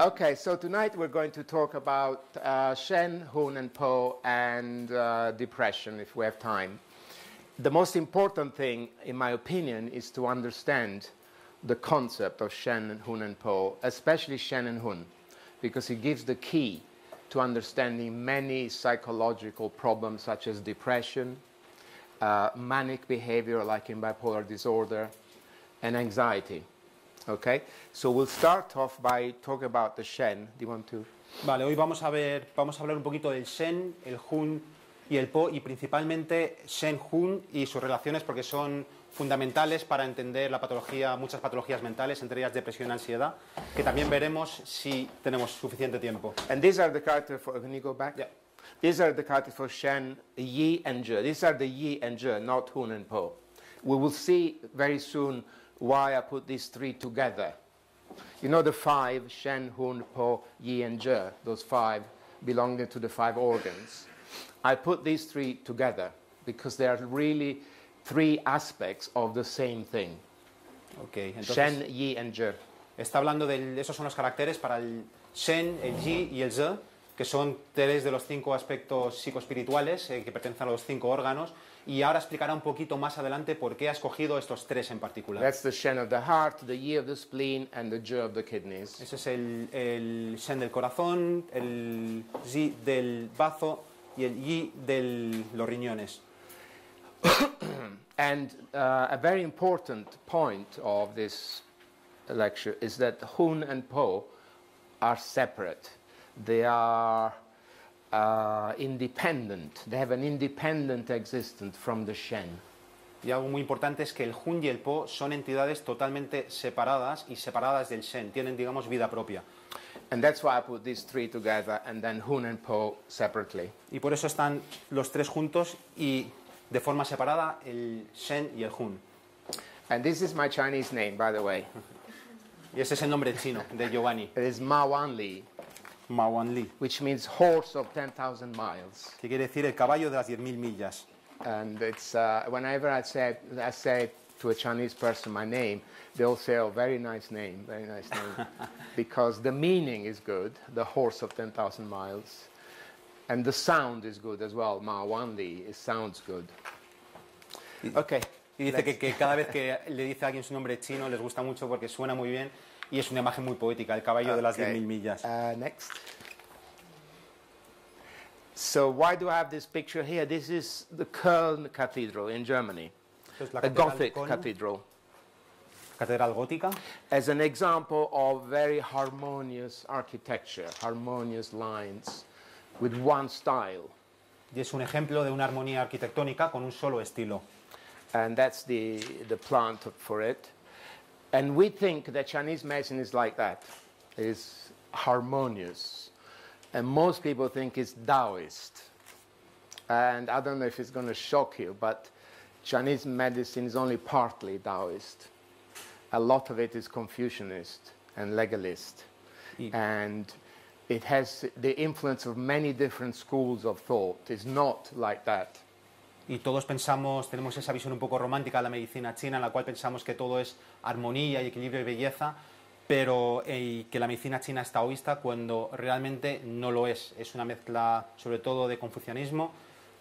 Okay, so tonight we're going to talk about uh, Shen, Hun, and Po and uh, depression if we have time. The most important thing, in my opinion, is to understand the concept of Shen, and Hun, and Po, especially Shen and Hun, because it gives the key to understanding many psychological problems such as depression, uh, manic behavior like in bipolar disorder, and anxiety. Okay, so we'll start off by talking about the Shen. Do you want to? Vale, hoy vamos a ver, vamos a hablar un poquito del Shen, el Hun y el Po, y principalmente Shen Hun y sus relaciones, porque son fundamentales para entender la patología, muchas patologías mentales, entre ellas depresión y ansiedad, que también veremos si tenemos suficiente tiempo. And these are the characters for. Can you go back? Yeah. These are the characters for Shen, Yi, and Zhe. These are the Yi and Zhe, not Hun and Po. We will see very soon why I put these three together. You know the five Shen, Hun, Po, Yi, and Zhe. Those five belonging to the five organs. I put these three together because they are really three aspects of the same thing. Okay, entonces, Shen, Yi, and Zhe. está hablando de esos son los caracteres para el Shen, el Yi y el Ze, que son tres de los cinco aspectos psicoespirituales eh, que pertenecen a los cinco órganos. Y ahora explicará un poquito más adelante por qué ha escogido estos tres en particular. That's the Shen of the heart, the Yi of the spleen, and the Zhe of the kidneys. Ese es el, el Shen del corazón, el Zi del bazo y el Yi de los riñones. And uh, a very important point of this lecture is that Hun and Po are separate. They are uh, independent. They have an independent existence from the Shen. Y algo muy importante es que el Hun y el Po son entidades totalmente separadas y separadas del Shen, tienen, digamos, vida propia. And that's why I put these three together and then Hun and Po separately. Y por eso están los tres juntos y de forma separada el Shen y el Hun. And this is my Chinese name, by the way. Y ese es el nombre chino de Giovanni, It is Ma Wan Li, Ma Li, which means horse of 10,000 miles. que quiere decir el caballo de las 10.000 millas. And it's uh, whenever I say I say to a Chinese person my name, they all say, "Oh, very nice name, very nice name," because the meaning is good. The horse of ten thousand miles, and the sound is good as well. Ma Wan Li, it sounds good. Okay. Y dice que, que cada vez que le dice a alguien su nombre chino les gusta mucho porque suena muy bien y es una imagen muy poética, el caballo de las Okay. 10.000 millas. Uh, next. So why do I have this picture here? This is the Köln Cathedral in Germany, a Gothic Köln, cathedral. catedral gótica as an example of very harmonious architecture, harmonious lines with one style. y es un ejemplo de una armonía arquitectónica con un solo estilo. And that's the, the plant for it. And we think that Chinese medicine is like that, is harmonious. And most people think it's Taoist. And I don't know if it's going to shock you, but Chinese medicine is only partly Taoist. A lot of it is Confucianist and legalist. Y- And it has the influence of many different schools of thought. It's not like that. Y todos pensamos, tenemos esa visión un poco romántica de la medicina china, en la cual pensamos que todo es armonía y equilibrio y belleza, pero eh, que la medicina china es taoísta cuando realmente no lo es. Es una mezcla sobre todo de confucianismo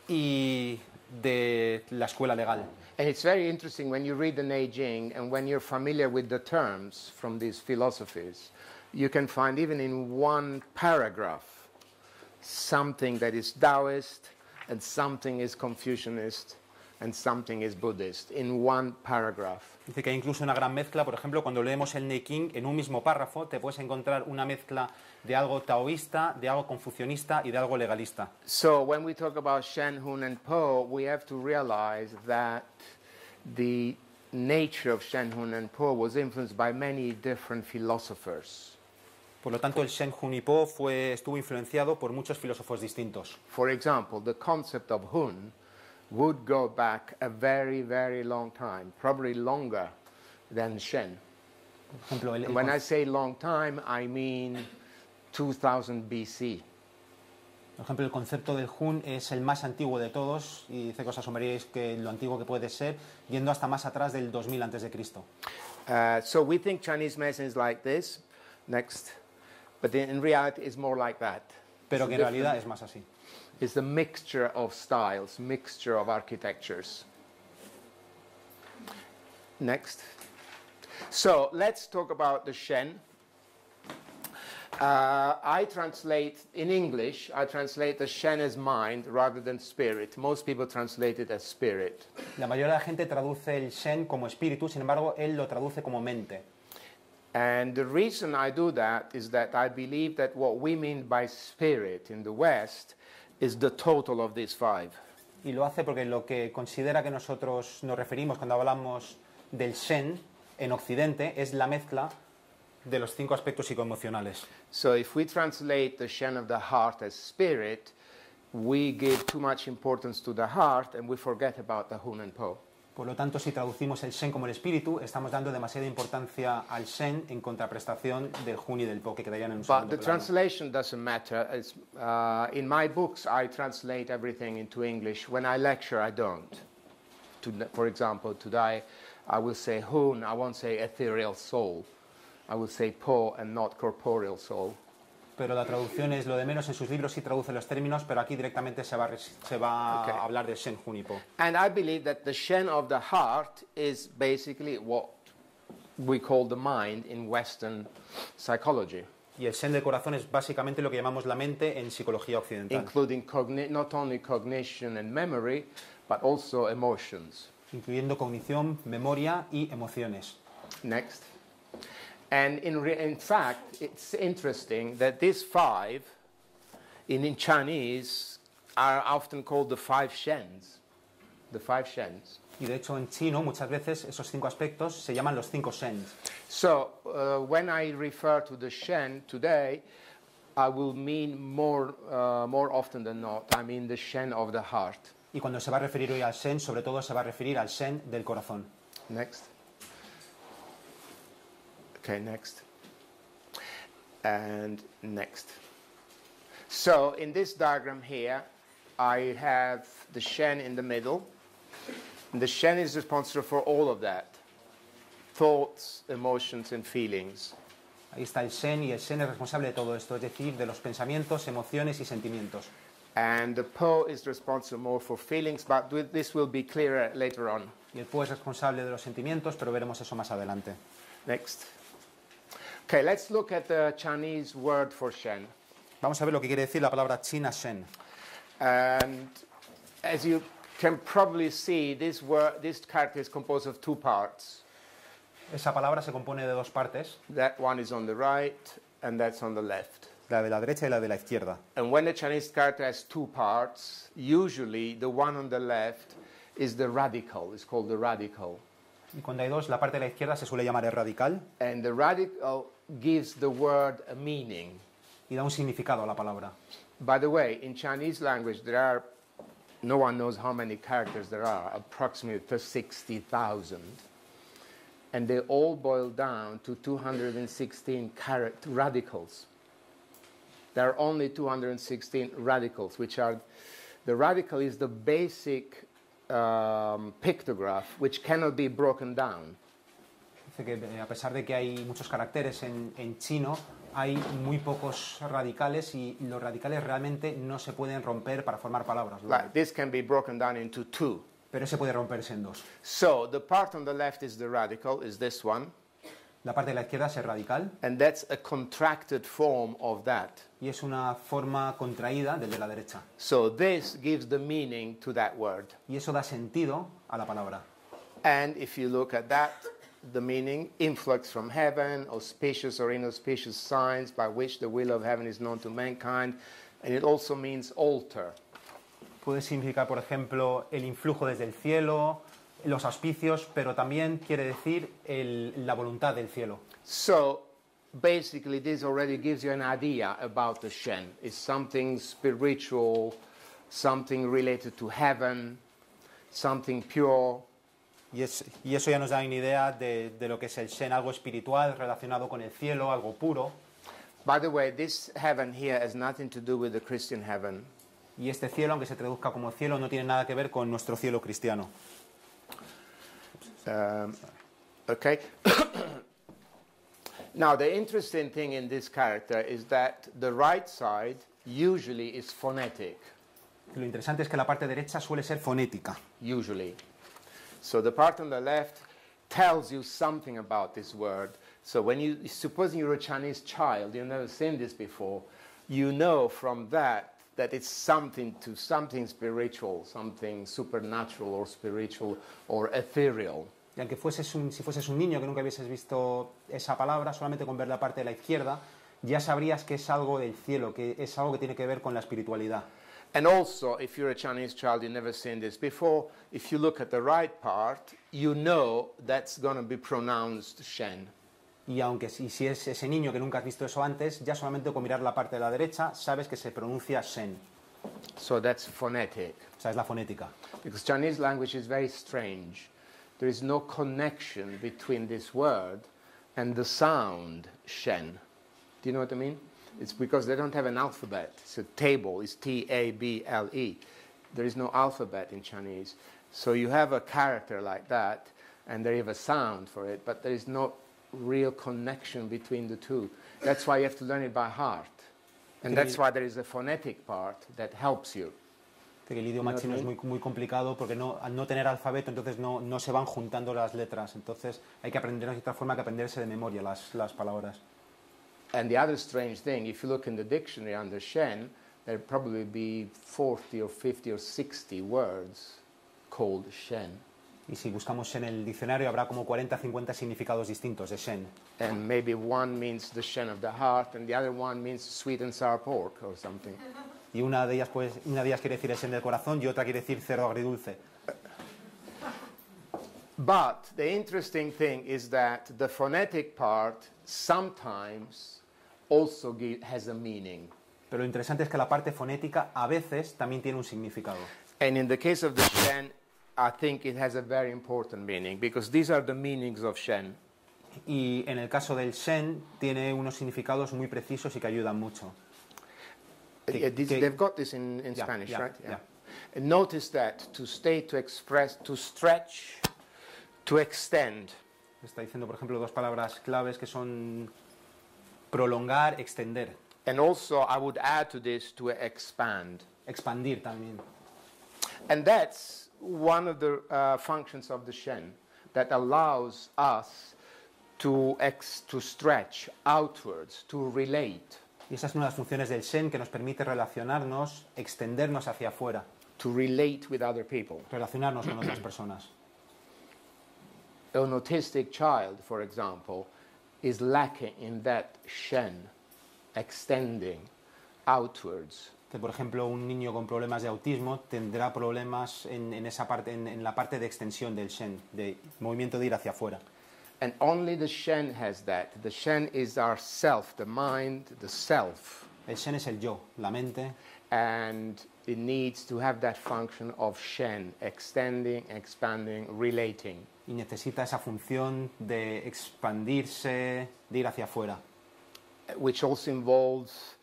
y de la escuela legal. And it's very interesting when you read the Neijing and when you're familiar with the terms from these philosophies, you can find even in one paragraph something that is Taoist and something is Confucianist and something is Buddhist in one paragraph. Dice que hay incluso una gran mezcla, por ejemplo, cuando leemos el Neking, en un mismo párrafo te puedes encontrar una mezcla de algo taoísta, de algo confucianista y de algo legalista. So when we talk about Shen, Hun, and Po, we have to realize that the nature of Shen, Hun, and Po was influenced by many different philosophers. Por lo tanto, el Shen Hunipo fue, estuvo influenciado por muchos filósofos distintos. For example, the concept of Hun would go back a very, very long time, probably longer than Shen. Por ejemplo, el, el when I say long time, I mean 2000 BC. por ejemplo, el concepto del Hun es el más antiguo de todos y dice cosas someríais que lo antiguo que puede ser, yendo hasta más atrás del 2000 antes de Cristo. Uh, so we think Chinese medicine is like this. Next. But in, reality, it's more like that. pero It's que en realidad es más así. It's a mixture of styles, mixture of architectures. Next. So let's talk about the Shen. Uh, I translate in English, I translate the Shen as mind rather than spirit. Most people translate it as spirit. La mayoría de la gente traduce el Shen como espíritu, sin embargo, él lo traduce como mente. And the reason I do that is that I believe that what we mean by spirit in the West is the total of these five. Y lo hace porque lo que considera que nosotros nos referimos cuando hablamos del Shen en Occidente es la mezcla de los cinco aspectos psicoemocionales. So if we translate the Shen of the heart as spirit, we give too much importance to the heart and we forget about the Hun and Po. Por lo tanto, si traducimos el Shen como el espíritu, estamos dando demasiada importancia al Shen en contraprestación del Hun y del Po, que quedarían en un But the plano. translation doesn't matter. It's, uh, in my books, I translate everything into English. When I lecture, I don't. To, for example, today I will say Hun, I won't say ethereal soul. I will say Po and not corporeal soul. Pero la traducción es lo de menos. En sus libros sí traduce los términos, pero aquí directamente se va, se va Ok. a hablar de Shen, Hun y Po. And I believe that the Shen of the heart is basically what we call the mind in Western psychology, Y el Shen del corazón es básicamente lo que llamamos la mente en psicología occidental, including not only cognition and memory, but also emotions. incluyendo cognición, memoria y emociones. Next. And in, re- in fact, it's interesting that these five, in, in Chinese, are often called the five Shens. The five Shens. Y de hecho en chino muchas veces esos cinco aspectos se llaman los cinco Shens. So uh, when I refer to the Shen today, I will mean more, uh, more often than not, I mean the Shen of the heart. Y cuando se va a referir hoy al Shen, sobre todo se va a referir al Shen del corazón. Next. Okay, next. And next. So in this diagram here, I have the Shen in the middle. And the Shen is responsible for all of that. Thoughts, emotions, and feelings. Ahí está el Shen y el Shen es responsable de todo esto, es decir, de los pensamientos, emociones y sentimientos. And the Po is responsible more for feelings, but this will be clearer later on. Y el Po es responsable de los sentimientos, pero veremos eso más adelante. Next. Okay, let's look at the Chinese word for Shen. Vamos a ver lo que quiere decir la palabra China Shen. And as you can probably see, this, word, this character is composed of two parts. Esa palabra se compone de dos partes, That one is on the right, and that's on the left. la de la derecha y la de la izquierda. And when the Chinese character has two parts, usually the one on the left is the radical. It's called the radical. Y cuando hay dos, la parte de la izquierda se suele llamar el radical And the radical gives the word a meaning. y da un significado a la palabra. By the way, in Chinese language, there are, no one knows how many characters there are, approximately 60,000. And they all boil down to 216 charac- radicals. There are only 216 radicals, which are, the radical is the basic um, pictograph, which cannot be broken down. Dice que eh, a pesar de que hay muchos caracteres en, en chino, hay muy pocos radicales y los radicales realmente no se pueden romper para formar palabras. Like this can be broken down into two. Pero se puede romperse en dos. So the part on the left is the radical, is this one. La parte de la izquierda es radical And that's a contracted form of that. y es una forma contraída del de la derecha. So this gives the meaning to that word. Y eso da sentido a la palabra. And if you look at that, the meaning influx from heaven, auspicious or inauspicious signs by which the will of heaven is known to mankind. And it also means altar. Puede significar, por ejemplo, el influjo desde el cielo, los auspicios, pero también quiere decir el- la voluntad del cielo. So basically, this already gives you an idea about the Shen. It's something spiritual, something related to heaven, something pure, Y, es- y eso ya nos da una idea de, de lo que es el Shen, algo espiritual relacionado con el cielo, algo puro. By the way, this heaven here has nothing to do with the Christian heaven. Y este cielo, aunque se traduzca como cielo, no tiene nada que ver con nuestro cielo cristiano. Um, okay? Now, the interesting thing in this character is that the right side usually is phonetic, Lo interesante es que la parte derecha suele ser fonética. usually. So the part on the left tells you something about this word. So when you, supposing you're a Chinese child, you've never seen this before, you know from that that it's something to something spiritual, something supernatural or spiritual or ethereal. Y aunque fueses un, si fueses un niño que nunca hubieses visto esa palabra, solamente con ver la parte de la izquierda, ya sabrías que es algo del cielo, que es algo que tiene que ver con la espiritualidad. And also, if you're a Chinese child, you've never seen this before, if you look at the right part, you know that's going to be pronounced Shen. Y aunque si, si es ese niño que nunca has visto eso antes, ya solamente con mirar la parte de la derecha sabes que se pronuncia Shen. So that's phonetic. O sea, es la fonética. Because Chinese language is very strange. There is no connection between this word and the sound Shen. Do you know what I mean? It's because they don't have an alphabet. It's a table. It's T A B L E. There is no alphabet in Chinese. So you have a character like that, and they have a sound for it, but there is no real connection between the two. That's why you have to learn it by heart. And that's why there is a phonetic part that helps you. Que el idioma chino es muy, muy complicado porque no, al no tener alfabeto, entonces no, no se van juntando las letras. Entonces hay que aprender de otra forma que aprenderse de memoria las, las palabras. And the other strange thing, if you look in the dictionary under Shen, there'd probably be 40 or 50 or 60 words called Shen. Y si buscamos en el diccionario habrá como 40 50 significados distintos de Shen. And maybe one means the Shen of the heart, and the other one means sweet and sour pork or something. Y una de ellas, pues, una de ellas quiere decir el Shen del corazón y otra quiere decir cerdo agridulce. But the interesting thing is that the phonetic part sometimes also has a meaning. Pero lo interesante es que la parte fonética a veces también tiene un significado. And in the case of the Shen, I think it has a very important meaning because these are the meanings of Shen. Y en el caso del Shen tiene unos significados muy precisos y que ayudan mucho. Que- Yeah, this- they've got this in, in Yeah, Spanish, yeah, right? yeah. And notice that to stay, to express, to stretch, to extend. Está diciendo, por ejemplo, dos palabras claves que son prolongar, extender, And also, I would add to this to expand. expandir también. And that's one of the uh, functions of the Shen that allows us to, ex- to stretch outwards, to relate, Y esa es una de las funciones del Shen que nos permite relacionarnos, extendernos hacia afuera, to relate with other people. relacionarnos con otras personas. An autistic child, for example, is lacking in that Shen, extending outwards. Que, por ejemplo, un niño con problemas de autismo tendrá problemas en, en esa parte, en, en la parte de extensión del Shen, de movimiento de ir hacia afuera. And only the Shen has that. The Shen is our self, the mind, the self. El Shen es el yo, la mente, And it needs to have that function of Shen, extending, expanding, relating. y necesita esa función de expandirse, de ir hacia afuera. which also involves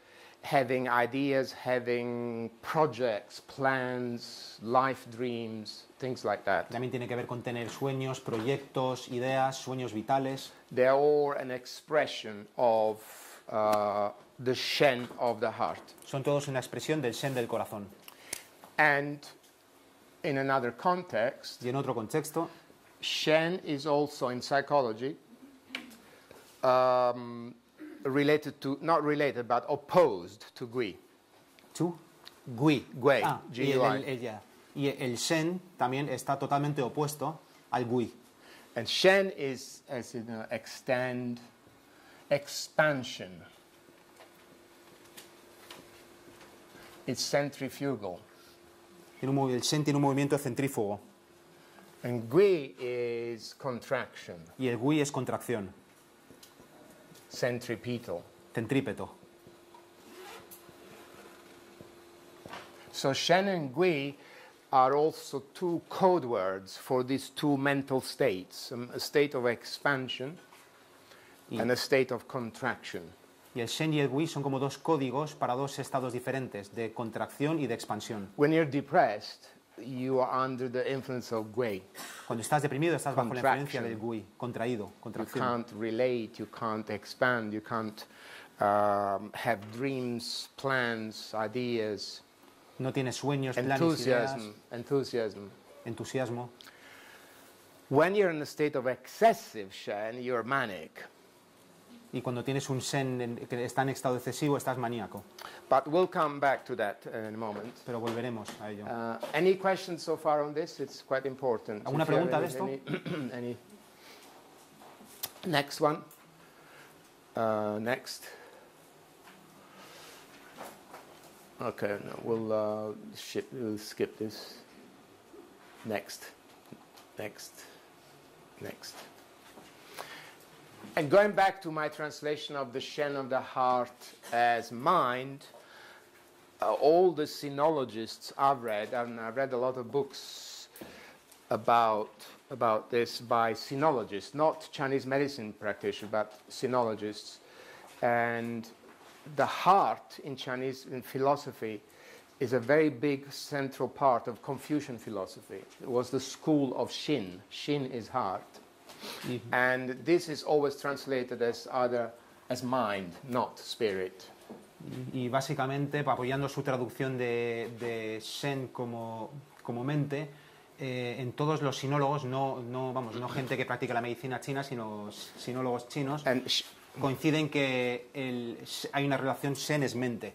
having ideas, having projects, plans, life dreams, things like that. También tiene que ver con tener sueños, proyectos, ideas, sueños vitales. They are all an expression of uh, the Shen of the heart. Son todos una expresión del Shen del corazón. And in another context, Y en otro contexto, Shen is also in psychology um, related to, not related, but opposed to Gui. ¿To? Gui, Gui, Ah, y el, G-U-I. el- ya. Y el Shen también está totalmente opuesto al Gui. And Shen is, as in uh, extend, expansion. It's centrifugal. Tiene un el Shen tiene un movimiento centrífugo And Gui is contraction, y el Gui es contracción, centripetal. centrípeto. So Shen and Gui are also two code words for these two mental states um, a state of expansion Y, and a state of contraction. y el Shen y el Gui son como dos códigos para dos estados diferentes, de contracción y de expansión. When you're depressed, you are under the influence of gui. Cuando estás deprimido estás bajo la influencia del GUI, contraído, You can't relate, you can't expand, you can't um, have dreams, plans, ideas, No tienes sueños, planes, ideas, enthusiasm, enthusiasm. entusiasmo. When you're in a state of excessive Shen, you're manic. Y cuando tienes un Shen en- que está en estado excesivo, estás maníaco. But we'll come back to that in a moment. Pero volveremos a ello. Uh, any questions so far on this? It's quite important. ¿Alguna pregunta de esto? Any, any- Next one. Uh, next. Okay, no, we'll, uh, ship, we'll skip this. Next. Next. Next. And going back to my translation of the Shen of the heart as mind, uh, all the sinologists I've read, and I've read a lot of books about about this by sinologists, not Chinese medicine practitioners, but sinologists. And the heart in Chinese in philosophy is a very big central part of Confucian philosophy. It was the school of Xin. Xin is heart. Y, And this is always translated as either as mind, not spirit. y básicamente, apoyando su traducción de, de Shen como, como mente, eh, en todos los sinólogos, no, no, vamos, no gente que practica la medicina china, sino sinólogos chinos, coinciden que el- hay una relación Shen es mente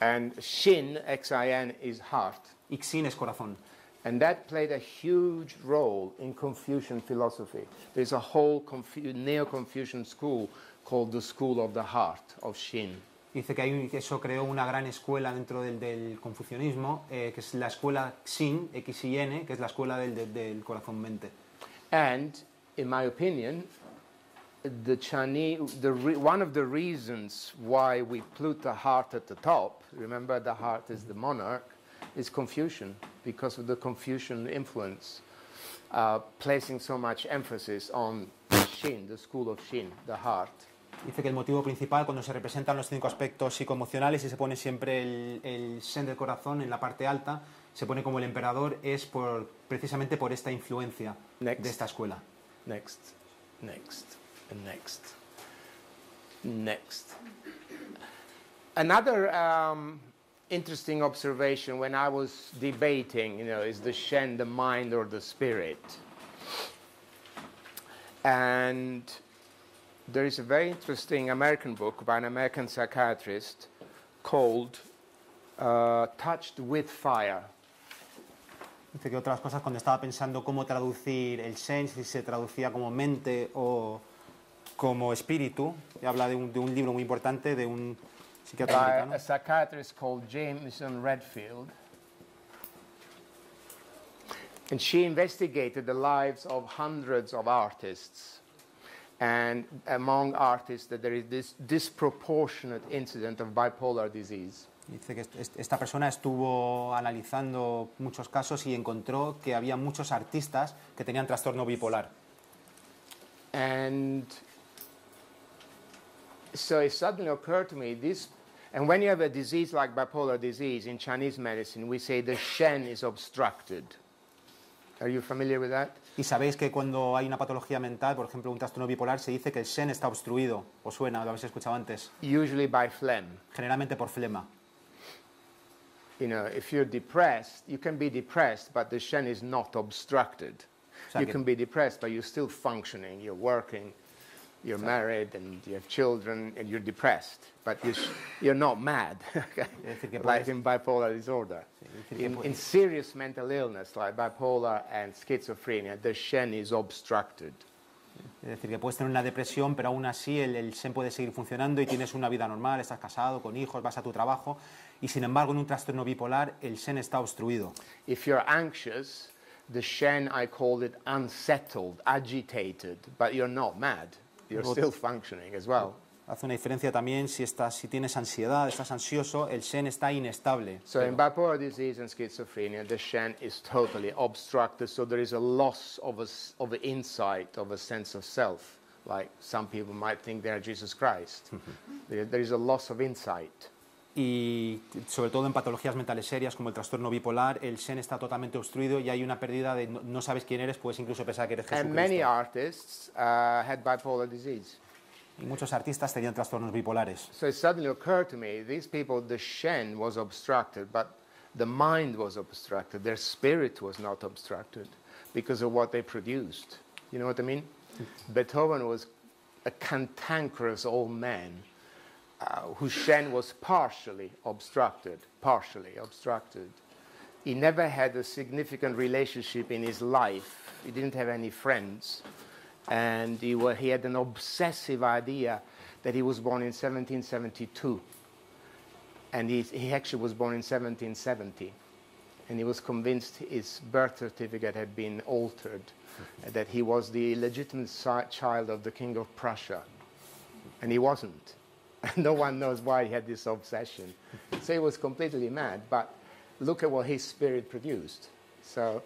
and Xin, X-I-N, is heart. y Xin es corazón. And that played a huge role in Confucian philosophy. There's a whole Confu- Neo-Confucian school called the School of the Heart, of Xin. Dice que, hay, eso creó una gran escuela dentro del, del confucianismo, eh, que es la escuela Xin, X y N, que es la escuela del, del- del corazón-mente. And, in my opinion, the Chinese, the re- one of the reasons why we put the heart at the top, remember the heart is the monarch, is Confucian, because of the Confucian influence, uh, placing so much emphasis on Xin, the school of the heart. Dice que el motivo principal cuando se representan los cinco aspectos psicoemocionales y se pone siempre el, el Shen del corazón en la parte alta, se pone como el emperador, es por, precisamente por esta influencia Next. de esta escuela. Next, next, next, next. Another um, interesting observation when I was debating, you know, is the Shen the mind or the spirit? And there is a very interesting American book by an American psychiatrist called uh, Touched with Fire. Dice que otras cosas cuando estaba pensando cómo traducir el Shen, si se traducía como mente o como espíritu, y habla de un, de un libro muy importante de un psiquiatra by americano. a psychiatrist called Jameson Redfield. And she investigated the lives of hundreds of artists. And among artists, that there is this disproportionate incident of bipolar disease. Dice que est- esta persona estuvo analizando muchos casos y encontró que había muchos artistas que tenían trastorno bipolar. And so it suddenly occurred to me this, and when you have a disease like bipolar disease in Chinese medicine, we say the Shen is obstructed. Are you familiar with that? Y sabéis que cuando hay una patología mental, por ejemplo un trastorno bipolar, se dice que el Shen está obstruido, o suena, lo habéis escuchado antes, Usually by phlegm. generalmente por flema. you know, if you're depressed, you can be depressed, but the Shen is not obstructed. sea you que- can be depressed, but you're still functioning. You're working, you're married, and you have children, and you're depressed, but you're, sh- you're not mad, okay? like in bipolar disorder. In, in serious mental illness like bipolar and schizophrenia, the Shen is obstructed. Es decir, que puedes tener una depresión, pero aún así el, el Shen puede seguir funcionando y tienes una vida normal, estás casado, con hijos, vas a tu trabajo, y sin embargo en un trastorno bipolar el Shen está obstruido. If you're anxious, the Shen, I call it unsettled, agitated, but you're not mad. You're still functioning as well. Hace una diferencia también si, estás, si tienes ansiedad, estás ansioso, el Shen está inestable. So in bipolar disease and schizophrenia, the Shen is totally obstructed, so there is a loss of, a of an insight, of a sense of self. Like some people might think they are Jesus Christ. Mm-hmm. there, there is a loss of insight. Y sobre todo en patologías mentales serias como el trastorno bipolar, el Shen está totalmente obstruido y hay una pérdida de no, no sabes quién eres, puedes incluso pensar que eres And many Jesucristo. artists uh, had bipolar disease. Y muchos artistas tenían trastornos bipolares. So it suddenly occurred to me these people, the Shen was obstructed, but the mind was obstructed. Their spirit was not obstructed because of what they produced. You know what I mean? Beethoven was a cantankerous old man uh, Shen was partially obstructed, partially obstructed. He never had a significant relationship in his life. He didn't have any friends. And he, wa- he had an obsessive idea that he was born in 1772. And he, he actually was born in 1770. And he was convinced his birth certificate had been altered, that he was the illegitimate child of the King of Prussia. And he wasn't. no one knows why he had this obsession. So he was completely mad. But look at what his spirit produced. So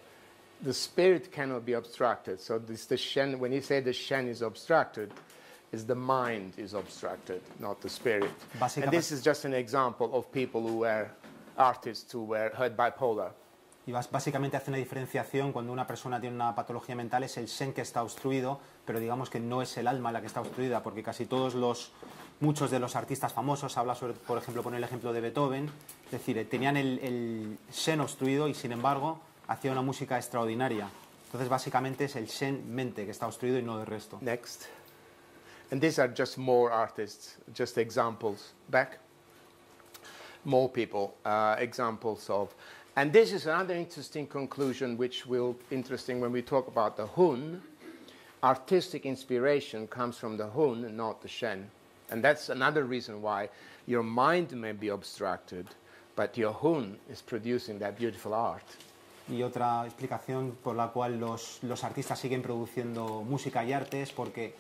the spirit cannot be obstructed. So this the Shen, when you say the Shen is obstructed, is the mind is obstructed, not the spirit. And this is just an example of people who were artists who were had bipolar. Y básicamente hace una diferenciación cuando una persona tiene una patología mental, es el Shen que está obstruido, pero digamos que no es el alma la que está obstruida, porque casi todos los, muchos de los artistas famosos, habla sobre, por ejemplo, poner el ejemplo de Beethoven, es decir, eh, tenían el, el Shen obstruido y sin embargo hacía una música extraordinaria. Entonces básicamente es el Shen mente que está obstruido y no el resto. Next. And these are just more artists, just examples. Back. More people, uh, examples of. And this is another interesting conclusion, which will interesting when we talk about the Hun. Artistic inspiration comes from the Hun, not the Shen. And that's another reason why your mind may be obstructed, but your Hun is producing that beautiful art. Y otra explicación por la cual los, los artistas siguen produciendo música y arte es porque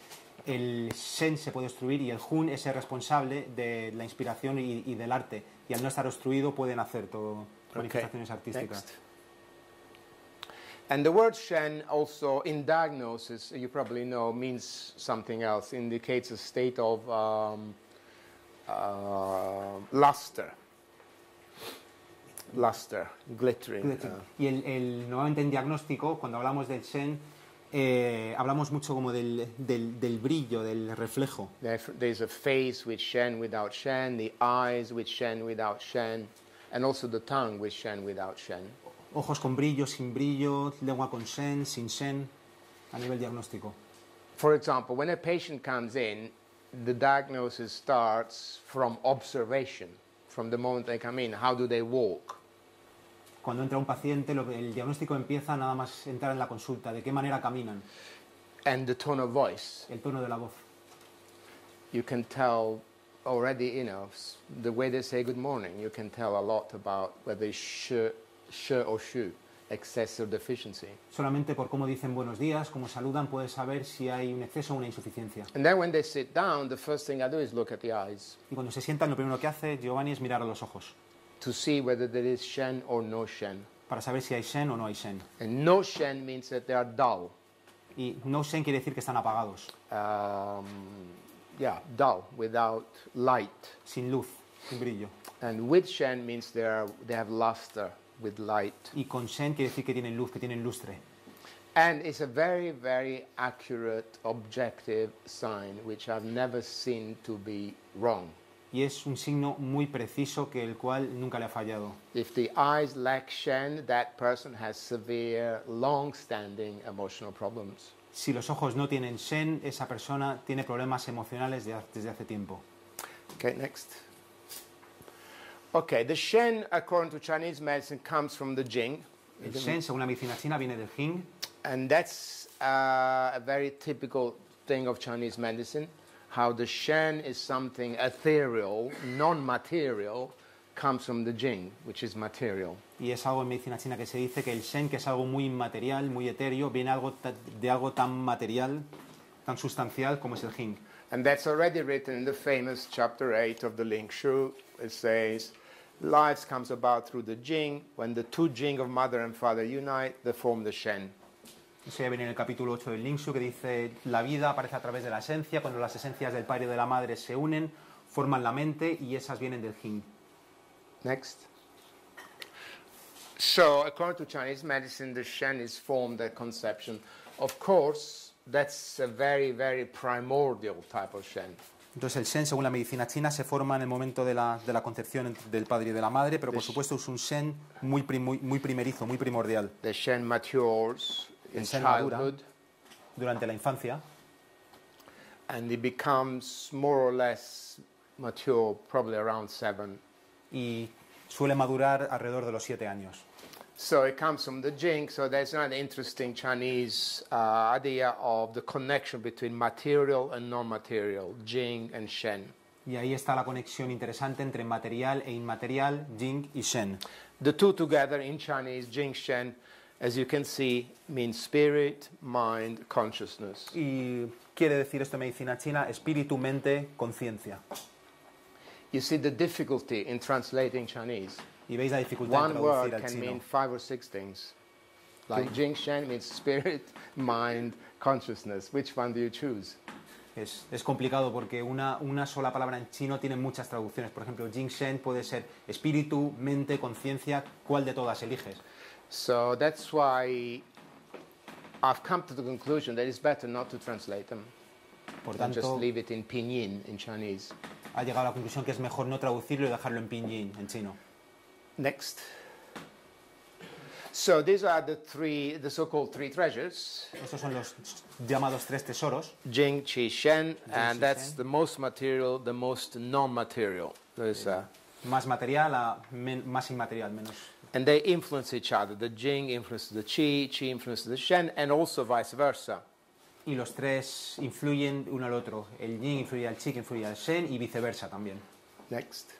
el Shen se puede obstruir y el Hun es el responsable de la inspiración y, y del arte. Y al no estar obstruido pueden hacer todo manifestaciones artísticas. Next. And the word Shen also in diagnosis, you probably know, means something else, indicates a state of um, uh, luster. Luster, glittering. uh, Y el, el- nuevamente en diagnóstico, cuando hablamos del Shen, eh, hablamos mucho como del, del- del brillo, del reflejo. there's a face with Shen without Shen, the eyes with Shen without Shen, and also the tongue with Shen without Shen. Ojos con brillo, sin brillo, lengua con Shen, sin Shen, a nivel diagnóstico. For example, when a patient comes in, the diagnosis starts from observation, from the moment they come in. How do they walk? Cuando entra un paciente, el diagnóstico empieza nada más entrar en la consulta, de qué manera caminan, And the tone of voice. el tono de la voz. You can tell already, you know, the way they say good morning, you can tell a lot about whether sh, sh or shu, excess or deficiency. Solamente por cómo dicen buenos días, cómo saludan, puedes saber si hay un exceso o una insuficiencia. And then when they sit down, the first thing I do is look at the eyes Y cuando se sientan, lo primero que hace Giovanni es mirar a los ojos, to see whether there is shen or no shen. para saber si hay Shen o no hay Shen. And no shen means that they are dull. Y no Shen quiere decir que están apagados, Um, yeah, dull, without light. sin luz, sin brillo. And with Shen means they, are, they have luster with light. Y con Shen quiere decir que tienen luz, que tienen lustre. And it's a very, very accurate, objective sign, which I've never seen to be wrong. Y es un signo muy preciso que el cual nunca le ha fallado. If the eyes lack Shen, that person has severe, long standing emotional problems. Si los ojos no tienen Shen, esa persona tiene problemas emocionales de- desde hace tiempo. Okay, next. Okay, the Shen, according to Chinese medicine, comes from the Jing. El Shen, según la medicina china, viene del Jing And that's uh, a very typical thing of Chinese medicine, how the Shen is something ethereal, non-material, comes from the Jing, which is material. y es algo en medicina china que se dice que el Shen, que es algo muy inmaterial, muy etéreo, viene algo de algo tan material, tan sustancial como es el Jing. And that's already written in the famous chapter 8 of the Ling Shu. It says, Life comes about through the Jing. When the two Jing of mother and father unite, they form the Shen. Ya viene en el capítulo 8 del Lingshu, que dice, la vida aparece a través de la esencia, cuando las esencias del padre y de la madre se unen, forman la mente y esas vienen del Jing. Next. So, according to Chinese medicine, the Shen is formed at conception. Of course, that's a very, very primordial type of Shen. Entonces el Shen, según la medicina china, se forma en el momento de la, de la concepción del padre y de la madre, pero por supuesto es un Shen muy, pri- muy, muy primerizo, muy primordial. The Shen matures El Shen madura. Durante la infancia and it becomes more or less mature probably around seven. y suele madurar alrededor de los siete años. So it comes from the Jing. So there's an interesting Chinese uh, idea of the connection between material and non-material, Jing and Shen. Y ahí está la conexión interesante entre material e inmaterial, Jing y Shen. The two together in Chinese, Jing Shen, as you can see, means spirit, mind, consciousness. Y quiere decir esto en medicina china, espíritu, mente, conciencia. You see the difficulty in translating Chinese. Y veis la dificultad en One word traducir al can chino. mean five or six things. Like Jing Shen means spirit, mind, consciousness. Which one do you choose? Es, es complicado porque una, una sola palabra en chino tiene muchas traducciones. Por ejemplo, Jing Shen puede ser espíritu, mente, conciencia. ¿Cuál de todas eliges? So that's why I've come to the conclusion that it's better not to translate them Por and just tanto, leave it in pinyin in Chinese. ha llegado a la conclusión que es mejor no traducirlo y dejarlo en pinyin, en chino. Next. So these are the three, the so-called three treasures, Estos son los llamados tres tesoros. Jing, Qi, Shen, and Qi, that's Shen. the most material, the most non-material. There's, uh, Más material a men- más inmaterial, menos. and they influence each other. The Jing influences the Qi, Qi influences the Shen, and also vice versa. Y los tres influyen uno al otro. El yin influye al chi, que influye al shen y viceversa también. Next.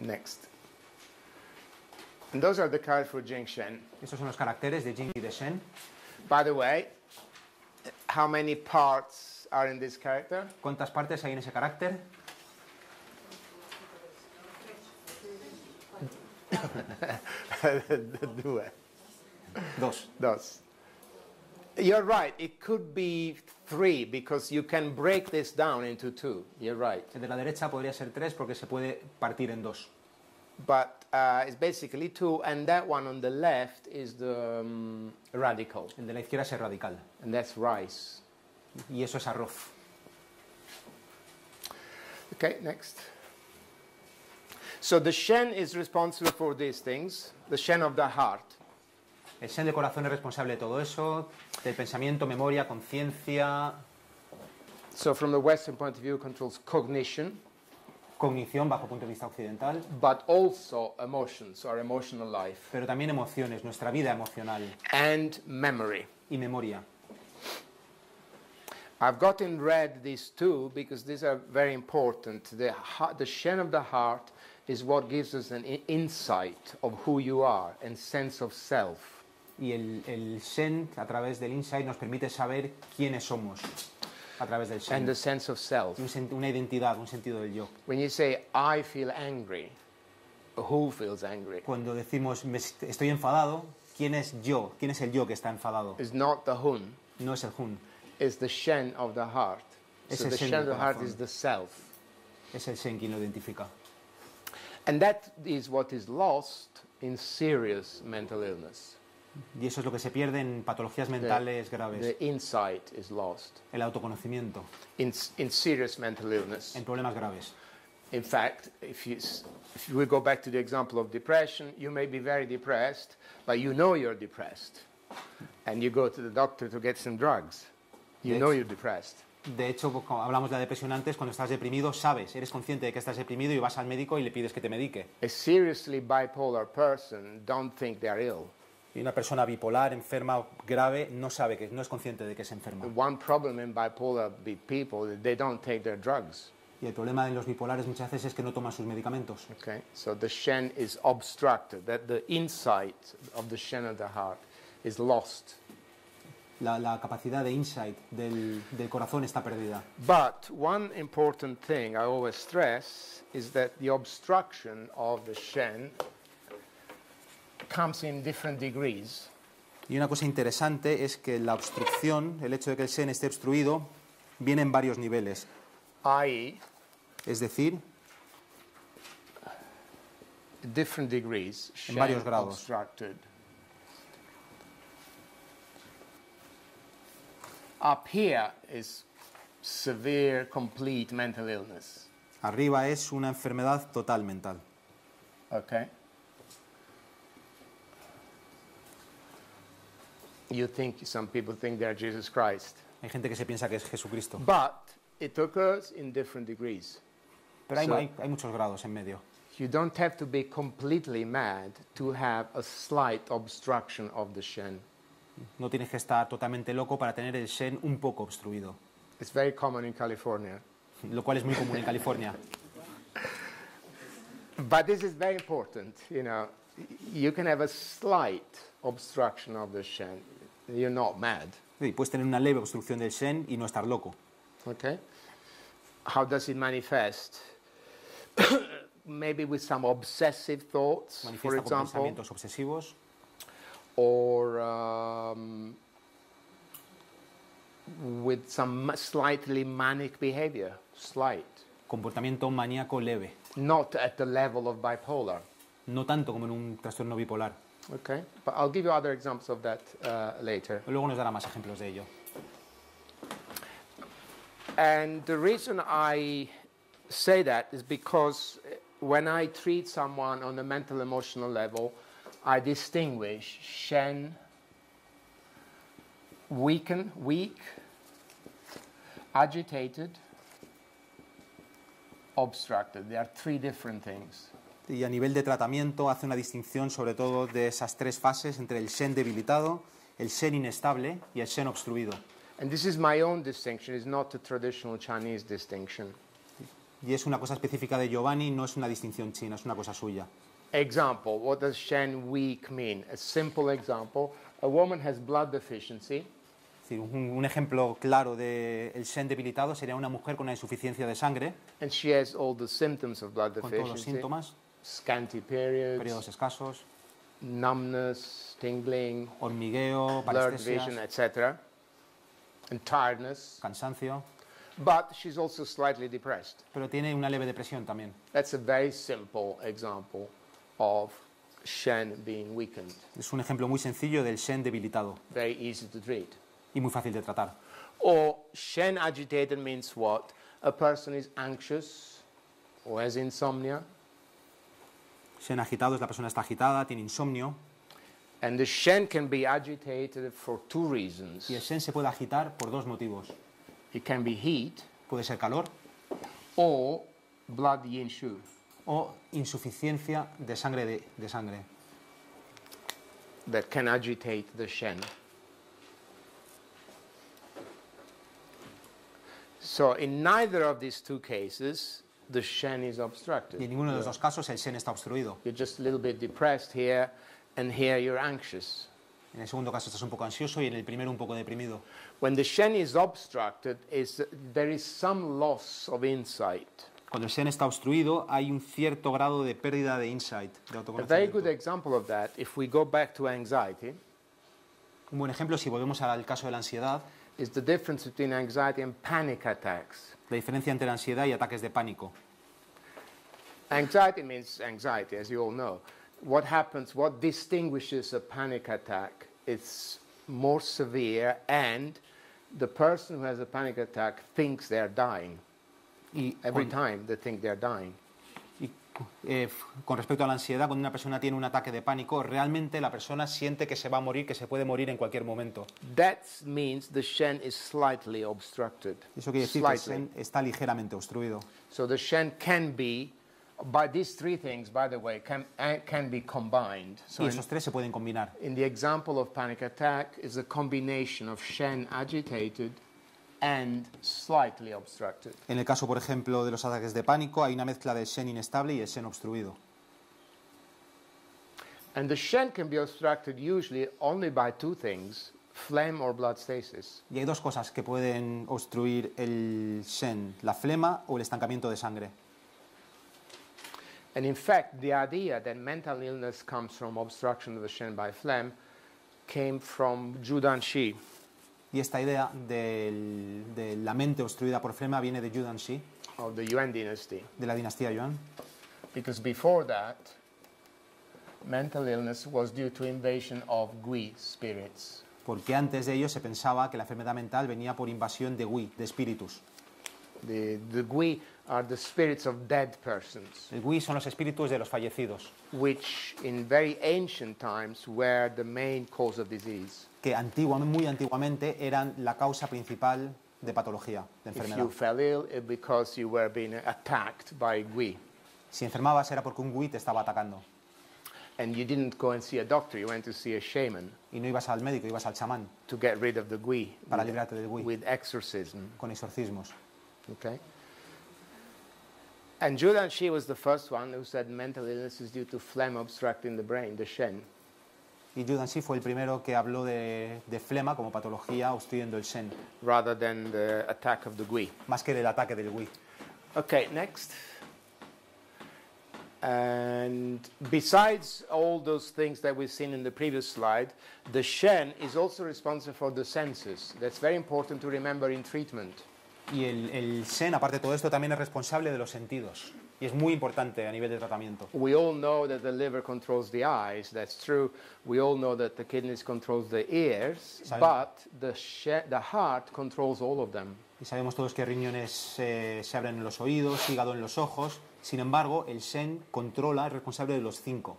Next. And those are the cards for Jing Shen. Estos son los caracteres de yin y de shen. By the way, how many parts are in this character? ¿Cuántas partes hay en ese carácter? Do. Dos. Dos. You're right. It could be three because you can break this down into two. You're right. El de la derecha podría ser tres porque se puede partir en dos. But uh, it's basically two, and that one on the left is the um, radical, El de la izquierda es el radical. and that's rice. Y eso es arroz. Okay, next. So the Shen is responsible for these things, the Shen of the heart. El shen de corazón es responsable de todo eso, del pensamiento, memoria, conciencia, So from the Western point of view, controls cognition, cognición bajo punto de vista occidental, but also emotions, our emotional life, pero también emociones, nuestra vida emocional and memory. y memoria. I've got in red these two because these are very important. The, heart, the Shen of the heart is what gives us an insight of who you are and sense of self. Y el, el Shen, a través del insight, nos permite saber quiénes somos a través del And Shen. the sense of self. Un una identidad, un sentido del yo. When you say, I feel angry, who feels angry? Cuando decimos "Me est- estoy enfadado, ¿quién es yo? ¿Quién es el yo que está enfadado? It's not the hun, No es el Hun, it's the Shen of the heart. Es So el the Shen Shen of del the heart corazón. is the self. es el Shen quien lo identifica. And that is what is lost in serious mental illness. Y eso es lo que se pierde en patologías mentales graves. The insight is lost El autoconocimiento in, in serious mental illness. en problemas graves. In fact, if, you, if we go back to the example of depression, you may be very depressed, but you know you're depressed. And you go to the doctor to get some drugs. You Yes. know you're depressed. De hecho, como hablamos de la depresión antes, cuando estás deprimido, sabes, eres consciente de que estás deprimido y vas al médico y le pides que te medique. A seriously bipolar person don't think they're ill. Y una persona bipolar, enferma o grave, no sabe que no es consciente de que es enferma. One problem in bipolar people, they don't take their drugs. Y el problema de los bipolares muchas veces es que no toman sus medicamentos. Okay, so the Shen is obstructed, that the insight of the Shen of the heart is lost. La, la capacidad de insight del, del corazón está perdida. But one important thing I always stress is that the obstruction of the Shen comes in different degrees. Y una cosa interesante es que la obstrucción, el hecho de que el Shen esté obstruido, viene en varios niveles. i.e., Es decir, different degrees, Shen varios grados. obstructed. Up here is severe, complete mental illness. Arriba es una enfermedad total mental. Okay. You think some people think they're Jesus Christ, Hay gente que se piensa que es Jesucristo. but it occurs in different degrees. Pero hay, So- hay- hay muchos grados en medio. You don't have to be completely mad to have a slight obstruction of the Shen. No tienes que estar totalmente loco para tener el Shen un poco obstruido, It's very common in California. lo cual es muy común en California. But this is very important, you know. You can have a slight obstruction of the Shen. You're not mad, Y puedes tener una leve obstrucción del Shen y no estar loco. okay? How does it manifest? Maybe with some obsessive thoughts, for Manifiesta con example, pensamientos obsesivos or um, with some slightly manic behavior, slight, comportamiento maníaco leve, not at the level of bipolar. no tanto como en un trastorno bipolar. Okay, but I'll give you other examples of that uh, later. Luego nos dará más ejemplos de ello. And the reason I say that is because uh, when I treat someone on a mental emotional level, I distinguish Shen, weaken, weak, agitated, obstructed. There are three different things. Y a nivel de tratamiento hace una distinción sobre todo de esas tres fases entre el Shen debilitado, el Shen inestable y el Shen obstruido. And this is my own distinction, it's not a traditional Chinese distinction. Y es una cosa específica de Giovanni, no es una distinción china, es una cosa suya. Example, what does Shen weak mean? A simple example, a woman has blood deficiency, decir, un, un ejemplo claro del el Shen debilitado sería una mujer con una insuficiencia de sangre, and she has all the symptoms of blood con todos los deficiency, síntomas, scanty periods, periodos escasos, numbness, tingling, hormigueo, blurred vision, etc., and tiredness. cansancio, But she's also slightly depressed. pero tiene una leve depresión también. That's a very simple example of Shen being weakened. Es un ejemplo muy sencillo del Shen debilitado Very easy to treat. y muy fácil de tratar. Or Shen agitated means what? A person is anxious or has insomnia, Shen la persona está agitada, tiene insomnio and the Shen can be agitated for two reasons. y el Shen se puede agitar por dos motivos. It can be heat Puede ser calor or blood yin shu. o insuficiencia de sangre de, de sangre that can agitate the Shen. So in neither of these two cases, the Shen is y en obstructed. ninguno de los dos casos el Shen está obstruido. You're just a little bit depressed here, and here you're anxious. En el segundo caso estás un poco ansioso y en el primero un poco deprimido. When the Shen is obstructed, is there is some loss of insight. Cuando el Shen está obstruido hay un cierto grado de pérdida de insight, de A very good example of that, if we go back to anxiety, Un buen ejemplo, si volvemos al caso de la ansiedad, is the difference between anxiety and panic attacks. la diferencia entre ansiedad y ataques de pánico. Anxiety means anxiety, as you all know. What happens, what distinguishes a panic attack? It's more severe, and the person who has a panic attack thinks they're dying. Y Every time they think they're dying. Eh, con respecto a la ansiedad, cuando una persona tiene un ataque de pánico, realmente la persona siente que se va a morir, que se puede morir en cualquier momento. That means the Shen is slightly obstructed. Eso quiere decir que el. Shen está ligeramente obstruido. So the Shen can be, by these three things, by the way, can, can be combined. So Y in, esos tres se pueden combinar. in the example of panic attack is a combination of Shen agitated and slightly obstructed. En el caso, por ejemplo, de los ataques de pánico, hay una mezcla del Shen inestable y el Shen obstruido. And the Shen can be obstructed usually only by two things, phlegm or blood stasis. Y hay dos cosas que pueden obstruir el Shen, la flema o el estancamiento de sangre. And in fact, the idea that mental illness comes from obstruction of the Shen by phlegm came from Judan Shi. Y esta idea del- de la mente obstruida por flema viene de Yudan Shi, of the Yuan dynasty. de la dinastía Yuan, Because before that, mental illness was due to invasion of Gui spirits. Porque antes de ello se pensaba que la enfermedad mental venía por invasión de Gui, de espíritus. The, the Gui are the spirits of dead persons, El son los espíritus de los fallecidos, which in very ancient times were the main cause of disease. que antiguamente, muy antiguamente eran la causa principal de patología, de If enfermedad. you fell ill, it because you were being attacked by Gui. Si enfermabas era porque un Gui te estaba atacando. And you didn't go and see a doctor, you went to see a shaman Y no ibas al médico, ibas al chamán to get rid of the Gui para with, librarte del Gui, with exorcism. con exorcismos. Okay? And Judan Shi was the first one who said mental illness is due to phlegm obstructing the brain, the Shen. Y Judan sí fue el primero que habló de, de flema como patología obstruyendo el Shen, rather than the attack of the Gui. más que del ataque del Gui. Okay, next. And besides all those things that we've seen in the previous slide, the Shen is also responsible for the senses. That's very important to remember in treatment. Y el, el Shen, aparte de todo esto, también es responsable de los sentidos. Y es muy importante a nivel de tratamiento. We all know that the liver controls the eyes, that's true. We all know that the kidneys controls the ears, Sabe- but the, the heart controls all of them. Y sabemos todos que riñones eh, se abren en los oídos, hígado en los ojos. Sin embargo, el Shen controla, es responsable de los cinco.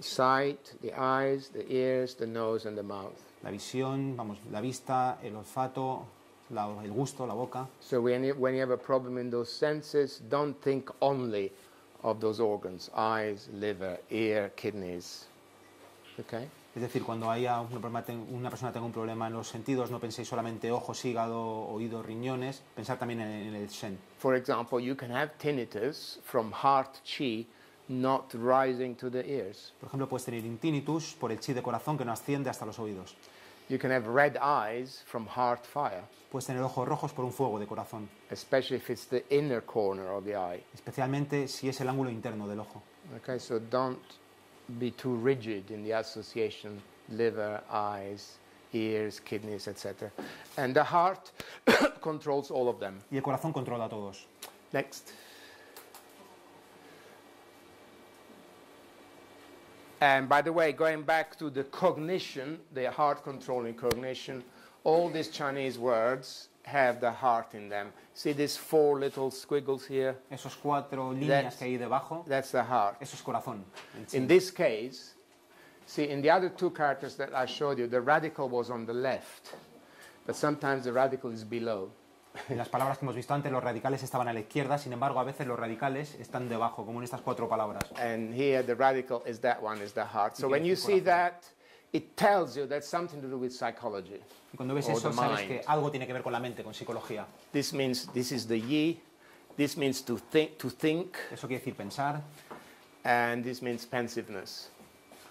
Sight, the eyes, the ears, the nose, and the mouth. La visión, vamos, la vista, el olfato, la- el gusto, la boca. So when you, when you have a problem in those senses, don't think only of those organs, eyes, liver, ear, kidneys. Okay? Es decir, cuando haya una, una persona tenga un problema en los sentidos, no penséis solamente ojos, hígado, oídos, riñones, pensar también en, en el Shen. For example, you can have tinnitus from heart chi not rising to the ears. Por ejemplo, puedes tener tinnitus por el chi de corazón que no asciende hasta los oídos. You can have red eyes from heart fire, Puedes tener ojos rojos por un fuego de corazón, especially if it's the inner corner of the eye. especialmente si es el ángulo interno del ojo. Okay, so don't be too rigid in the association liver, eyes, ears, kidneys, etc. And the heart controls all of them. Y el corazón controla a todos. Next. And by the way, going back to the cognition, the heart controlling cognition, all these Chinese words have the heart in them. See these four little squiggles here? Esos cuatro líneas que hay debajo, That's the heart. eso es corazón. In this case, see, in the other two characters that I showed you, the radical was on the left, but sometimes the radical is below. En las palabras que hemos visto antes, los radicales estaban a la izquierda, sin embargo, a veces los radicales están debajo, como en estas cuatro palabras. And here, the radical is that one, is the heart. So when you see that, it tells you that's something to do with psychology. Y cuando ves eso, sabes que algo tiene que ver con la mente, con psicología. This means this is the yi, this means to think, to think, Eso quiere decir pensar, and this means pensiveness.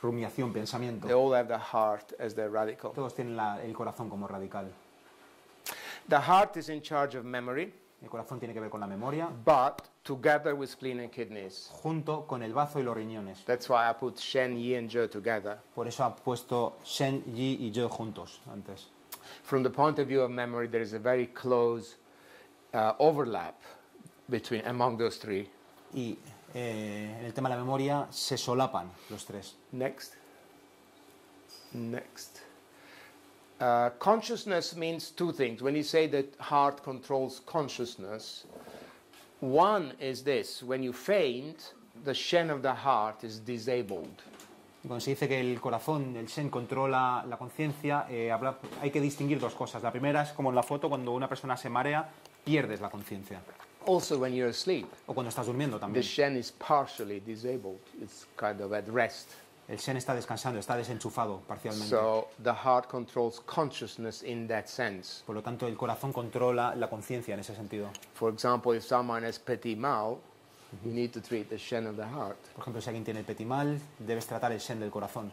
rumiación, pensamiento. They all have the heart as their radical. Todos tienen la- el corazón como radical. The heart is in charge of memory, El corazón tiene que ver con la memoria, but together with spleen and kidneys. junto con el bazo y los riñones. That's why I put Shen, Yi, and Zhe together. Por eso ha puesto Shen, Yi y juntos antes. From the point of view of memory, there is a very close uh, overlap between among those three. Y eh, en el tema de la memoria se solapan los tres. Next. Next. Uh, consciousness means two things. When you say that heart controls consciousness, one is this: when you faint, the shen of the heart is disabled. Cuando se dice que el corazón, el Shen, controla la conciencia, eh, hay que distinguir dos cosas. La primera es como en la foto, cuando una persona se marea, pierdes la conciencia. Also, when you're asleep, O cuando estás durmiendo the shen is partially disabled. It's kind of at rest. El Shen está descansando, está desenchufado parcialmente. So the heart controls consciousness in that sense. Por lo tanto, el corazón controla la conciencia en ese sentido. For example, if someone has petit mal, you need to treat the shen of the heart. Por ejemplo, si alguien tiene el petimal, debes tratar el Shen del corazón.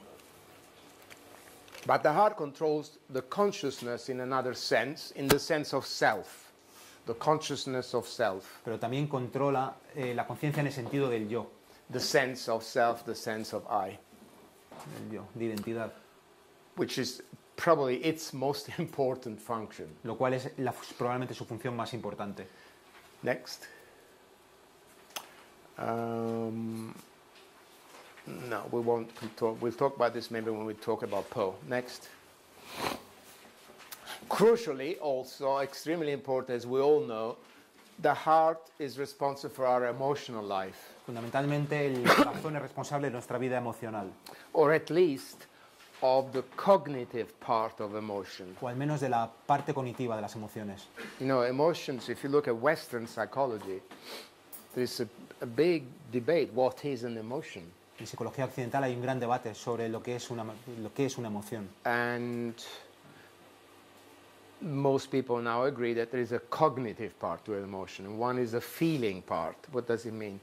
But the heart controls the consciousness in another sense, in the sense of self, the consciousness of self, Pero también controla eh, la conciencia en el sentido del yo, the sense of self, the sense of I, del yo, de identidad. which is probably its most important function. Lo cual es la- probablemente su función más importante. Next. Um, No, we won't talk. We'll talk about this maybe when we talk about Poe. Next. Crucially, also extremely important, as we all know, the heart is responsible for our emotional life, Fundamentalmente el corazón es responsable de nuestra vida emocional, or at least of the cognitive part of emotion. o al menos de la parte cognitiva de las emociones. You know, emotions, if you look at Western psychology, there's a, a big debate what is an emotion. En psicología occidental hay un gran debate sobre lo que es una, lo que es una emoción. And most people now agree that there is a cognitive part to an emotion, one is a feeling part. What does it mean?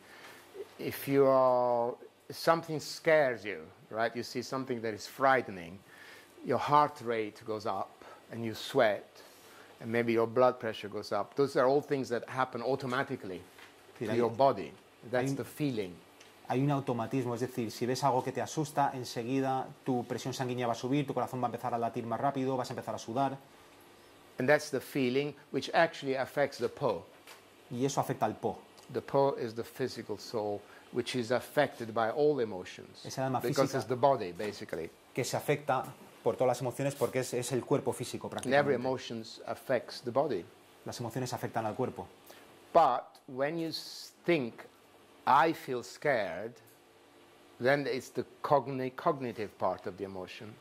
If you are, something scares you, right? You see something that is frightening, your heart rate goes up, and you sweat, and maybe your blood pressure goes up. Those are all things that happen automatically to your body. That's the feeling. Hay un automatismo, es decir, si ves algo que te asusta, enseguida tu presión sanguínea va a subir, tu corazón va a empezar a latir más rápido, vas a empezar a sudar, And that's the feeling which actually affects the Po. y eso afecta al Po. The Po is the physical soul, which is affected by all emotions. Esa alma because it's the body, basically. que se afecta por todas las emociones porque es, es el cuerpo físico And every prácticamente. emotions affects the body. Las emociones afectan al cuerpo. But when you think, I feel scared, then it's the cogni- cognitive part of the emotion.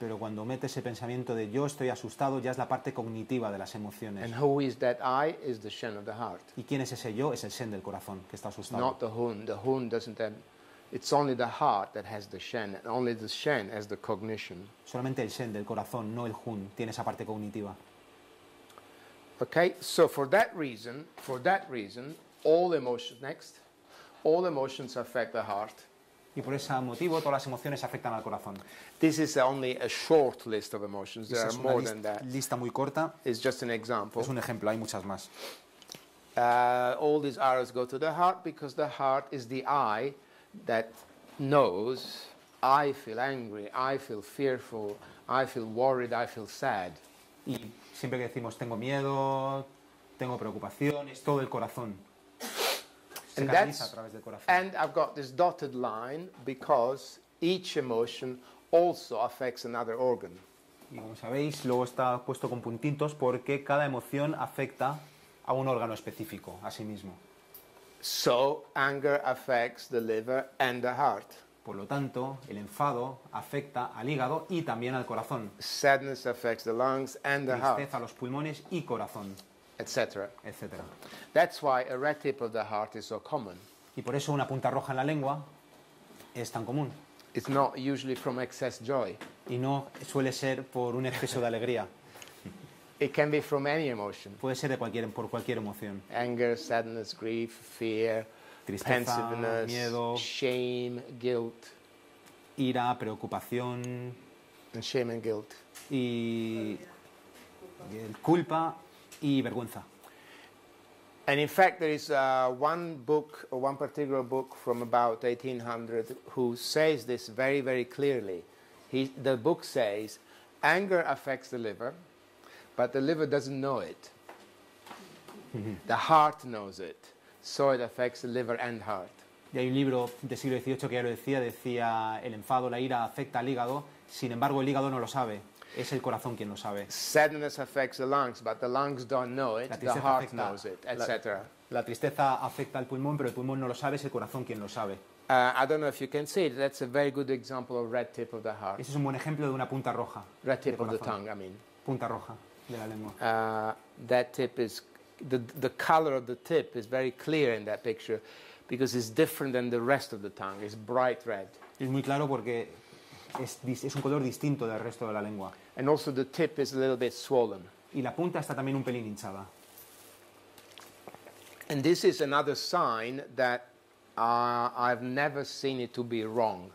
Pero cuando metes ese pensamiento de yo estoy asustado, ya es la parte cognitiva de las emociones. And who is that I? Is the Shen of the heart. ¿Y quién es ese yo? Es el sen del corazón que está asustado. Not the Hun. The Hun doesn't have, it's only the heart that has the Shen, and only the Shen has the cognition. Solamente el sen del corazón, no el jun, tiene esa parte cognitiva. Okay, so for that reason, for that reason, all emotions, next, all emotions affect the heart. Y por ese motivo todas las emociones afectan al corazón. This is only a short list of emotions. There are es una more than that. lista muy corta. It's just an example. Es un ejemplo, hay muchas más. Uh, all these arrows go to the heart because the heart is the eye that knows I feel angry, I feel fearful, I feel worried, I feel sad. Y siempre que decimos tengo miedo, tengo preocupación, es todo el corazón. Se And canaliza a través del corazón. And I've got this dotted line because each emotion also affects another organ. Y como sabéis, luego está puesto con puntitos porque cada emoción afecta a un órgano específico, a sí mismo. So anger affects the liver and the heart. Por lo tanto, el enfado afecta al hígado y también al corazón. Sadness affects the lungs and the heart, Tristeza a los pulmones y corazón, etc. etc. That's why a red tip of the heart is so common. Y por eso una punta roja en la lengua es tan común. It's not usually from excess joy. Y no suele ser por un exceso de alegría. It can be from any emotion. Puede ser de cualquier, por cualquier emoción. Anger, sadness, grief, fear, Tristeza, miedo, shame, guilt, ira, preocupación and shame and guilt. y y culpa y vergüenza. And in fact, there is uh, one book, or one particular book from about 1800, who says this very, very clearly. He, the book says, anger affects the liver, but the liver doesn't know it. the heart knows it, so it affects the liver and heart. Y hay un libro del siglo XVIII que ya lo decía, decía el enfado, la ira afecta al hígado, sin embargo el hígado no lo sabe, es el corazón quien lo sabe. Sadness affects the lungs, but the lungs don't know it, La the heart afecta, knows it, la- etc. La tristeza afecta al pulmón, pero el pulmón no lo sabe, es el corazón quien lo sabe. Uh, I don't know if you can see it, that's a very good example of red tip of the heart. Ese es un buen ejemplo de una punta roja, Red tip of the tongue, I mean. punta roja de la lengua. uh, that tip is the, the color of the tip is very clear in that picture because it's different than the rest of the tongue. It's bright red. Es muy claro porque es, es un color distinto del resto de la lengua. And also the tip is a little bit swollen. Y la punta está también un pelín hinchada. And this is another sign that uh, I've never seen it to be wrong.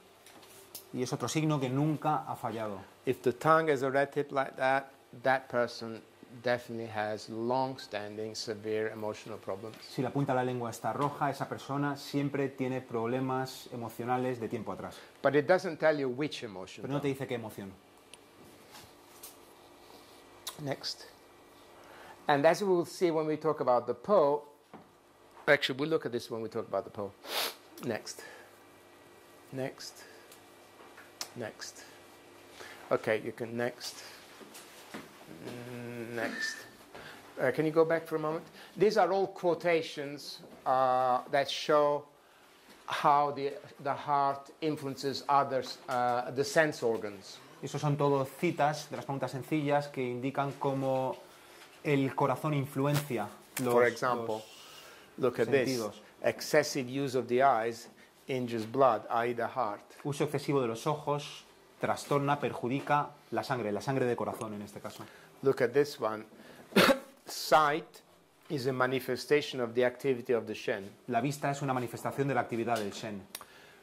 Y es otro signo que nunca ha fallado. If the tongue has a red tip like that, that person definitely has long-standing severe emotional problems. Si la punta de la lengua está roja, esa persona siempre tiene problemas emocionales de tiempo atrás. But it doesn't tell you which emotion. Pero no te dice qué emoción. Next. And as we will see when we talk about the Po, actually, we'll look at this when we talk about the Po. Next. Next. Next. Okay, you can next. Mm, Next. Uh, can you go back for a moment? These are all quotations uh, that show how the, the heart influences others, uh, the sense organs. Son todo citas de las preguntas sencillas que indican cómo el corazón influencia los, For example, los look at this. sentidos. Excessive use of the eyes injures blood, i.e., the heart. uso excesivo de los ojos trastorna, perjudica la sangre, la sangre de corazón en este caso. Look at this one. Sight is a manifestation of the activity of the Shen. La vista es una manifestación de la actividad del Shen.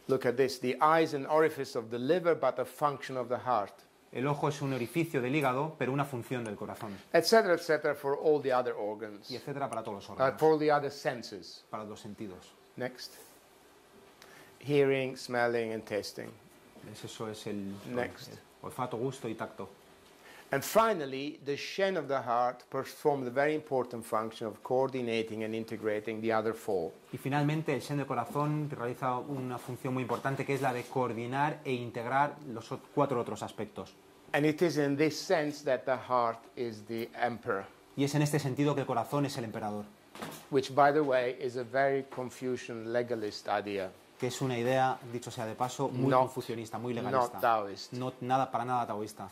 Look at this. The eye is an orifice of the liver, but a function of the heart, El ojo es un orificio del hígado, pero una función del corazón. etc., etc., for all the other organs, Y etcétera para todos los uh, órganos, for all the other senses. para los sentidos. Next. Hearing, smelling, and tasting. Es- Eso es el, Next. el olfato, gusto y tacto. And finally, the Shen of the heart performs the very important function of coordinating and integrating the other four. Y finalmente el Shen del corazón realiza una función muy importante que es la de coordinar e integrar los cuatro otros aspectos. And it is in this sense that the heart is the emperor, Y es en este sentido que el corazón es el emperador, which, by the way, is a very Confucian legalist idea, que es una idea, dicho sea de paso, muy Not- confucionista, muy not legalista. Taoist. No, nada, para nada taoísta.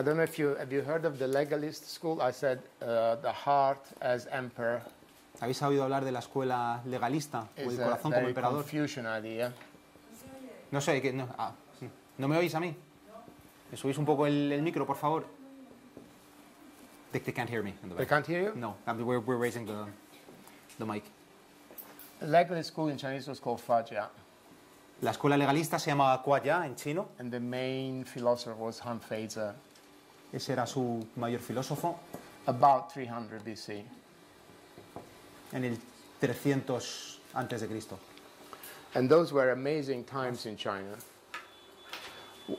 I don't know if you have you heard of the legalist school. I said uh, the heart as emperor ¿Habéis oído hablar de la escuela legalista o el corazón como emperador? Confucian idea. No sé, que, no, ah, ¿no me oís a mí? ¿Me subís un poco el, el micro, por favor? They, they can't hear me. in the back. They can't hear you. No, I mean, we're, we're raising the, the mic. Legalist school in Chinese was called Fajia, La escuela legalista se llamaba Kuaya en chino. and the main philosopher was Han Feize, Ese era su mayor filósofo. about 300 BC. En el 300 antes de Cristo. And those were amazing times in China.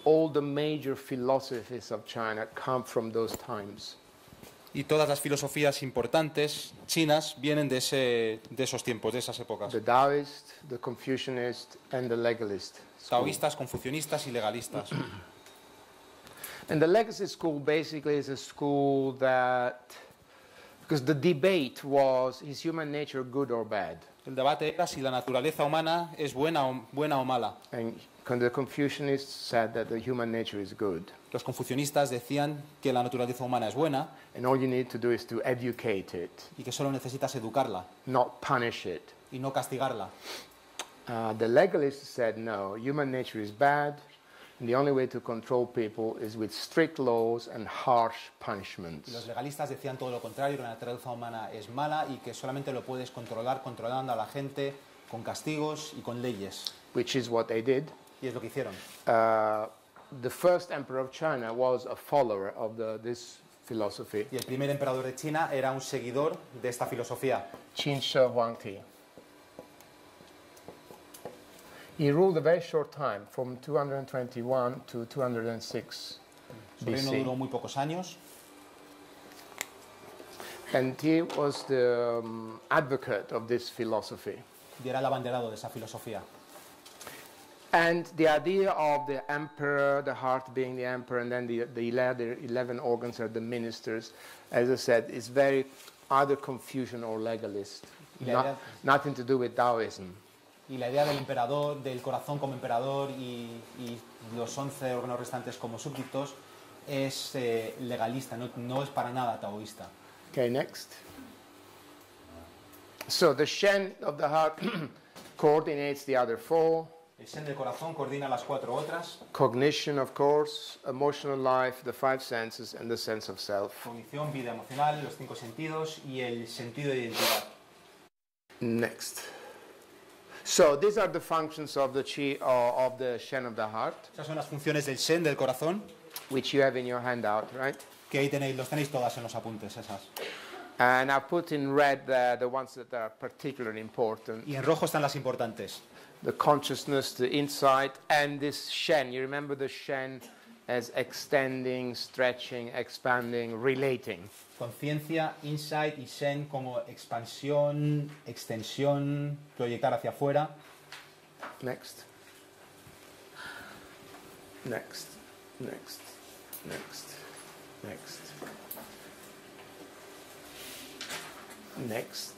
All the major philosophies of China come from those times. Y todas las filosofías importantes chinas vienen de, ese, de esos tiempos, de esas épocas. The Taoist, the Confucianist, and the legalist. Taoístas, confucionistas y legalistas. And the legacy school basically is a school that, because the debate was, is human nature good or bad? El debate era si la naturaleza humana es buena o, buena o mala. And the Confucianists said that the human nature is good. Los confucionistas decían que la naturaleza humana es buena And all you need to do is to educate it, Y que solo necesitas educarla not punish it. y no castigarla. Uh, the legalists said no, human nature is bad, and the only way to control people is with strict laws and harsh Y los legalistas decían todo lo contrario, que la naturaleza humana es mala y que solamente lo puedes controlar controlando a la gente con castigos y con leyes. Which is what they did. Y es lo que hicieron. Uh, the first emperor of China was a follower of the, this philosophy, Y el primer emperador de China era un seguidor de esta filosofía, Qin Shi Huangdi. He ruled a very short time, from 221 to 206 Su reino duró muy pocos años And he was the um, advocate of this philosophy. y era el abanderado de esa filosofía. And the idea of the emperor, the heart being the emperor, and then the, the 11, 11 organs are the ministers, as I said, is very either Confucian or legalist. Not- nothing to do with Taoism. Y la idea del emperador, del corazón como emperador y, y los 11 órganos restantes como súbditos es eh, legalista, no, no es para nada taoísta. Okay, next. So the Shen of the heart coordinates the other four El Shen del corazón coordina las cuatro otras, cognition, of course, emotional life, the five senses, and the sense of self. cognición, vida emocional, los cinco sentidos y el sentido de identidad. Next. So these are the functions of the chi uh, of the Shen of the heart, Esas son las funciones del Shen del corazón, which you have in your handout, right? que ahí tenéis, los tenéis todas en los apuntes, esas. And I put in red the, the ones that are particularly important: Y en rojo están las importantes. the consciousness, the insight, and this Shen. You remember the Shen as extending, stretching, expanding, relating. Conciencia, insight y Shen como expansión, extensión, proyectar hacia afuera. Next. Next. Next. Next. Next. Next.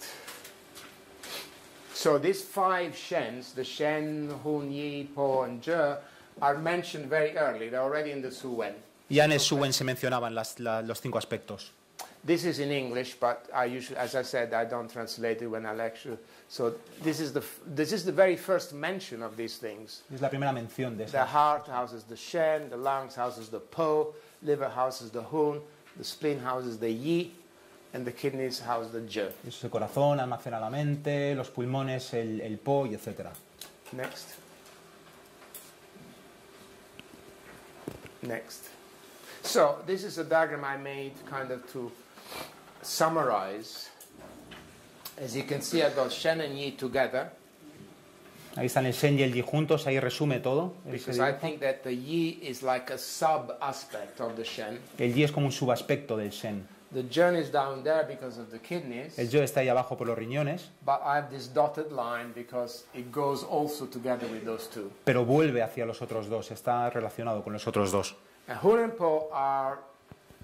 So these five Shens, the Shen, Hun, Yi, Po, and Je, are mentioned very early. They're already in the Suwen. Ya en el Suwen se mencionaban las- la- los cinco aspectos. This is in English, but I usually, as I said, I don't translate it when I lecture. So this is the f- this is the very first mention of these things. Es la primera mención de The eso. heart houses the Shen, the lungs houses the Po, liver houses the Hun, the spleen houses the Yi, and the kidneys house the Je. Es el corazón, almacena la mente, los pulmones, el, el po y etcétera. Next. Next. So this is a diagram I made kind of to summarize. As you can see, I've got Shen and Yi together Ahí están el Shen y el Yi juntos, ahí resume todo. because I think that the Yi is like a sub aspect of the Shen. El Yi es como un subaspecto del Shen. The Jern is down there because of the kidneys, El Yo está ahí abajo por los riñones, but I have this dotted line because it goes also together with those two. pero vuelve hacia los otros dos, está relacionado con los otros dos. And Hun and Po are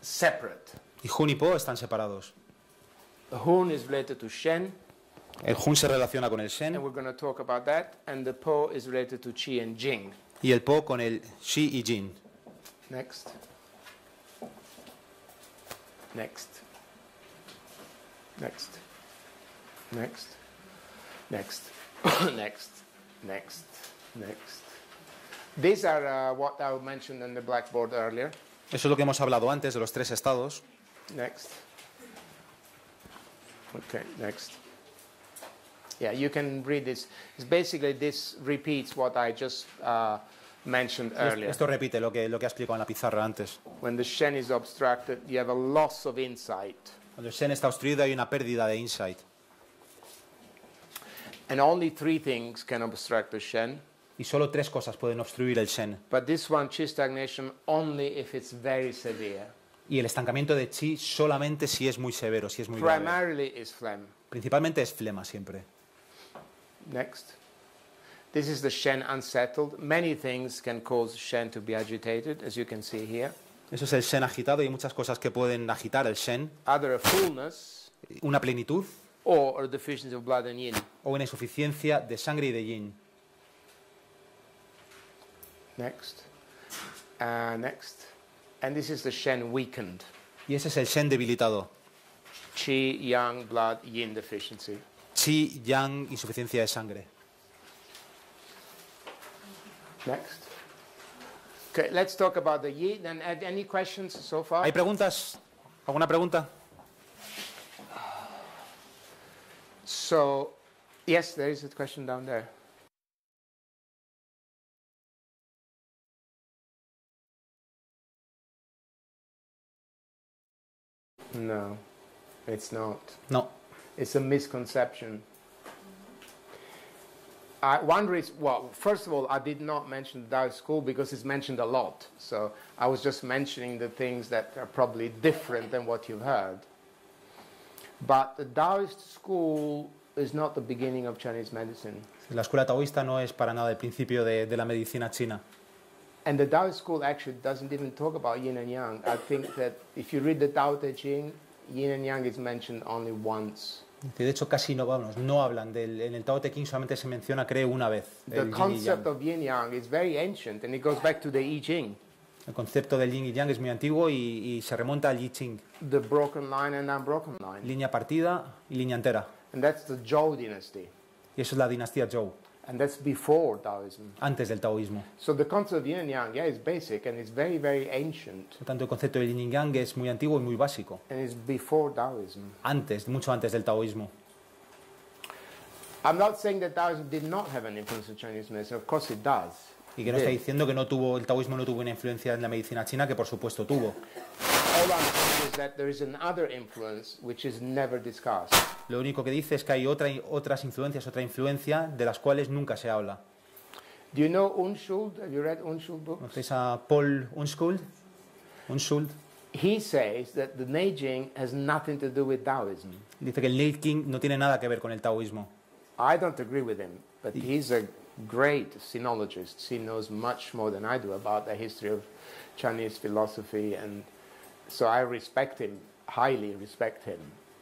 separate. Y Hun y Po están separados. The Hun is related to Shen, El Hun se relaciona con el and Shen we're going to talk about that. And the Po is related to Qi and Jing. y el Po con el Shi y Jin. Next. Next. Next. Next. Next. Next. Next. Next. These are uh, what I mentioned on the blackboard earlier. Eso es lo que hemos hablado antes de los tres estados. Next. Okay, next. Yeah, you can read this. It's basically this repeats what I just uh, mentioned earlier. Esto repite lo que, lo que ha explicado en la pizarra antes. When the Shen is obstructed, you have a loss of insight. Cuando el Shen está obstruido hay una pérdida de insight. And only three things can obstruct the Shen. Y solo tres cosas pueden obstruir el Shen. But this one, chi stagnation, only if it's very severe. Y el estancamiento de Chi solamente si es muy severo, si es muy grave. Primarily is phlegm. Principalmente es flema siempre. Next. This is the Shen unsettled. Many things can cause Shen to be agitated, as you can see here. Eso es el Shen agitado y hay muchas cosas que pueden agitar el Shen. Either a fullness Una plenitud or a deficiency of blood and yin. o una insuficiencia de sangre y de yin. Next. Uh, next. And this is the Shen weakened. Y ese es el Shen debilitado. Qi, yang, blood, yin deficiency. Chi, yang, insuficiencia de sangre. Next. Okay, let's talk about the yi. Then, any questions so far? ¿Hay preguntas? ¿Alguna pregunta? So, yes, there is a question down there. No, it's not. No. It's a misconception. I wonder is well. First of all, I did not mention the Taoist school because it's mentioned a lot. So I was just mentioning the things that are probably different than what you've heard. But the Taoist school is not the beginning of Chinese medicine. La escuela taoísta no es para nada el principio de, de la medicina china. And the Taoist school actually doesn't even talk about yin and yang. I think that if you read the Tao Te Ching, yin and yang is mentioned only once. De hecho, casi no, vamos, no hablan del. En el Tao Te Ching solamente se menciona, creo, una vez. The concept of yin yang is very ancient and it goes back to the I Ching, El concepto del yin y yang es muy antiguo y, y se remonta al Yi Ching. the broken line and unbroken line. Línea partida y línea entera. And that's the Zhou dynasty. Y eso es la dinastía Zhou, And that's before Taoism. antes del taoísmo. So the concept of yin and yang, yeah, is basic and it's very, very ancient. Por tanto, el concepto del yin y yang es muy antiguo y muy básico. And it's before Taoism. Antes, mucho antes del taoísmo. I'm not saying that Taoism did not have an influence on Chinese medicine. Of course it does. Y que no está diciendo que no tuvo, el taoísmo no tuvo una influencia en la medicina china, que por supuesto tuvo. All I'm saying is that there is another influence which is never discussed. Lo único que dice es que hay otra, otras influencias, otra influencia de las cuales nunca se habla. Do you know Unschuld? Have you read Unschuld book? ¿Conocéis a Paul Unschuld? Unschuld He says that the Neijing has nothing to do with Taoism. dice que el Neijing no tiene nada que ver con el taoísmo. I don't agree with him, but he's a great sinologist. He knows much more than I do about the history of Chinese philosophy, and so I respect him, highly respect him.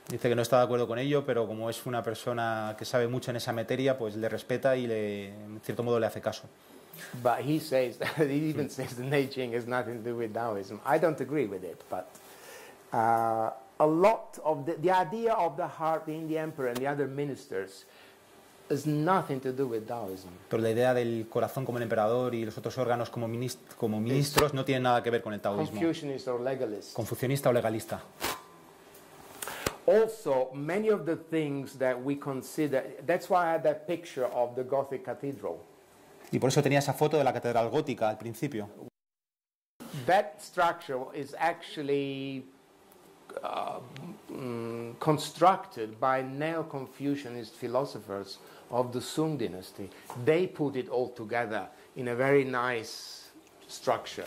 Dice que no está de acuerdo con ello, pero como es una persona que sabe mucho en esa materia, pues le respeta y le, en cierto modo le hace caso. But he says, he even says the Neijing has nothing to do with Taoism. I don't agree with it, but uh, a lot of the, the idea of the heart being the emperor and the other ministers Pero la idea del corazón como el emperador y los otros órganos como, minis- como ministros no tienen nada que ver con el taoísmo. Confucionista o legalista. Also, many of the things that we consider, that's why I had that picture of the Gothic cathedral. Y por eso tenía esa foto de la catedral gótica al principio. That structure is actually uh, mm, constructed by Neo Confucianist philosophers of the Sung dynasty. They put it all together in a very nice structure.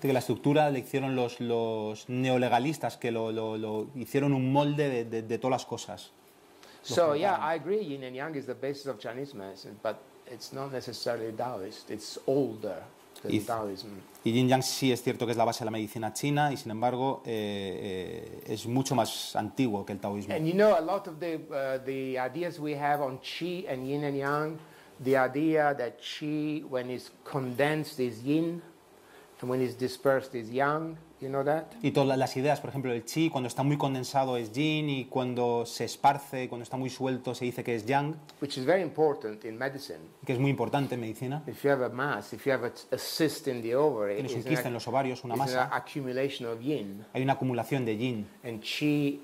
Que la estructura le hicieron los, los neolegalistas que lo, lo- lo hicieron un molde de, de- de todas las cosas. So, yeah, I agree, yin and yang is the basis of Chinese medicine, but it's not necessarily Taoist. It's older Taoism. Y yin yang sí es cierto que es la base de la medicina china y sin embargo eh, eh, es mucho más antiguo que el taoísmo. And you know, a lot of the, uh, the ideas we have on qi and yin and yang, the idea that qi, when it's condensed, is yin, and when it's dispersed, is yang. You know that? Y todas las ideas, por ejemplo, el chi, cuando está muy condensado es yin y cuando se esparce, cuando está muy suelto se dice que es yang, Which is very important in medicine. que es muy importante en medicina. If you have a mass, if you have a, cyst in the ovary, Tienes un quiste en los ovarios, una it's an masa, accumulation of yin. hay una acumulación de yin. And qi,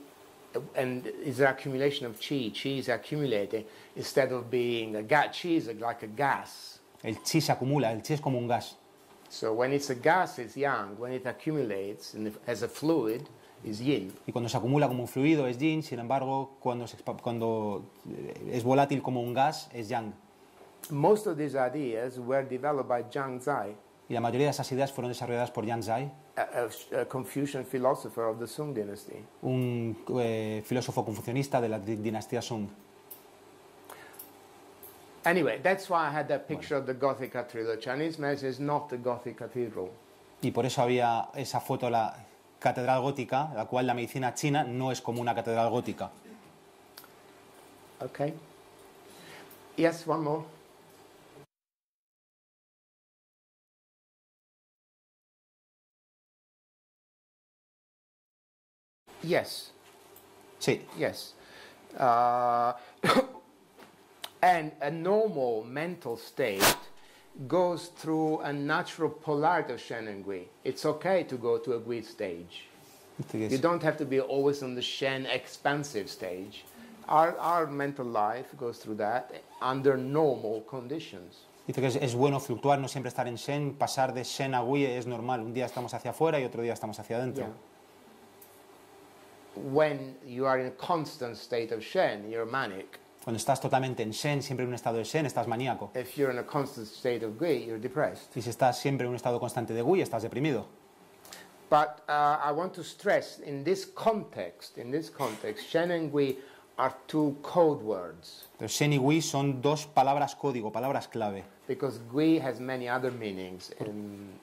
and is an accumulation of qi. Qi is accumulating instead of being a gas. Qi is like a gas. El chi se acumula, el chi es como un gas. Y cuando se acumula como un fluido es yin, sin embargo, cuando, se cuando eh, es volátil como un gas es yang. Most of these ideas were developed by Zhang Zai, Y la mayoría de esas ideas fueron desarrolladas por Yang Zai, a, a- a Confucian philosopher of the Sung dynasty. un eh, filósofo confucionista de la di- dinastía Sung. Anyway, that's why I had that picture of the Gothic cathedral. Chinese medicine is not the Gothic cathedral. Y por eso había esa foto de la catedral gótica, la cual la medicina china no es como una catedral gótica. Okay? Yes, one more. Yes, Sí, yes. Uh, and a normal mental state goes through a natural polarity of Shen and Gui. It's okay to go to a Gui stage. You don't have to be always on the Shen expansive stage. Our, our mental life goes through that under normal conditions. dice que es, es bueno fluctuar, no siempre estar en Shen, pasar de Shen a Gui es normal. Un día estamos hacia afuera y otro día estamos hacia adentro. Yeah. When you are in a constant state of Shen, you're manic. Cuando estás totalmente en Shen, siempre en un estado de Shen, estás maníaco. If you're in a constant state of Gui, you're depressed. Y si estás siempre en un estado constante de Gui, estás deprimido. But uh, I want to stress in this context, in this context, Shen and Gui are two code words Pero Shen y Gui son dos palabras código, palabras clave. because Gui has many other meanings. And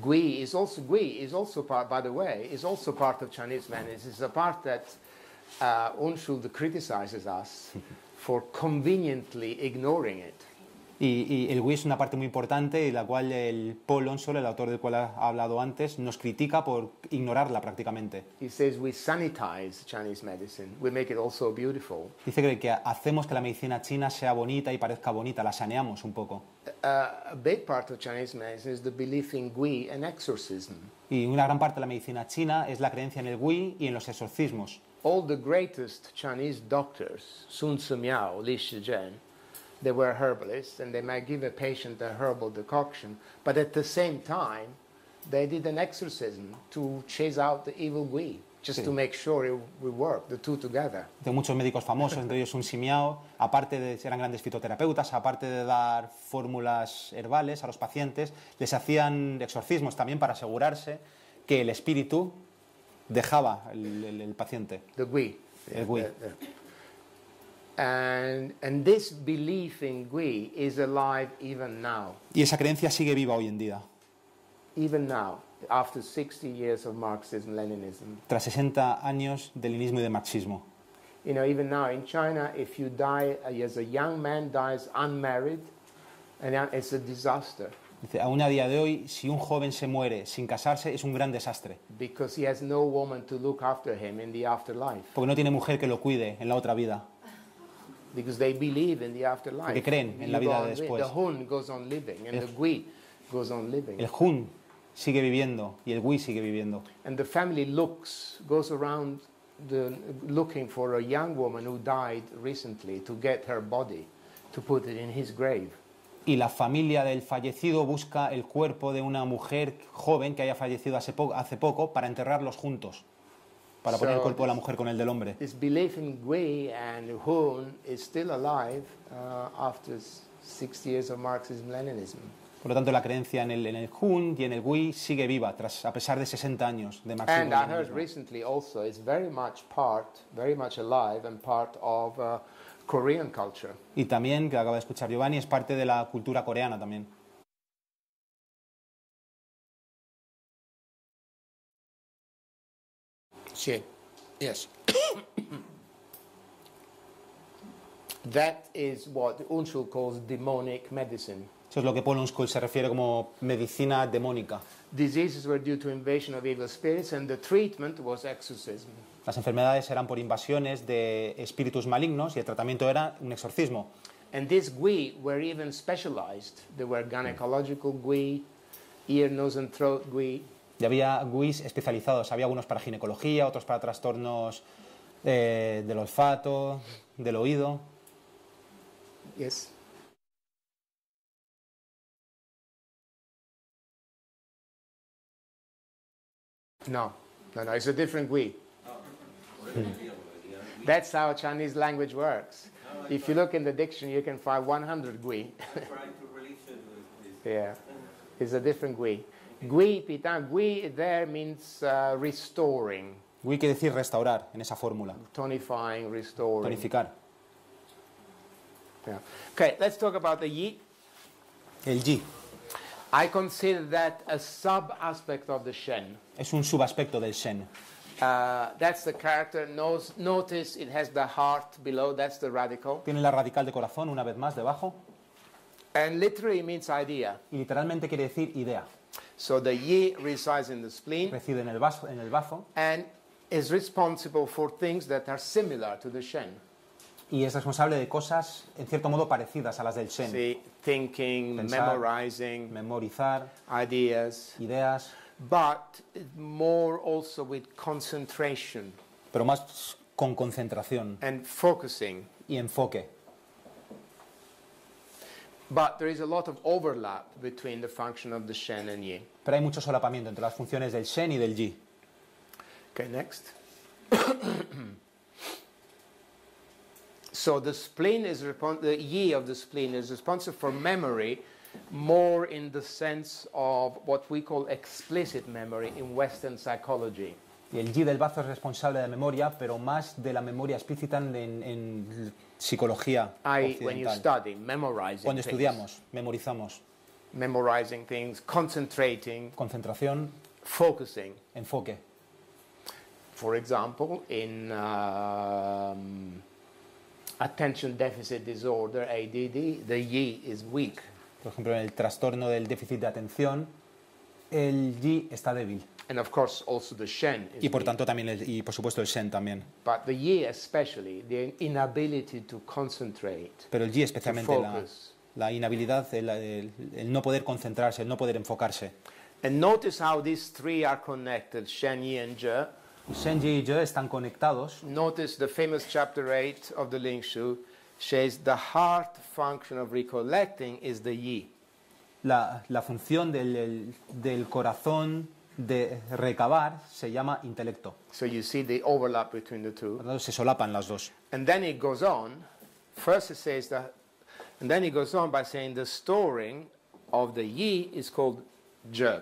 Gui is also Gui is also part, by the way, is also part of Chinese medicine. It's a part that uh, Unschuld criticizes us for conveniently ignoring it. Y, y el Gui es una parte muy importante la cual el Paul Onsol, el autor del cual ha hablado antes, nos critica por ignorarla prácticamente. He says we sanitize Chinese medicine. We make it also beautiful. Dice que, hacemos que la medicina china sea bonita y parezca bonita, la saneamos un poco. A big part of Chinese medicine is the belief in Gui and exorcism. Y una gran parte de la medicina china es la creencia en el Gui y en los exorcismos. All the greatest Chinese doctors, Sun Tzu Miao, Li Shizhen, they were herbalists and they might give a patient a herbal decoction, but at the same time, they did an exorcism to chase out the evil Gui, just to make sure it would work, the two together. Tengo muchos médicos famosos, entre ellos un simiao, aparte de eran grandes fitoterapeutas, aparte de dar fórmulas herbales a los pacientes, les hacían exorcismos también para asegurarse que el espíritu dejaba el, el- el paciente. The Gui. El Gui. The- the- And, and this belief in Gui is alive even now. Y esa creencia sigue viva hoy en día. Even now, after 60 years of Marxism, Leninism. Tras 60 años de leninismo y de marxismo. You know, even now in China, if you die as a young man dies unmarried, and it's a disaster Dice, aún a día de hoy, si un joven se muere sin casarse, es un gran desastre, because he has no woman to look after him in the afterlife. porque no tiene mujer que lo cuide en la otra vida. Because they believe in the afterlife. Porque creen en la vida de después. The Hun goes on living, and the Gui goes on living. El Hun sigue viviendo y el Wi sigue viviendo. And the family looks, goes around the, looking for a young woman who died recently to get her body, to put it in his grave. Y la familia del fallecido busca el cuerpo de una mujer joven que haya fallecido hace, po- hace poco para enterrarlos juntos, para poner el cuerpo de la mujer con el del hombre. This belief in Gui and is still alive uh, after s- 60 years of Marxism-Leninism. Por lo tanto, la creencia en el, en el Hun y en el Wi sigue viva, tras, a pesar de 60 años de marxismo. And y I heard recently also it's very much part, very much alive and part of uh, Korean culture. Y también, que acaba de escuchar Giovanni, es parte de la cultura coreana también. Sí. Yes. that is what Unschul calls demonic medicine. Eso es lo que Paul Unskul se refiere como medicina demónica. Diseases were due to invasion of evil spirits, and the treatment was exorcism. Las enfermedades eran por invasiones de espíritus malignos y el tratamiento era un exorcismo. And these gui were even specialized. There were gynecological gui, ear, nose, and throat gui. Y había GUIs especializados, había algunos para ginecología, otros para trastornos eh, del olfato, del oído. Yes. No, no, no. It's a different gui. That's how Chinese language works. If you look in the dictionary, you can find 100 gui. yeah, it's a different gui. Gui, pitan, gui there means uh, restoring, GUI quiere decir restaurar en esa fórmula, tonifying, restoring. tonificar. Yeah. Okay, let's talk about the yi. El Yi I consider that a sub aspect of the Shen. es un subaspecto del Shen. Uh, that's the character. Notice it has the heart below, that's the radical. Tiene la radical de corazón una vez más debajo And literally means idea. y literalmente quiere decir idea. So the yi resides in the spleen Reside en el, vaso, en el bazo and is responsible for things that are similar to the Shen. y es responsable de cosas en cierto modo parecidas a las del Shen. See, thinking, Pensar. memorizing, Memorizar, ideas, ideas, but more also with concentration pero más con concentración and focusing. y enfoque. But there is a lot of overlap between the function of the Shen and Yi. Pero hay mucho solapamiento entre las funciones del Shen y del Yi. Okay, next. so the spleen is the Yi of the spleen is responsible for memory more in the sense of what we call explicit memory in Western psychology. Y el Yi del bazo es responsable de memoria, pero más de la memoria explícita en, en psicología I, when you study, memorizing Cuando things, estudiamos, memorizamos. memorizing things, concentrating, Concentración, focusing. enfoque. For example, in um, attention deficit disorder (ADD), the Yi is weak. Por ejemplo, en el trastorno del déficit de atención, el Yi está débil. And of course, also the Shen is Y por tanto también el- y por supuesto el Shen también. But the Yi especially, the inability to concentrate, Pero el Yi especialmente to la, focus. la inhabilidad, el, el- el no poder concentrarse, el no poder enfocarse. And notice how these three are connected, Shen, Yi, and Je. Shen, Yi y Ye están conectados. Notice the famous chapter 8 of the Ling Shu says the heart function of recollecting is the Yi. La, la función del, el- del corazón de recabar se llama intelecto. So you see the overlap between the two. Por tanto, se solapan las dos. And then it goes on. First it says that, and then it goes on by saying the storing of the yi is called je.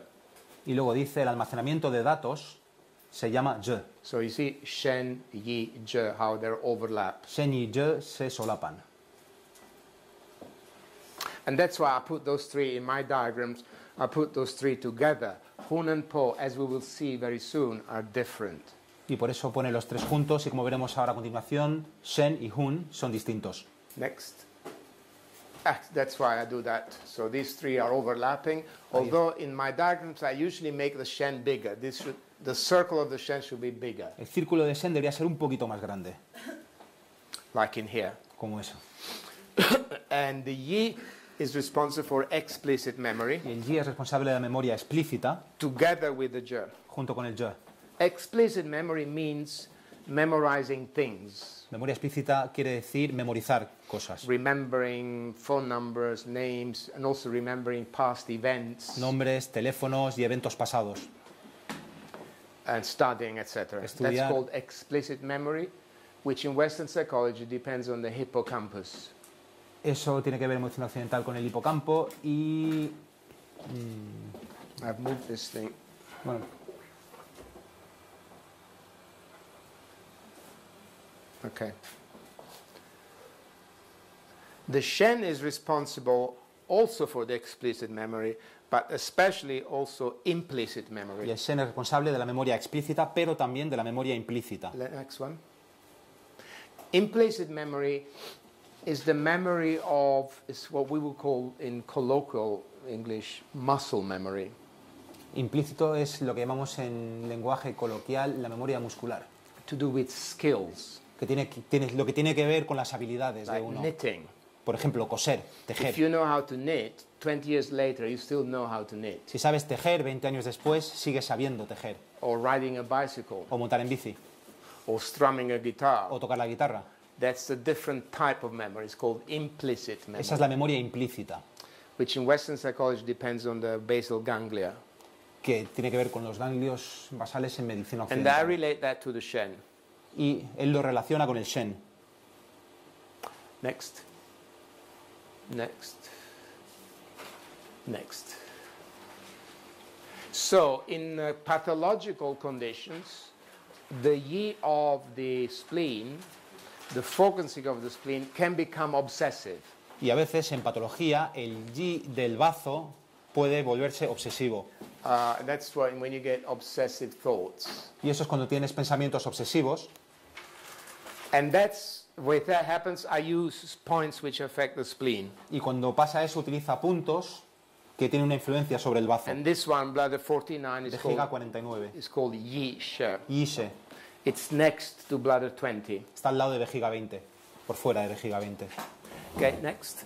Y luego dice el almacenamiento de datos se llama je. So you see shen, yi, je, how they're overlapped. Shen y je se solapan. And that's why I put those three in my diagrams. I put those three together. Hun and Po, as we will see very soon, are different. Y por eso pone los tres juntos y como veremos ahora a continuación, Shen y Hun son distintos. Next. Ah, That's why I do that. So these three are overlapping. Although in my diagrams I usually make the Shen bigger. This should, the circle of the Shen should be bigger, El círculo de Shen debería ser un poquito más grande, like in here. como eso. And the Yi is responsible for explicit memory Y el Yi es responsable de la memoria explícita together with the Je. junto con el Je. Explicit memory means memorizing things, Memoria explícita quiere decir memorizar cosas, remembering phone numbers, names, and also remembering past events nombres, teléfonos y eventos pasados. And studying, etc. That's called explicit memory, which in Western psychology depends on the hippocampus. Eso tiene que ver en medicina occidental con el hipocampo y mm, I've moved this thing. bueno, Okay. The Shen is responsible also for the explicit memory, but especially also implicit y memory. Shen es responsable de la memoria explícita, pero también de la memoria implícita. The next one. Implicit memory is the memory of is what we would call in colloquial English muscle memory. Implícito es lo que llamamos en lenguaje coloquial la memoria muscular, to do with skills que tiene, tiene- lo que tiene que ver con las habilidades de like uno. knitting. Por ejemplo, coser, If tejer. you know how to knit, 20 years later you still know how to knit. Si sabes tejer, 20 años después sigues sabiendo tejer. Or riding a bicycle, O montar en bici, or strumming a guitar. o tocar la guitarra. That's a different type of memory. It's called implicit memory, Esa es la memoria implícita, which in Western psychology depends on the basal ganglia. que tiene que ver con los ganglios basales en medicina And I occidental. relate that to the Shen. Y él lo relaciona con el Shen. Next. Next. Next. So, in uh, pathological conditions, the yi of the spleen, the focusing of the spleen, can become obsessive. Y a veces en patología el Yi del bazo puede volverse obsesivo. Uh, that's why when you get obsessive thoughts. Y eso es cuando tienes pensamientos obsesivos. And that's, when that happens, I use points which affect the spleen. Y cuando pasa eso utiliza puntos que tienen una influencia sobre el bazo. And this one, bladder 49, is Vejiga called, 49. is called yi she. Yishe It's next to bladder 20. está al lado de vejiga 20, por fuera de vejiga 20. Okay, next.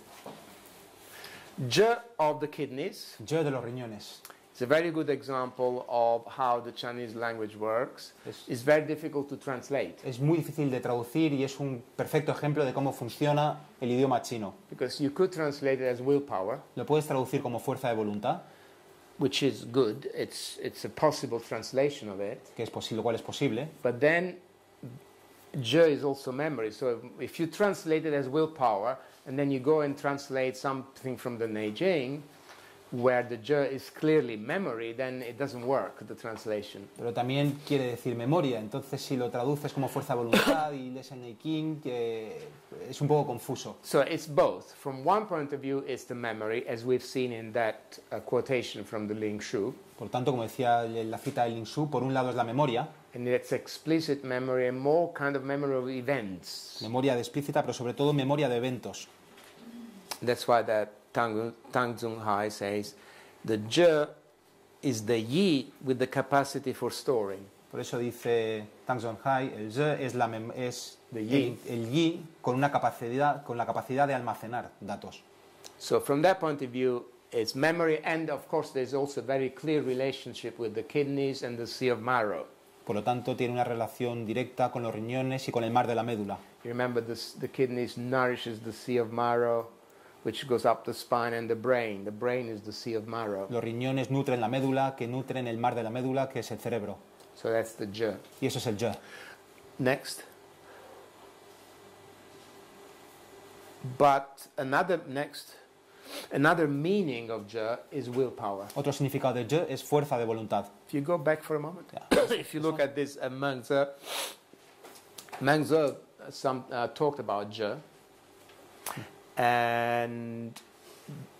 Je of the kidneys Yo de los riñones. Is a very good example of how the Chinese language works. Yes. It's very difficult to translate Es muy difícil de traducir y es un perfecto ejemplo de cómo funciona el idioma chino. because you could translate it as willpower, Lo puedes traducir como fuerza de voluntad, which is good. It's, it's a possible translation of it. que es posible, lo cual es posible, But then Je is also memory. So if you translate it as willpower and then you go and translate something from the Neijing, where the Je is clearly memory, then it doesn't work, the translation. pero también quiere decir memoria. Entonces, si lo traduces como fuerza voluntad y lees en King, que es un poco confuso. So it's both. From one point of view, it's the memory, as we've seen in that uh, quotation from the Ling Shu. Por tanto, como decía la cita de Lin Shu, por un lado es la memoria, And it's explicit memory and more kind of memory of events. memoria de explícita, pero sobre todo memoria de eventos. That's why that Tang, Tang Zhong Hai says the Je is the Yi with the capacity for storing. Por eso dice Tang Zhong Hai, el Zhe es, la es el, Yi. el Yi con, una capacidad, con la capacidad de almacenar datos. So from that point of view, it's memory, and of course, there's also a very clear relationship with the kidneys and the sea of marrow. Por lo tanto, tiene una relación directa con los riñones y con el mar de la médula. You remember this, the kidneys nourishes the sea of marrow, which goes up the spine, and the brain. The brain is the sea of marrow. Los riñones nutren la médula, que nutren el mar de la médula, que es el cerebro. So that's the je. Y eso es el je. Next. But another next, another meaning of je is willpower. Otro significado de je es fuerza de voluntad. If you go back for a moment, Yeah. if you look at this uh, Mengzi, Mengzi some uh, talked about je, and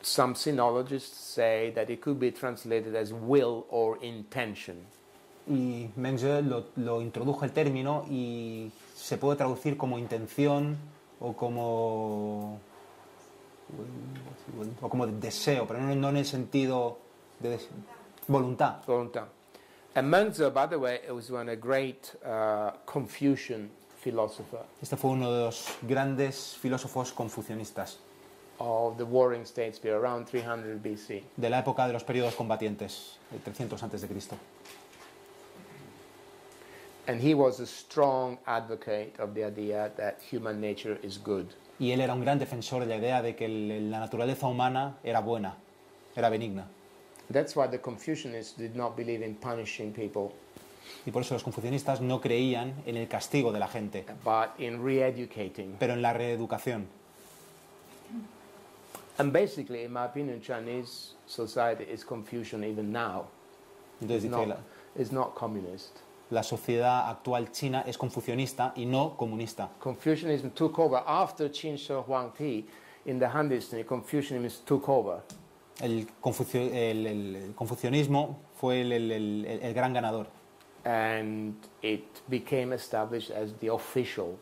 some sinologists say that it could be translated as will or intention. Y Mengge lo, lo introdujo el término y se puede traducir como intención o como o como deseo, pero no, no en el sentido de des- voluntad. Voluntad. And Mengzi, by the way, it was one a great uh, Confucian philosopher Este fue uno de los grandes filósofos confucionistas of the Warring States period, around 300 BC. de la época de los periodos combatientes, de 300 antes de Cristo. And he was a strong advocate of the idea that human nature is good. Y él era un gran defensor de la idea de que la naturaleza humana era buena, era benigna. That's why the Confucianists did not believe in punishing people, Y por eso los confucionistas no creían en el castigo de la gente, but in re-educating. pero en la reeducación. And basically, in my opinion, Chinese society is Confucian even now. Entonces It's not, la, it's not communist. la sociedad actual china es confucionista y no comunista. Confucianism took over after Qin Shi Huangdi in the Han Dynasty. Confucianism took over. El, confucio- el- el- el confucionismo fue el- el gran ganador and it became established as the official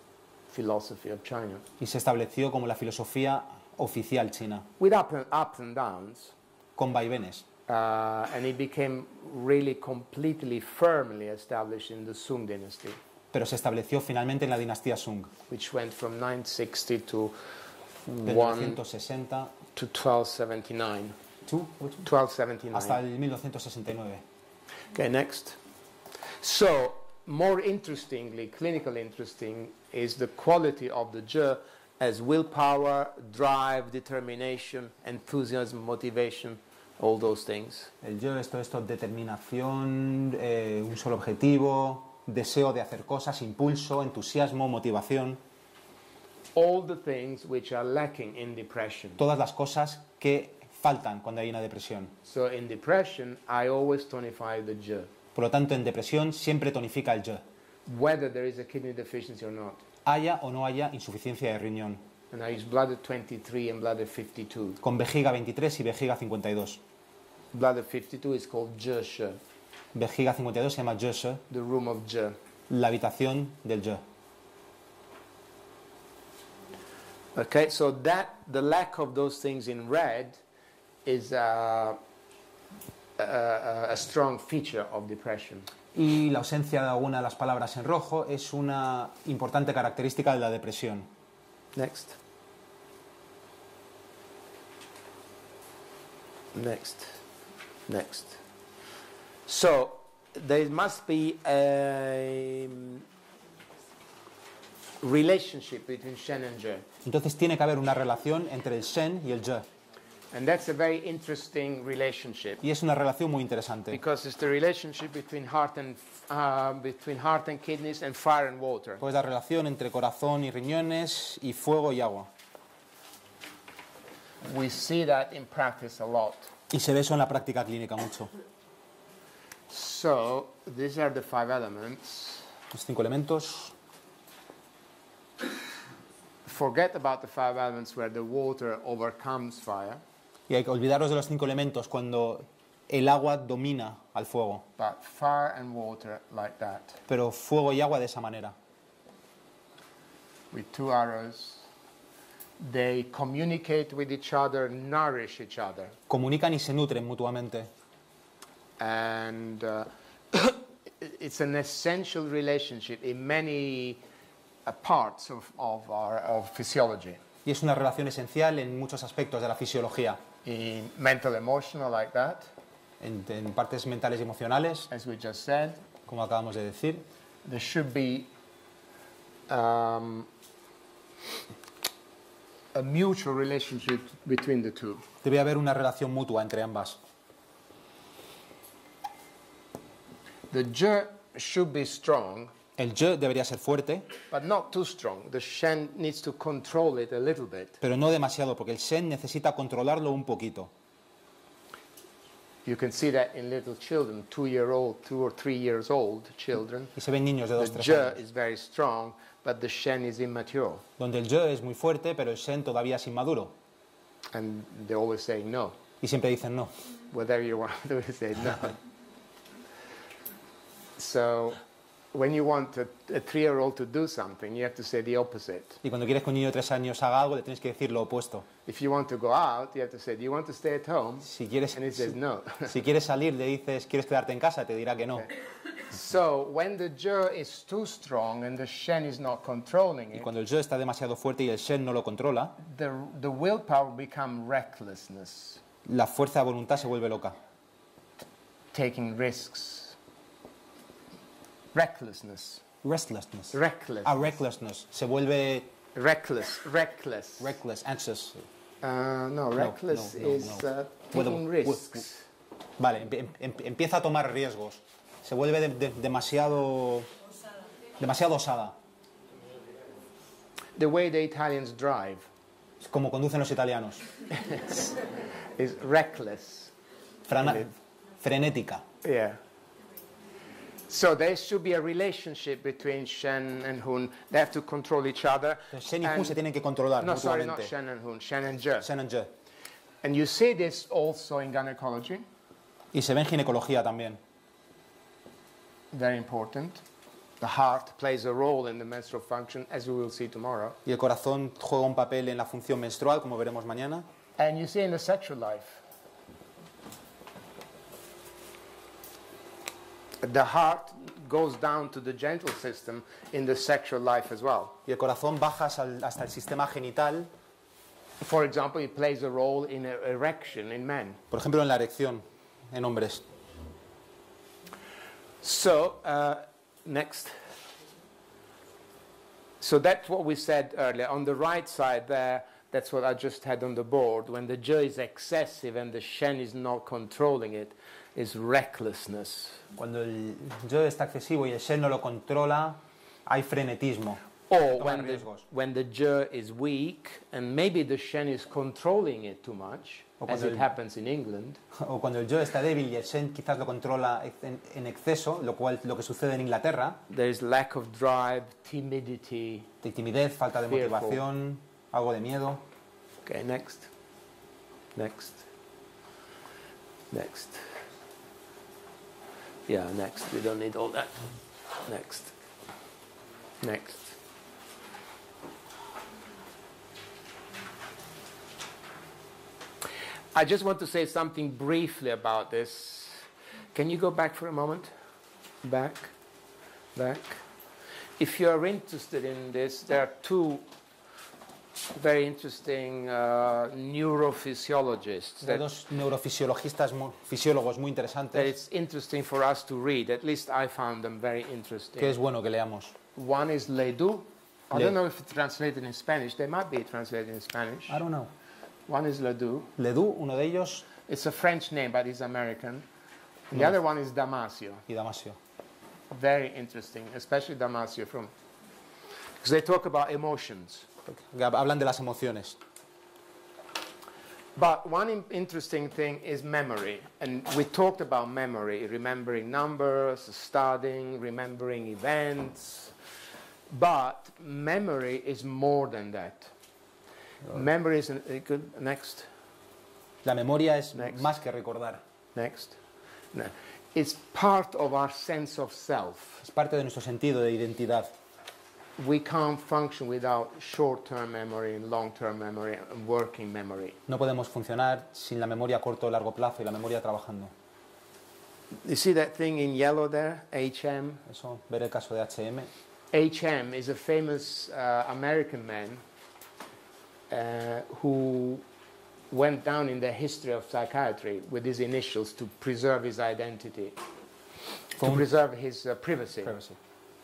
philosophy of China. y se estableció como la filosofía oficial china, With up and, ups and downs, con vaivenes. uh, and it became really completely firmly established in the Sung dynasty, pero se estableció finalmente en la dinastía Sung, which went from 960 to del 1 1960 to 1279. to- 1279. hasta el 1969. Okay, next. So, more interestingly, clinically interesting, is the quality of the Je as willpower, drive, determination, enthusiasm, motivation, all those things. El yo es todo esto, determinación, eh, un solo objetivo, deseo de hacer cosas, impulso, entusiasmo, motivación, All the things which are lacking in depression. todas las cosas que faltan cuando hay una depresión. So, in depression, I always tonify the Je, Por lo tanto, en depresión siempre tonifica el yo, whether there is a kidney deficiency or not. haya o no haya insuficiencia de riñón, And I use bladder 23 and bladder 52. con vejiga 23 y vejiga 52. Bladder 52 is called Vejiga 52 se llama je she, the room of Je. la habitación del. Okay, so that the lack of those things in red is uh, a, strong feature of depression. Y la ausencia de alguna de las palabras en rojo es una importante característica de la depresión. Next. Next. Next. So there must be a um, relationship between Shen and Je. Entonces tiene que haber una relación entre el shen y el je. And that's a very interesting relationship. Y es una relación muy interesante. Because it's the relationship between heart and uh, between heart and kidneys and fire and water. Pues la relación entre corazón y riñones y fuego y agua. We see that in practice a lot. Y se ve eso en la práctica clínica mucho. So these are the five elements. Los cinco elementos. Forget about the five elements where the water overcomes fire, Y hay que olvidaros de los cinco elementos cuando el agua domina al fuego. but fire and water like that, Pero fuego y agua de esa manera. with two arrows. They communicate with each other, nourish each other, Comunican y se nutren mutuamente. and uh, it's an essential relationship in many uh, parts of, of our of physiology. Y es una relación esencial en muchos aspectos de la fisiología. In mental, emotional, like that, En, en partes mentales y emocionales, as we just said, como acabamos de decir. there should be um, a mutual relationship between the two. Debe haber una relación mutua entre ambas. The je should be strong, El je debería ser fuerte, but not too strong. The shen needs to control it a little bit. pero no demasiado, porque el shen necesita controlarlo un poquito. You can see that in little children, two year old, two or three years old children. Y se ven niños de dos, The tres je años, is very strong, but the shen is immature. donde el je es muy fuerte, pero el shen todavía es inmaduro. And they always say no. Y siempre dicen no. Whatever you want they say no. so when you want a, a three year old to do something, you have to say the opposite. Y cuando quieres que un niño de tres años haga algo, le tienes que decir lo opuesto. If you want to go out, you have to say, Do you want to stay at home? Si quieres, And he says no. si quieres salir, le dices, ¿quieres quedarte en casa? Te dirá que no. so when the je is too strong and the shen is not controlling Y it, cuando el je está demasiado fuerte y el shen no lo controla, the, the willpower become recklessness, la fuerza de voluntad se vuelve loca. taking risks. Recklessness. Restlessness. Reckless. Ah, recklessness. Se vuelve reckless. Reckless. reckless, anxious. Uh, no, reckless no, no, is no. Uh, Puedo- taking risks. Vale, em- em- empieza a tomar riesgos. Se vuelve de- de- demasiado demasiado osada. The way the Italians drive Es como conducen los italianos. is reckless. Frana- frenética. Yeah. So there should be a relationship between Shen and Hun. They have to control each other. Shen y Hun And- se tienen que controlar no, sorry, not. Shen and Hun, Shen and Je. Shen and Je. And you see this also in gynecology, Y se ve en ginecología también. very important. The heart plays a role in the menstrual function, as we will see tomorrow. Y el corazón juega un papel en la función menstrual, como veremos mañana. And you see in the sexual life. The heart goes down to the genital system in the sexual life as well. Y el corazón baja hasta el, sistema genital, For example, it plays a role in erection in men. por ejemplo, en la erección en hombres. So, uh, next. So that's what we said earlier. On the right side there, that's what I just had on the board. When the je is excessive and the shen is not controlling it, is recklessness. Cuando el yo está excesivo y el shen no lo controla, hay frenetismo. Or when the, when the je is weak and maybe the shen is controlling it too much, as cuando it happens in England. O cuando el yo está débil y el shen quizás lo controla en, en exceso, lo cual lo que sucede en Inglaterra, There is lack of drive, timidity. de timidez, falta de Fearful. motivación, algo de miedo. Okay, next. Next. Next. Yeah, next. We don't need all that. Next. Next. I just want to say something briefly about this. Can you go back for a moment? Back. Back. If you are interested in this, there are two very interesting uh, neurophysiologists that, dos neurofisiologistas, fisiólogos muy that interesantes, it's interesting for us to read. At least I found them very interesting. que es bueno que leamos. One is Ledoux. I don't know if it's translated in Spanish. They might be translated in Spanish. I don't know. One is Ledoux. Ledoux, uno de ellos, It's a French name, but it's American. The other one is Damasio. y Damasio. Very interesting, especially Damasio from because they talk about emotions. Hablan de las emociones. But one interesting thing is memory. And we talked about memory, remembering numbers, studying, remembering events. But memory is more than that. Memory is an, good next, La memoria es Next. más que recordar. next. No. It's part of our sense of self. Es parte de nuestro sentido de identidad. We can't function without short-term memory and long-term memory and working memory. No podemos funcionar sin la memoria a corto o largo plazo y la memoria trabajando. You see that thing in yellow there, HM? Eso, ver el caso de HM. H.M. is a famous uh, American man uh, who went down in the history of psychiatry with his initials to preserve his identity, to preserve his uh, privacy. privacy.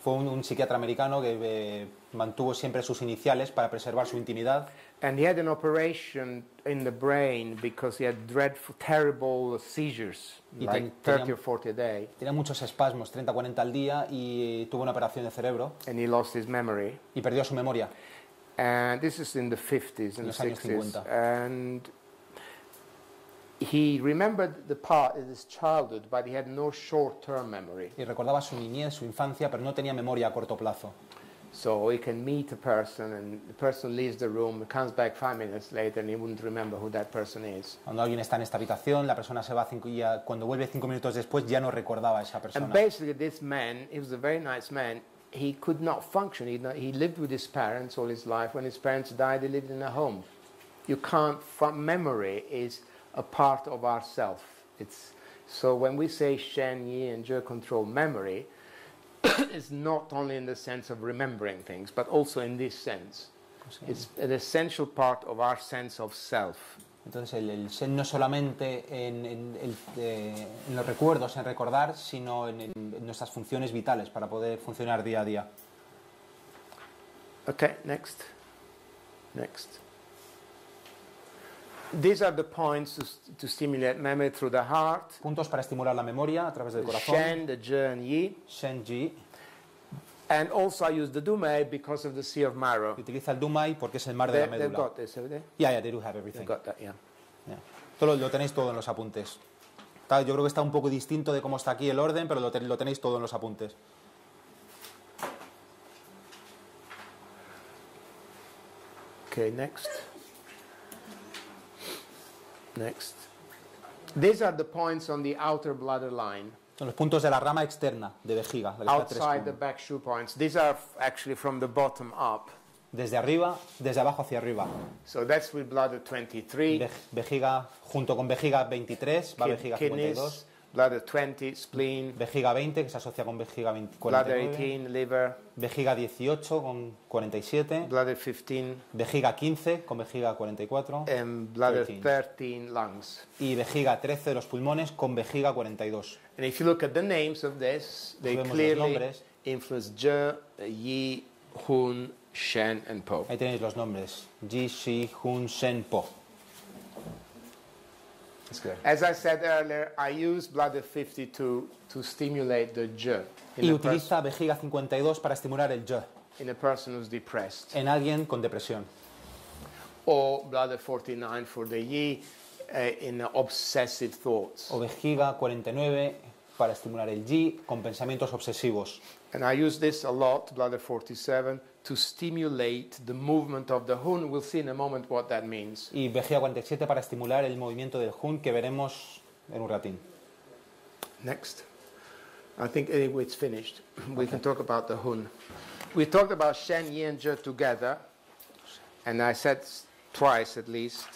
Fue un, un psiquiatra americano que eh, mantuvo siempre sus iniciales para preservar su intimidad And he had an operation in the brain because he had dreadful, terrible seizures, Y like ten- 30 tenía- or 40 a day, Tenía muchos espasmos, 30-40 al día, y tuvo una operación de cerebro and he lost his memory. y perdió su memoria. And this is in the 50s and Los the años 60s. 50. And he remembered the part of his childhood, but he had no short-term memory. Y recordaba su niñez, su infancia, pero no tenía memoria a corto plazo. So he can meet a person, and the person leaves the room, comes back five minutes later, and he wouldn't remember who that person is. Cuando alguien está en esta habitación, la persona se va cinco, y ya- cuando vuelve cinco minutos después ya no recordaba a esa And basically, this man, he was a very nice man. He could not function. He, he lived with his parents all his life. When his parents died, he lived in a home. You can't. From memory is a part of ourself. It's so when we say Shen Yi and Je control memory, it's not only in the sense of remembering things, but also in this sense. It's an essential part of our sense of self. Entonces el, el Shen no solamente en, en- el- eh, en los recuerdos, en recordar, sino en, en nuestras funciones vitales para poder funcionar día a día. Okay, next. Next. These are the points to, stimulate memory through the heart. Puntos para estimular la memoria a través del corazón. Shen, the and Yi. Shen Ji. And also I use the Dumei because of the Sea of Marrow. Utiliza el Dumai porque es el mar de They, la they've médula. got this, have they? Do have They've everything. got that, yeah. Ya. Todo lo, tenéis todo en los apuntes. Yo creo que está un poco distinto de cómo está aquí el orden, pero lo, ten- lo tenéis todo en los apuntes. Okay, next. Next. These are the points on the outer bladder line, Son los puntos de la rama externa de vejiga. la outside the back shoe points. These are actually from the bottom up. Desde arriba, desde abajo hacia arriba. So that's with bladder 23, Ve- vejiga, junto con vejiga 23, va kid- vejiga kidneys, 52. Bladder 20, spleen, Vejiga 20, que se asocia con vejiga 20 bladder 49. 18, liver, Vejiga 18 con 47. bladder 15, Vejiga 15 con vejiga 44. and bladder 13. 13, lungs. Y vejiga 13 de los pulmones con vejiga 42. And if you look at the names of this, they clearly influence Je, Yi, Hun, Shen, and Po. Ahí tenéis los nombres. Ji, Shi, Hun, Shen, Po. That's good. As I said earlier, I use bladder 52 to stimulate the Je in Y a, pers- utiliza vejiga 52 para estimular el Je in a person who's depressed, en alguien con depresión. or bladder 49 for the Yi uh, in obsessive thoughts. O vejiga 49 para estimular el Ji con pensamientos obsesivos. And I use this a lot, bladder 47, to stimulate the movement of the Hun. We'll see in a moment what that means. Y vejiga 47 para estimular el movimiento del Hun que veremos en un ratín. Next. I think anyway, it's finished. We can talk about the Hun. We talked about Shen, Je together, and I said twice at least,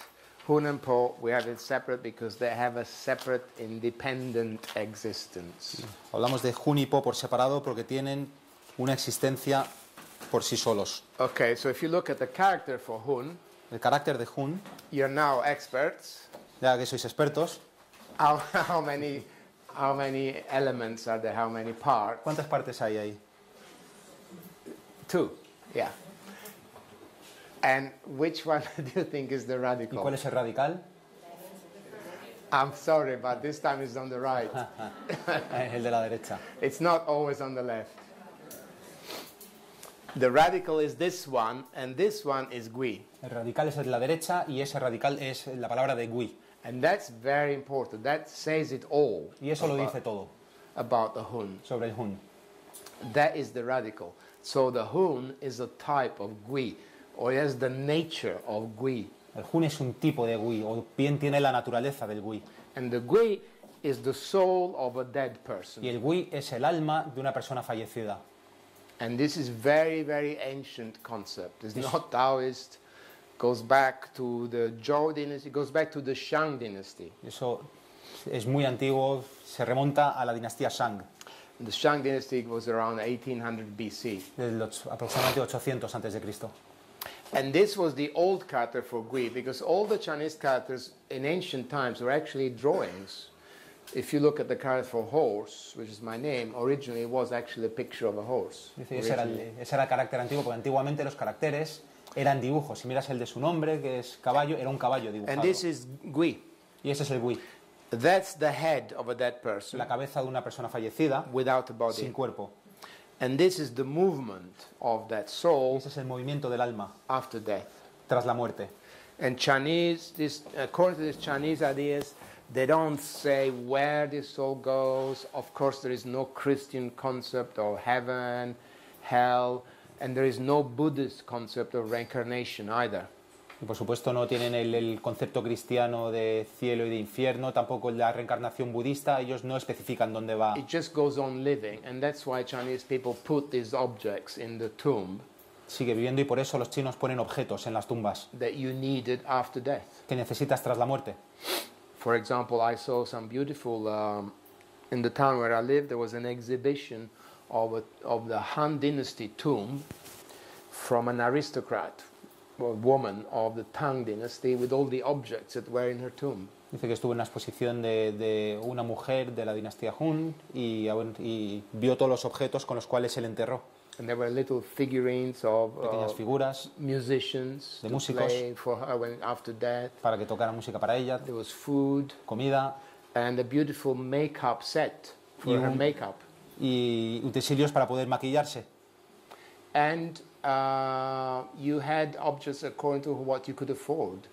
Hun and Po, we have it separate because they have a separate, independent existence. Hablamos de Hun y Po por separado porque tienen una existencia por sí solos. Okay, so if you look at the character for Hun, El carácter de Hun, you're now experts. ya que sois expertos, How, how many how many elements are there? How many parts? ¿cuántas partes hay ahí? Two. Yeah. And which one do you think is the radical? ¿Y cuál es el radical? I'm sorry, but this time it's on the right. El de la derecha. it's not always on the left. The radical is this one, and this one is Gui. El radical es de la derecha y ese radical es la palabra de Gui. And that's very important. That says it all Y eso lo about, dice todo about the Hun. sobre el Hun. That is the radical. So the Hun is a type of Gui, or has the nature of Gui. El Hun es un tipo de Gui, o bien tiene la naturaleza del Gui. And the Gui is the soul of a dead person. Y el Gui es el alma de una persona fallecida. And this is very, very ancient concept. It's not Taoist. Goes back to the Zhou dynasty. It goes back to the Shang dynasty. Eso es muy antiguo, se remonta a la dinastía Shang, The Shang dynasty was around 1800 BC. aproximadamente 800 a.C. And this was the old character for Gui because all the Chinese characters in ancient times were actually drawings. If you look at the colorful horse, which is my name, originally it was actually a picture of a horse. Dice, ese, era el, ese era el carácter antiguo, porque antiguamente los caracteres eran dibujos. Si miras el de su nombre, que es caballo, era un caballo dibujado. And this is Gui. Y ese es el Gui, That's the head of a dead person la cabeza de una persona fallecida without a body. sin cuerpo. And this is the movement of that Y soul ese es el movimiento del alma after death. tras la muerte. And Chinese, this, according to these Chinese ideas, they don't say where this soul goes. Of course, there is no Christian concept of heaven, hell, and there is no Buddhist concept of reincarnation either. Y por supuesto no tienen el, el concepto cristiano de cielo y de infierno, tampoco la reencarnación budista, ellos no especifican dónde va. It just goes on living, and that's why Chinese people put these objects in the tomb Sigue viviendo y por eso los chinos ponen objetos en las tumbas that you needed after death. que necesitas tras la muerte. For example, I saw some beautiful, um, in the town where I live, there was an exhibition of, a, of the Han Dynasty tomb from an aristocrat, a woman of the Tang Dynasty, with all the objects that were in her tomb. Dice que estuvo en una exposición de, de una mujer de la dinastía Hun y, y vio todos los objetos con los cuales él enterró. And there were little figurines of Pequeñas uh, figuras musicians De to músicos. play for her when, after death. para que tocaran música para ella, There was food comida and a beautiful makeup set for Y her makeup. y utensilios para poder maquillarse. and uh, you had objects according to what you could afford.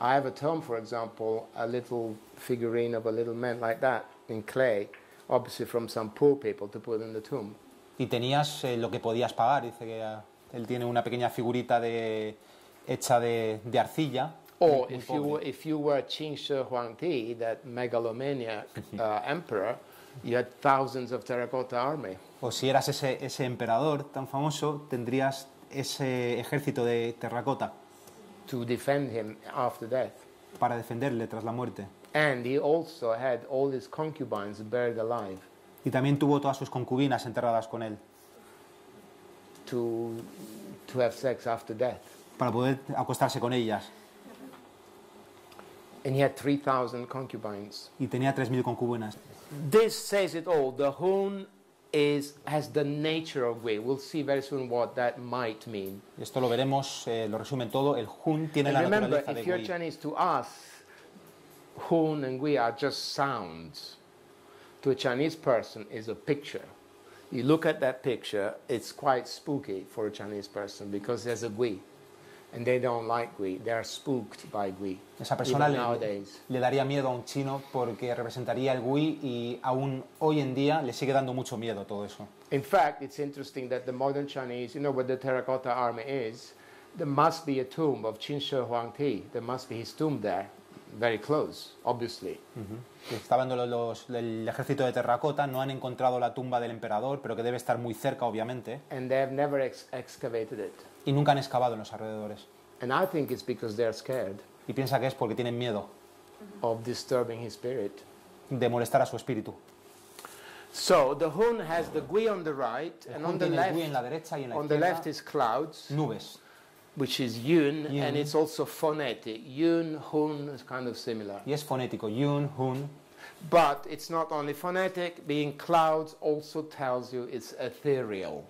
I have a term, for example, a little figurine of a little man like that in clay, obviously from some poor people to put in the tomb. Y tenías eh, lo que podías pagar. Dice que ah, él tiene una pequeña figurita de, hecha de, de arcilla. Or muy if you, pobre. if you were Qin Shi Huangdi, that megalomaniac uh, emperor, you had thousands of terracotta army. O si eras ese, ese emperador tan famoso, tendrías ese ejército de terracota to defend him after death. para defenderle tras la muerte. And he also had all his concubines buried alive Y también tuvo todas sus concubinas enterradas con él to, to have sex after death. para poder acostarse con ellas. And he had 3,000 concubines. Y tenía 3.000 concubinas. This says it all. The Hun is, has the nature of Gui. We'll see very soon what that might mean. Esto lo veremos, eh, lo resumen todo. El Hun tiene And la remember, naturaleza de if you're. Chinese, to us, Hun and Gui are just sounds. To a Chinese person, is a picture. You look at that picture, it's quite spooky for a Chinese person because there's a Gui. And they don't like Gui. They are spooked by Gui. Esa persona le, nowadays. le daría miedo a un chino porque representaría el Gui y aún hoy en día le sigue dando mucho miedo todo eso. In fact, it's interesting that the modern Chinese, you know where the terracotta army is, there must be a tomb of Qin Shi Huangdi. There must be his tomb there, very close, obviously. Que Estaban los, los- el ejército de terracota, no han encontrado la tumba del emperador, pero que debe estar muy cerca, obviamente, And they have never ex- excavated it. y nunca han excavado en los alrededores. And I think it's because they're scared Y piensa que es porque tienen miedo of disturbing his spirit. de molestar a su espíritu. So the Hun has the Gui on the right, and on the Gui en la left, derecha y en la on the left is clouds, nubes. Which is Yun, Yun. and it's also phonetic. Yun, Hun is kind of similar. Yes, es fonético, Yun, Hun. But it's not only phonetic, being clouds also tells you it's ethereal.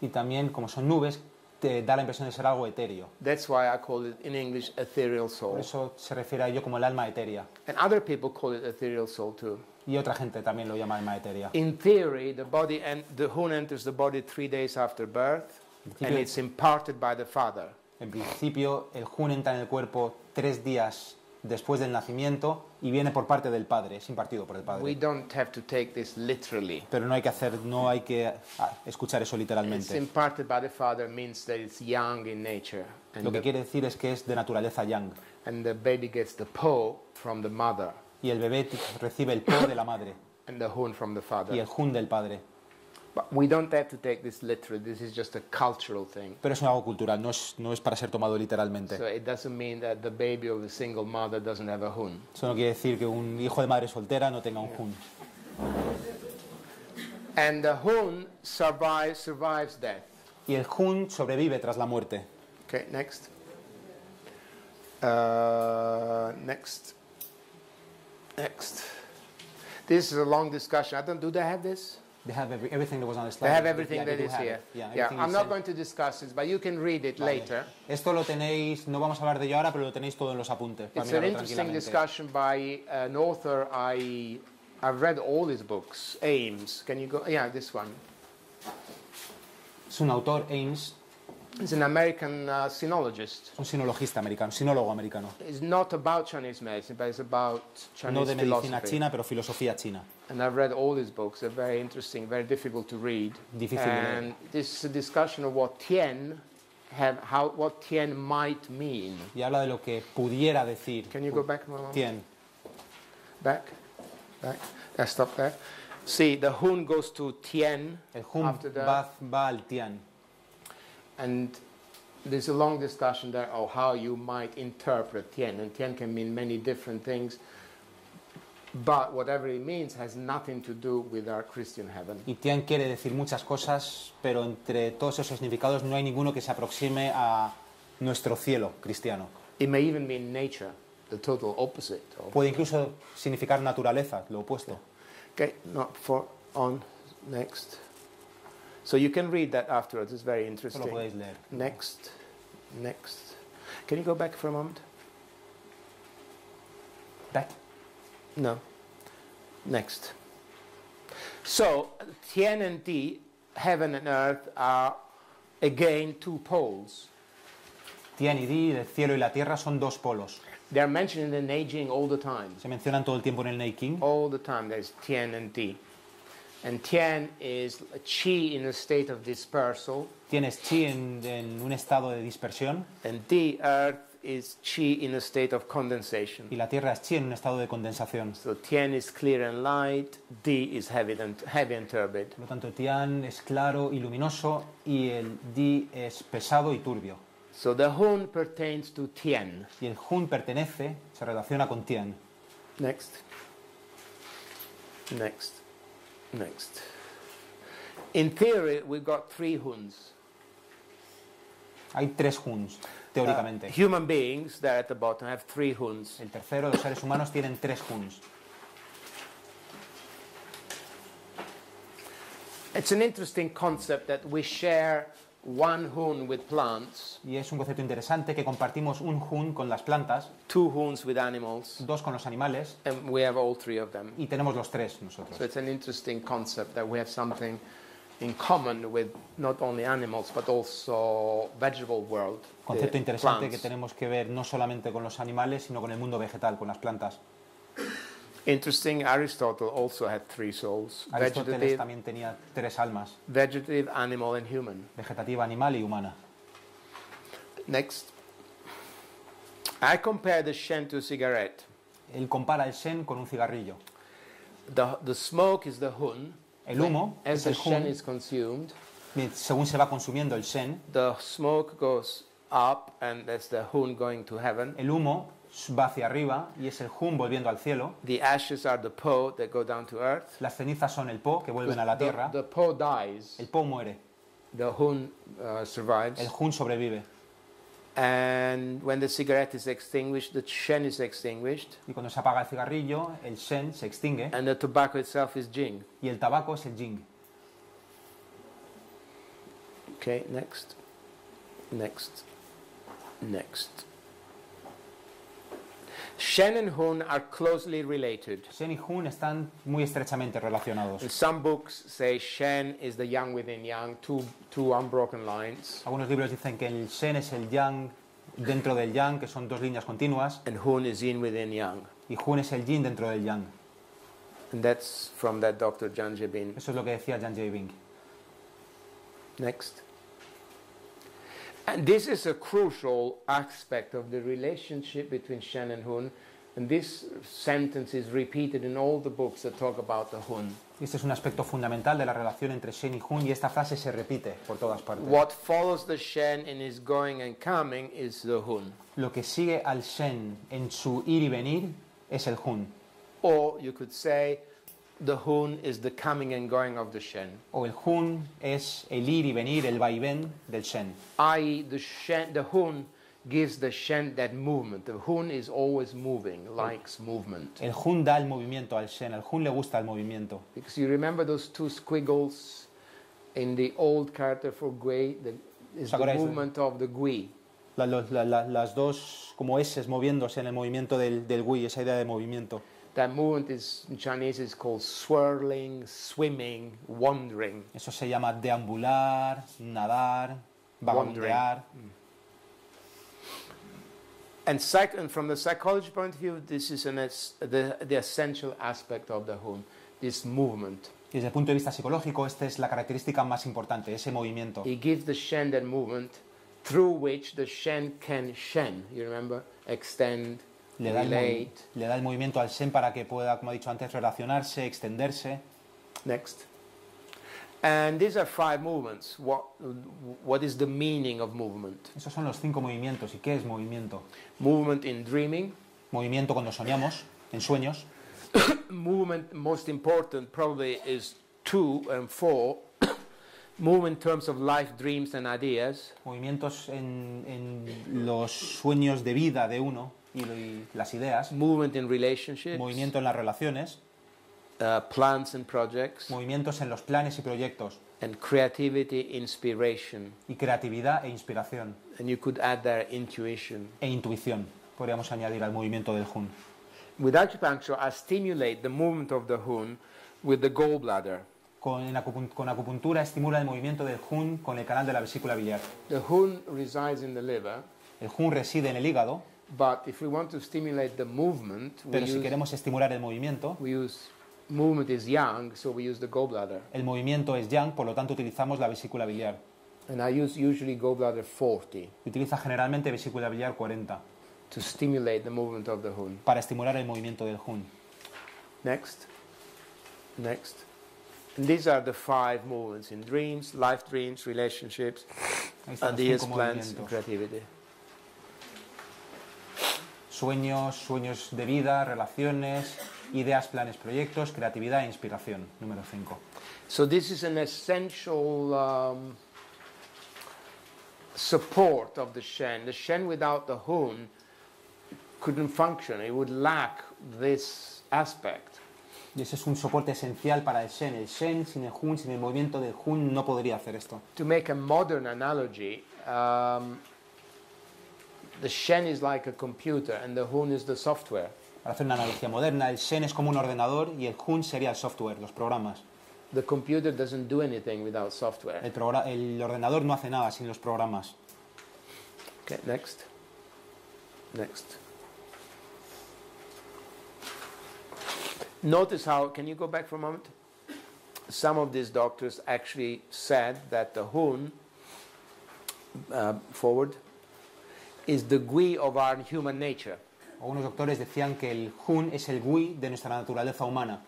Y también, como son nubes, te da la impresión de ser algo etéreo. That's why I call it in English ethereal Por soul. eso se refiere a ello como el alma etérea. And other people call it ethereal soul too. Y otra gente también lo llama alma etérea. In theory, the body and the Hun enters the body three days after birth, and it's imparted by the father. En principio, el Hun entra en el cuerpo tres días después del nacimiento y viene por parte del padre, es impartido por el We padre. don't have to take this literally. Pero no hay que hacer, no hay que ah, escuchar eso It's literalmente. imparted by the father means that it's young in nature, and, Lo que the, quiere decir es que es de naturaleza yang. and the baby gets the po from the mother, Y el bebé recibe el po de la madre and the Hun from the father. y el Hun del padre. But we don't have to take this literally. This is just a cultural thing. Pero es algo cultural, no es, no es para ser tomado literalmente. So it doesn't mean that the baby of a single mother doesn't have a Hun. Eso no quiere decir que un hijo de madre soltera no tenga un Hun. And the Hun survives, survives death. Y el Hun sobrevive tras la muerte. Okay, next. Uh, next. Next. This is a long discussion. I don't. Do they have this? They have every- everything that was on the slide. They have everything Yeah, that do is have here. Yeah, Yeah, I'm not in- going to discuss this, but you can read it Vale. later. Esto lo tenéis, no vamos a hablar de ello ahora, pero lo tenéis todo en los apuntes. It's an interesting discussion by an author. I I've read all his books. Ames. Can you go? Yeah, this one. Es un autor, Ames, He's an American uh, sinologist. un sinologista americano, sinólogo americano. It's not about Chinese medicine, but it's about Chinese No de medicina philosophy. china, pero filosofía china. And I've read all his books. They're very interesting, very difficult to read. Leer. and this is a discussion of what Tian have, how what Tian might mean. Y habla de lo que pudiera decir. Can you go back, Mama? Tien. Back, back. Uh, stop there. See, the Hun goes to Tian El Hun after that, va, va al Tian. and there's a long discussion there of how you might interpret Tian, and Tian can mean many different things. But whatever it means has nothing to do with our Christian heaven. Y Tian quiere decir muchas cosas, pero entre todos esos significados no hay ninguno que se aproxime a nuestro cielo cristiano. It may even mean nature, the total opposite. Of, Puede incluso significar naturaleza, lo opuesto. okay, not for on next. So you can read that afterwards. It's very interesting. lo podéis leer. Next, next. Can you go back for a moment? Back. No. Next. So Tian and Di, heaven and earth, are again two poles. Tian y Di, el cielo y la tierra son dos polos. They are mentioned in the Neijing all the time. Se mencionan todo el tiempo en el Neiking. All the time there's Tian and Di. And Tian is chi in a state of dispersal, Tienes chi en, en un estado de dispersión and Di, earth, is chi in a state of condensation. y la tierra es chi en un estado de condensación. So Tian is clear and light, Di is heavy and, heavy and turbid. Por lo tanto, Tian es claro y luminoso y el Di es pesado y turbio. So the Hun pertains to Tian. Y el Hun pertenece, se relaciona con Tian. Next. Next. Next. In theory, we've got three Huns. Hay tres Huns, Uh, teóricamente. human beings, there at the bottom, have three Huns. El tercero, los seres humanos, tienen tres Huns. It's an interesting concept that we share one Hun with plants, Y es un concepto interesante que compartimos un Hun con las plantas, two Huns with animals, dos con los animales and we have all three of them. y tenemos los tres nosotros. So it's an interesting concept that we have something in common with not only animals but also vegetable world. Concepto interesante que tenemos que ver no solamente con los animales, sino con el mundo vegetal, con las plantas. Interesting, Aristotle also had three souls Aristóteles vegetative, también tenía tres almas, vegetative, animal, and human. vegetativa, animal y humana. Next. I compare the Shen to a cigarette. Él compara el Shen con un cigarrillo. The, the smoke is the Hun. El humo As es the el Shen Hun. is consumed, Según se va consumiendo el Shen, the smoke goes up, and that's the Hun going to heaven. el humo va hacia arriba y es el Hun volviendo al cielo. The ashes are the Po that go down to earth. Las cenizas son el Po, que vuelven a la The, tierra. the Po dies, El Po muere, the Hun uh, survives. el Hun sobrevive. And when the cigarette is extinguished, the Shen is extinguished, Y cuando se apaga el cigarrillo, el Shen se extingue and the tobacco itself is Jing. y el tabaco es el Jing. Okay, next. Next. Next. Shen and Hun are closely related. Shen y Hun están muy estrechamente relacionados. Some books say Shen is the yang within yang, two, two unbroken lines, Algunos libros dicen que el Shen es el Yang dentro del Yang, que son dos líneas continuas, and Hun is yin within yang. y Hun es el Yin dentro del Yang. And that's from that Dr. Jan Jebin. Eso es lo que decía Jan Bing. Next. And this is a crucial aspect of the relationship between Shen and Hun. And this sentence is repeated in all the books that talk about the Hun. Este es un aspecto fundamental de la relación entre Shen y Hun y esta frase se repite por todas partes. What follows the Shen in his going and coming is the Hun. Lo que sigue al Shen en su ir y venir es el Hun. Or you could say the Hun is the coming and going of the Shen. O el Hun es el ir y venir, el vaivén del Shen. i.e., the, Shen, the Hun gives the Shen that movement. The Hun is always moving, likes movement. El Hun da el movimiento al Shen, al Hun le gusta el movimiento. Because you remember those two squiggles in the old character for Gui, the, is the movement of the Gui. La- la- la- las dos como S moviéndose en el movimiento del, del Wii, esa idea de movimiento. That movement is in Chinese is called swirling, swimming, wandering. Eso se llama deambular, nadar, vagabundear. And, psych- and from the psychology point of view, this is an es- the, the essential aspect of the Hun, this movement. Y desde el punto de vista psicológico, esta es la característica más importante, ese movimiento. He gives the Shen that movement through which the Shen can Shen. You remember? Extend, Le da, el le da el movimiento al Shen para que pueda, como he dicho antes, relacionarse, extenderse. Next. And these are five movements. What, what is the meaning of movement? Esos son los cinco movimientos. ¿Y qué es movimiento? Movement in dreaming. Movimiento cuando soñamos, en sueños. Movement, most important probably, is two and four. movement in terms of life, dreams, and ideas. Movimientos en, en los sueños de vida de uno y, las ideas. Movement in relationships. Movimiento en las relaciones. uh, plans and projects. Movimientos en los planes y proyectos. And creativity, inspiration. Y creatividad e inspiración. And you could add there intuition. E intuición. Podríamos añadir al movimiento del Hun. With acupuncture, I stimulate the movement of the Hun with the gallbladder. Con, en acupun- con acupuntura estimula el movimiento del Hun con el canal de la vesícula biliar. The Hun resides in the liver, El Hun reside en el hígado, but if we want to stimulate the movement, we pero si use, queremos estimular el movimiento, we use movement is yang, so we use the gallbladder. el movimiento es yang, por lo tanto utilizamos la vesícula biliar. And I use usually gallbladder 40 Utiliza generalmente vesícula biliar 40 to stimulate the movement of the Hun. para estimular el movimiento del Hun. Next. Next. And these are the five movements in dreams, life dreams, relationships, ideas, plans, and creativity. Sueños, sueños de vida, relaciones, ideas, planes, proyectos, creatividad e inspiración. Número 5. So this is an essential um, support of the Shen. The Shen without the Hun couldn't function. It would lack this aspect. Y ese es un soporte esencial para el Shen. El Shen sin el Hun, sin el movimiento del Hun, no podría hacer esto. To make a modern analogy, um, the Shen is like a computer and the Hun is the software. Para hacer una analogía moderna, el Shen es como un ordenador y el Hun sería el software, los programas. The computer doesn't do anything without software. El, el ordenador no hace nada sin los programas. Okay, next. Next. Notice how, can you go back for a moment? Some of these doctors actually said that the Hun, uh, forward, is the gui of our human nature. Algunos doctores decían que el Hun es el Gui de nuestra naturaleza humana.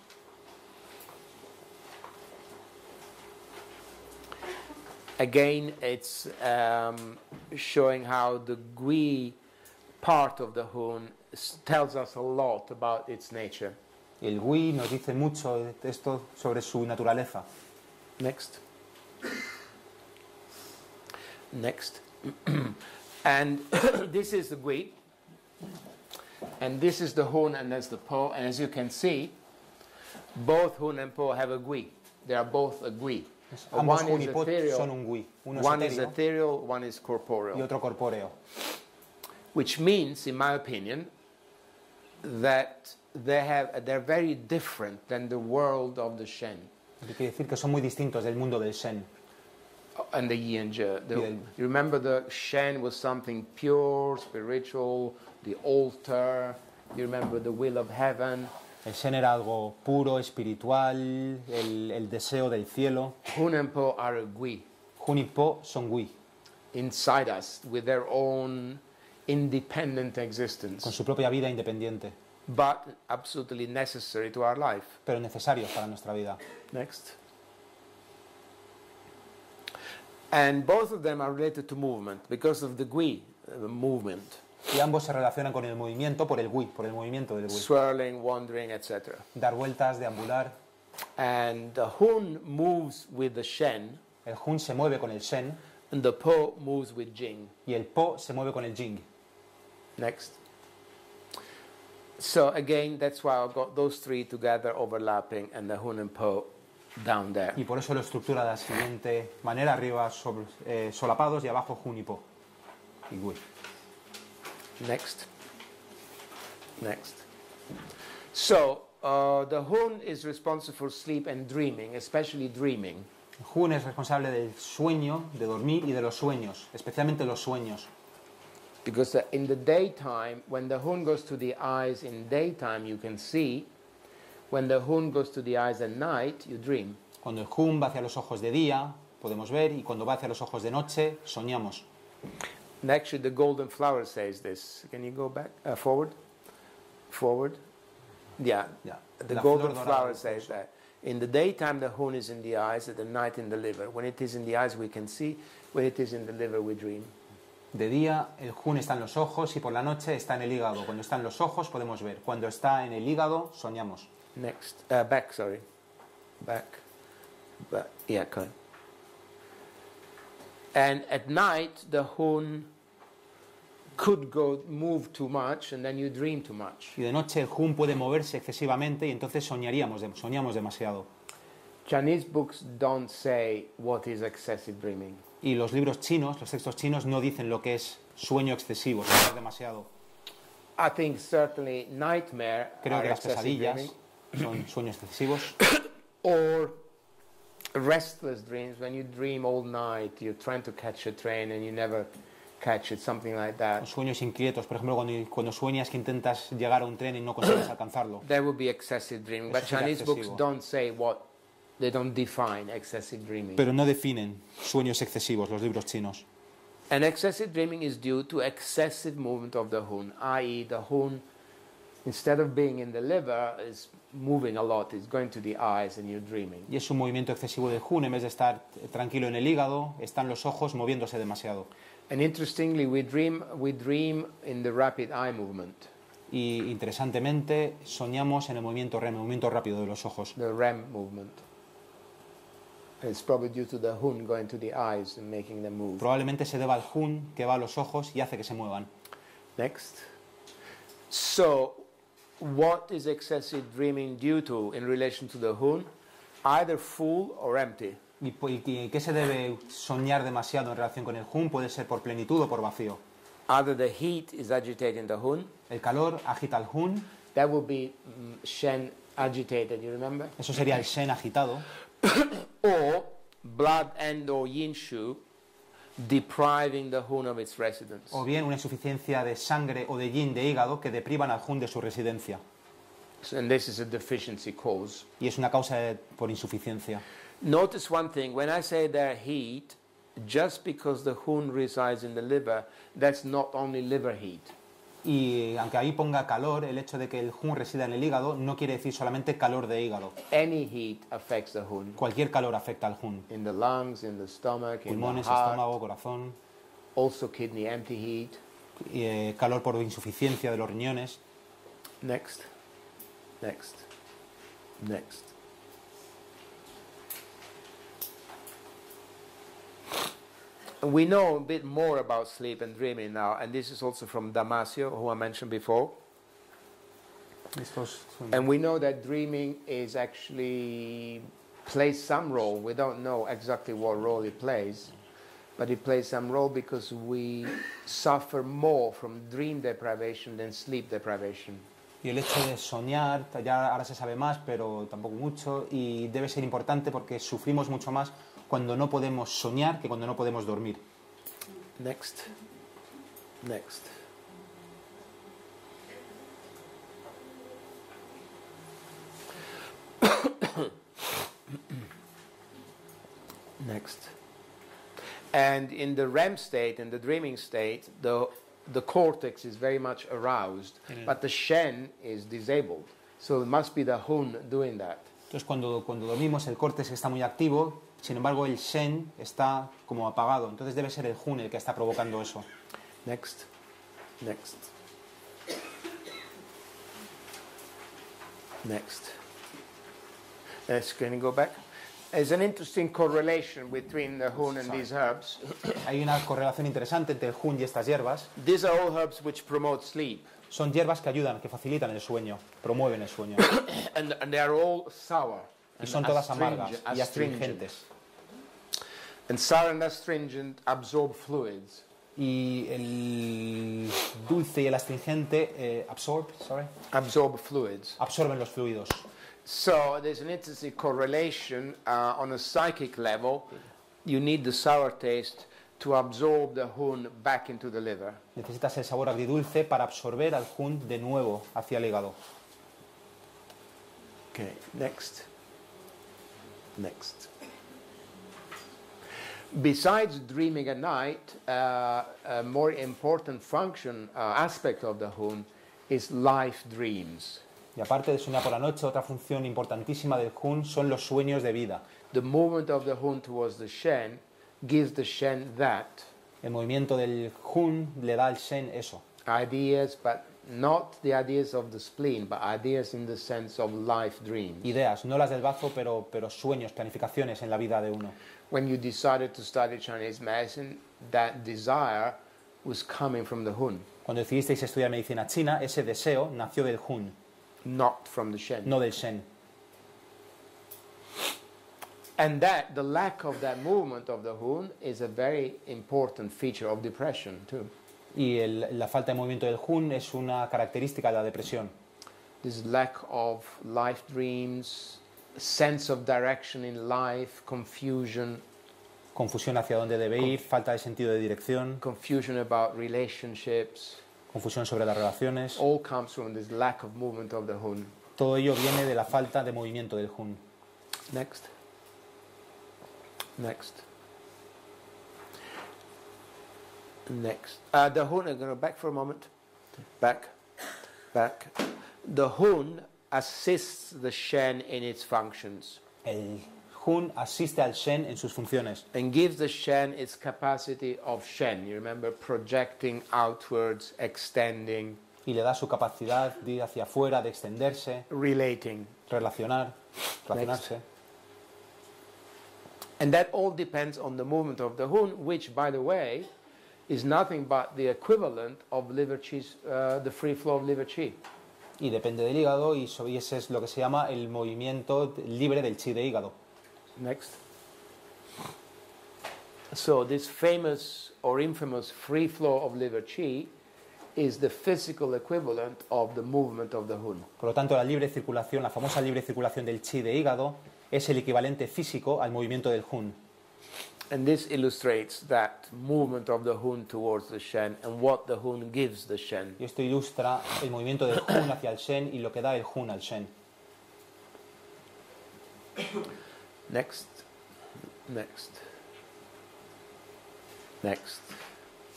Again, it's um, showing how the gui part of the Hun tells us a lot about its nature. El Gui nos dice mucho esto sobre su naturaleza. Next. Next. and this is the Gui. And this is the Hun and that's the Po. And as you can see, both Hun and Po have a Gui. They are both a Gui. Ambos one is ethereal, son un Gui. Uno one is ethereal, one is y corporeal. otro corpóreo. Which means, in my opinion, that they have, they're very different than the world of the Shen. Quiere decir que son muy distintos del mundo del Shen. Oh, and the yin and yang. The- remember the Shen was something pure, spiritual, the altar. You remember the will of heaven. El Shen era algo puro, espiritual, el, el deseo del cielo. Hun and Po are Gui Hun Po son Gui, inside us with their own independent existence. con su propia vida independiente, but absolutely necessary to our life. pero necesarios para nuestra vida. Next. And both of them are related to movement because of the Gui uh, movement, Y ambos se relacionan con el movimiento por el Gui, por el movimiento del Gui. swirling, wandering, etc. Dar vueltas, deambular. And the Hun moves with the Shen El Hun se mueve con el Shen And the Po moves with Jing. y el Po se mueve con el Jing. Next. So again, that's why I got those three together overlapping and the Hun and Po down there. Y por eso lo estructura de la siguiente manera, arriba sobre- eh, solapados y abajo Hun y. Next. Next. So uh, the Hun is responsible for sleep and dreaming, especially dreaming. Hun es responsable del sueño, de dormir y de los sueños, especialmente los sueños. Because uh, in the daytime, when the Hun goes to the eyes in daytime, you can see. When the Hun goes to the eyes at night, you dream. Cuando el Hun va hacia los ojos de día, podemos ver, y cuando va hacia los ojos de noche, soñamos. And actually, the golden flower says this. Can you go back, uh, forward? Forward? Yeah. Ya. The La golden flor flower says that. In the daytime, the Hun is in the eyes, at the night, in the liver. When it is in the eyes, we can see. When it is in the liver, we dream. De día el Hun está en los ojos y por la noche está en el hígado. Cuando está en los ojos podemos ver. Cuando está en el hígado soñamos. Next. Uh, back, sorry. Back. Back. Yeah, good. And at night, the Hun could go move too much, and then you dream too much. Y de noche el Hun puede moverse excesivamente y entonces soñaríamos, de- soñamos demasiado. Chinese books don't say what is excessive dreaming. Y los libros chinos, los textos chinos no dicen lo que es sueño excesivo, soñar demasiado. I think certainly nightmare Creo are que las excessive pesadillas dreaming, son sueños excesivos. or restless dreams when you dream all night. You're trying to catch a train and you never catch it, something like that. Los sueños inquietos, por ejemplo, cuando, cuando sueñas que intentas llegar a un tren y no consigues alcanzarlo. That would be excessive dreaming. But Chinese books don't say what, they don't define excessive dreaming. Pero no definen sueños excesivos los libros chinos. And excessive dreaming is due to excessive movement of the Hun, i.e., the Hun, instead of being in the liver, is moving a lot, is going to the eyes and you're dreaming. Y es un movimiento excesivo del Hun, en vez de estar tranquilo en el hígado, están los ojos moviéndose demasiado. And interestingly, we dream, we dream in the rapid eye movement, Y interesantemente, soñamos en el movimiento REM, el movimiento rápido de los ojos. the REM movement. It's probably due to the Hun going to the eyes and making them move. Probablemente se deba al Hun que va a los ojos y hace que se muevan. Next. So, what is excessive dreaming due to in relation to the Hun? Either full or empty. ¿Y, y qué se debe soñar demasiado en relación con el Hun? Puede ser por plenitud o por vacío. Either the heat is agitating the Hun, El calor agita al Hun, that would be mm, Shen agitated, you remember? eso sería el Shen agitado, Or blood and or yin shu depriving the Hun of its residence. o bien una insuficiencia de sangre o de yin de hígado que deprivan al Hun de su residencia. And this is a deficiency cause. Y es una causa de- por insuficiencia. Notice one thing, when I say there heat, just because the Hun resides in the liver, that's not only liver heat. Y aunque ahí ponga calor, el hecho de que el Hun resida en el hígado no quiere decir solamente calor de hígado. Any heat affects the Hun. Cualquier calor afecta al Hun. In the lungs, in the stomach, in Pulmones, the heart, estómago, corazón, also kidney empty heat. y, eh, calor por insuficiencia de los riñones. Next. Next. Next. We know a bit more about sleep and dreaming now, and this is also from Damasio, who I mentioned before. And we know that dreaming is actually plays some role. We don't know exactly what role it plays, but it plays some role because we suffer more from dream deprivation than sleep deprivation. Y el hecho de soñar, ya ahora se sabe más, pero tampoco mucho, y debe ser importante porque sufrimos mucho más cuando no podemos soñar que cuando no podemos dormir. Next. Next. Next. And in the REM state, in the dreaming state, the, the cortex is very much aroused, but the Shen is disabled. So it must be the Hun doing that. Entonces cuando, cuando dormimos el córtex está muy activo, sin embargo el Shen está como apagado, entonces debe ser el Hun el que está provocando eso. Next. Next. Next. Let's can you go back? There's an interesting correlation between the hun and these herbs. Hay una correlación interesante entre el jun y estas hierbas. These are all herbs which promote sleep, Son hierbas que ayudan, que facilitan el sueño, promueven el sueño. and, and they are all sour. Y and son todas amargas y astringentes. And sour and astringent absorb fluids. Y el dulce y el astringente eh, absorb, sorry, Absorb fluids. absorben los fluidos. So there's an interesting correlation uh, on a psychic level. You need the sour taste to absorb the hun back into the liver. Necesitas el sabor agridulce para absorber al jun de nuevo hacia el hígado. Okay, next. Next. Besides dreaming at night, uh, a more important function, uh, aspect of the hun is life dreams. Y aparte de soñar por la noche, otra función importantísima del jun son los sueños de vida. The movement of the hun towards the shen gives the shen that El movimiento del jun le da al shen eso. ideas, but not the ideas of the spleen, but ideas in the sense of life dreams. Ideas, no las del bazo, pero, pero sueños, planificaciones en la vida de uno. When you decided to study Chinese medicine, that desire was coming from the hun, Cuando decidisteis estudiar medicina china, ese deseo nació del Hun. not from the shen. no del shen. And that the lack of that movement of the hun is a very important feature of depression too. Y el- la falta de movimiento del jun es una característica de la depresión. This lack of life dreams, sense of direction in life, confusion, Confusión hacia dónde debe ir, falta de sentido de dirección, confusion about relationships, confusión sobre las relaciones. all comes from this lack of movement of the hun. Todo ello viene de la falta de movimiento del jun. Next. Next. Next. Uh, the hun, I'm going to back for a moment. Back. Back. The hun assists the shen in its functions El hun asiste al shen en sus funciones and gives the shen its capacity of shen. You remember projecting outwards, extending, y le da su capacidad de ir hacia afuera, de extenderse, relating. relacionar, relacionarse. And that all depends on the movement of the hun, which, by the way, is nothing but the equivalent of liver chi, uh, the free flow of liver chi. Y depende del hígado y so- y ese es lo que se llama el movimiento libre del chi de hígado. Next. So this famous or infamous free flow of liver chi is the physical equivalent of the movement of the hun. Por lo tanto, la libre circulación, la famosa libre circulación del chi de hígado, es el equivalente físico al movimiento del hun. And this illustrates that movement of the hun towards the shen and what the hun gives the shen. Y esto ilustra el movimiento del hun hacia el shen y lo que da el hun al shen. Next. Next. Next.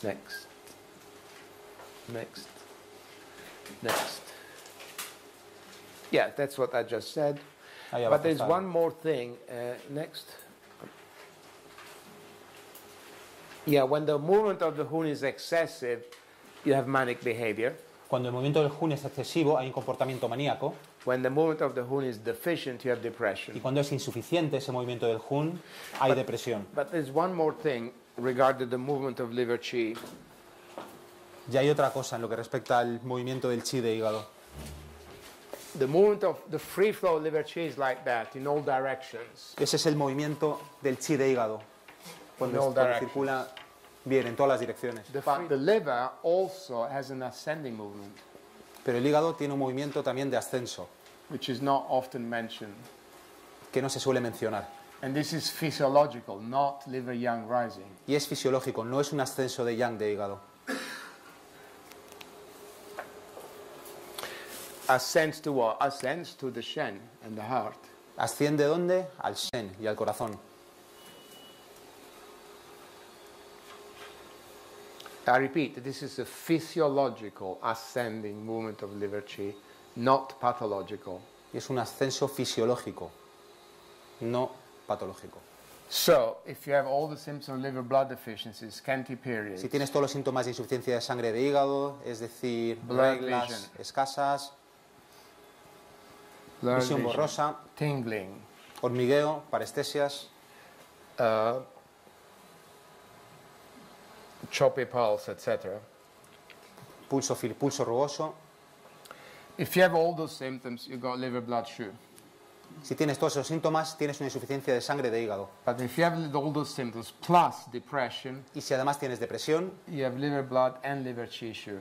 Next. Next. Next. Yeah, that's what I just said. But there's one more thing. Uh, next. Yeah, when the movement of the hun is excessive, you have manic behavior. Cuando el movimiento del hun es excesivo, hay un comportamiento maníaco. When the movement of the hun is deficient, you have Y depression. cuando es insuficiente ese movimiento del hun, hay depresión. But there's one more thing regarding the movement of liver chi. Y hay otra cosa en lo que respecta al movimiento del chi de hígado. The movement of the free flow liver chi is like that in all directions. Ese es el movimiento del chi de hígado. Cuando, circula bien en todas las direcciones. But the liver also has an ascending movement, Pero el hígado tiene un movimiento también de ascenso, which is not often mentioned. que no se suele mencionar. And this is physiological, not liver yang rising. Y es fisiológico, no es un ascenso de yang de hígado. Ascends to what? Ascends to the shen and the heart. ¿Asciende dónde? Al shen y al corazón. I repeat, this is a physiological ascending movement of liver chi, not pathological. Es un ascenso fisiológico, no patológico. So, if you have all the symptoms of liver blood deficiency, scanty periods, Si tienes todos los síntomas de insuficiencia de sangre de hígado, es decir, Blurred reglas vision. escasas, blurred visión vision, borrosa, tingling, hormigueo, parestesias, uh, choppy pulse, etc. pulso, pulso rugoso. If you have all those symptoms, you got liver blood. Si tienes todos esos síntomas, tienes una insuficiencia de sangre de hígado. But if you have all those symptoms plus depression, Y si además tienes depresión, you have liver blood and liver tissue.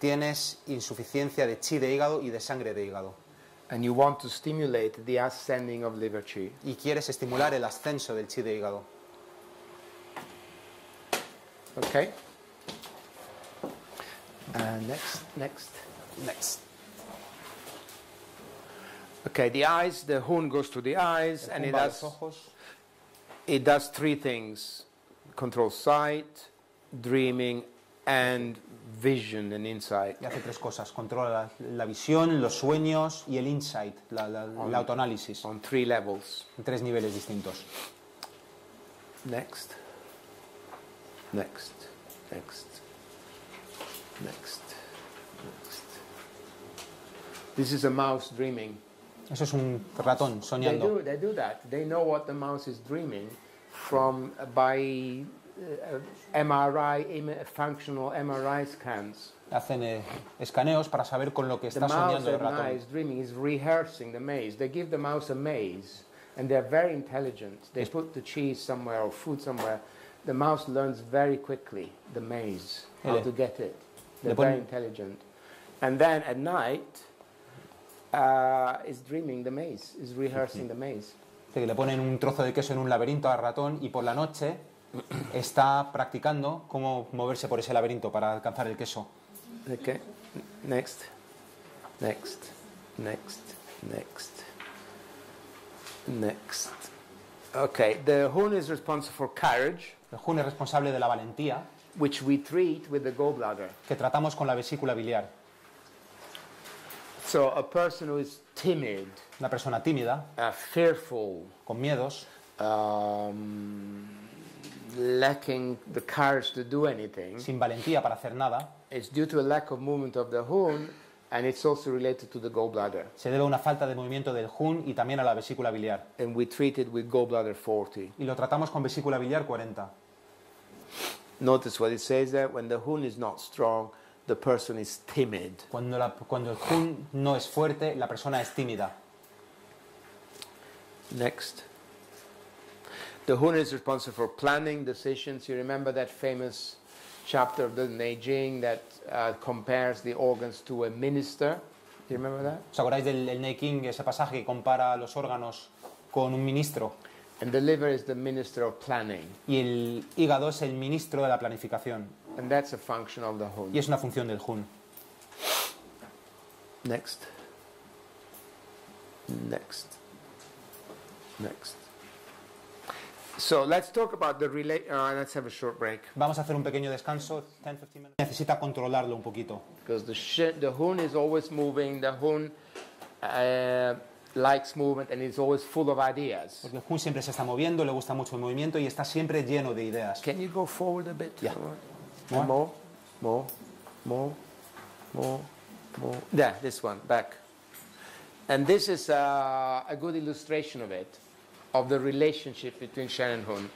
tienes insuficiencia de chi de hígado y de sangre de hígado. And you want to stimulate the ascending of liver chi. Y quieres estimular el ascenso del chi de hígado. Okay? Uh, next, next, next. Okay, the eyes, the horn goes to the eyes and it Pumba a los does, it does three things. Control sight, dreaming, and vision and insight. Y hace tres cosas. Controla la, visión, los sueños y el insight, la, la- el autoanálisis, On three levels. en tres niveles distintos. Next. Next. Next. Next. Next. This is a mouse dreaming. Eso es un ratón soñando. They do, they do that. They know what the mouse is dreaming from by uh, MRI, im- functional MRI scans. Hacen eh, escaneos para saber con lo que The está mouse soñando el ratón. is dreaming is rehearsing the maze. They give the mouse a maze, and they're very intelligent. They put the cheese somewhere or food somewhere. The mouse learns very quickly the maze, how to get it. They're very intelligent. And then at night, uh, is dreaming the maze, is rehearsing the maze. Que le ponen un trozo de queso en un laberinto al ratón y por la noche está practicando cómo moverse por ese laberinto para alcanzar el queso. Okay. Next. Next. Next. Next. Next. Okay. The Hun is responsible for courage, El Jun es responsable de la valentía which we treat with the gallbladder. que tratamos con la vesícula biliar. So a person who is timid, Una persona tímida, uh, fearful, con miedos, um, lacking the courage to do anything, sin valentía para hacer nada, it's due to a lack of movement of the Hun, and it's also related to the gallbladder. se debe a una falta de movimiento del Jun y también a la vesícula biliar. And we treat it with gallbladder 40. Y lo tratamos con vesícula biliar 40. Notice what it says there. When the Hun is not strong, the person is timid. Cuando, la- cuando el Jun no es fuerte, la persona es tímida. Next. The Hun is responsible for planning decisions. You remember that famous chapter of the Neijing that uh, compares the organs to a minister? Do You remember that? ¿Os acordáis del el King, ese pasaje que compara los órganos con un ministro? And the liver is the minister of planning. Y el hígado es el ministro de la planificación. And that's a function of the Hun. Y es una función del Jun. Next. Next. Next. So let's talk about the relate. Uh, let's have a short break Vamos a hacer un pequeño descanso. 10, 15 minutos. Necesita controlarlo un poquito. because the sh- the Hun is always moving. The Hun uh, likes movement and is always full of ideas. Porque el Jun siempre se está moviendo, le gusta mucho el movimiento y está siempre lleno de ideas. Can you go forward a bit? Yeah. More, more, more, more, more, more. Yeah, this one back. And this is uh, a good illustration of it, of the relationship between Shen and Hun.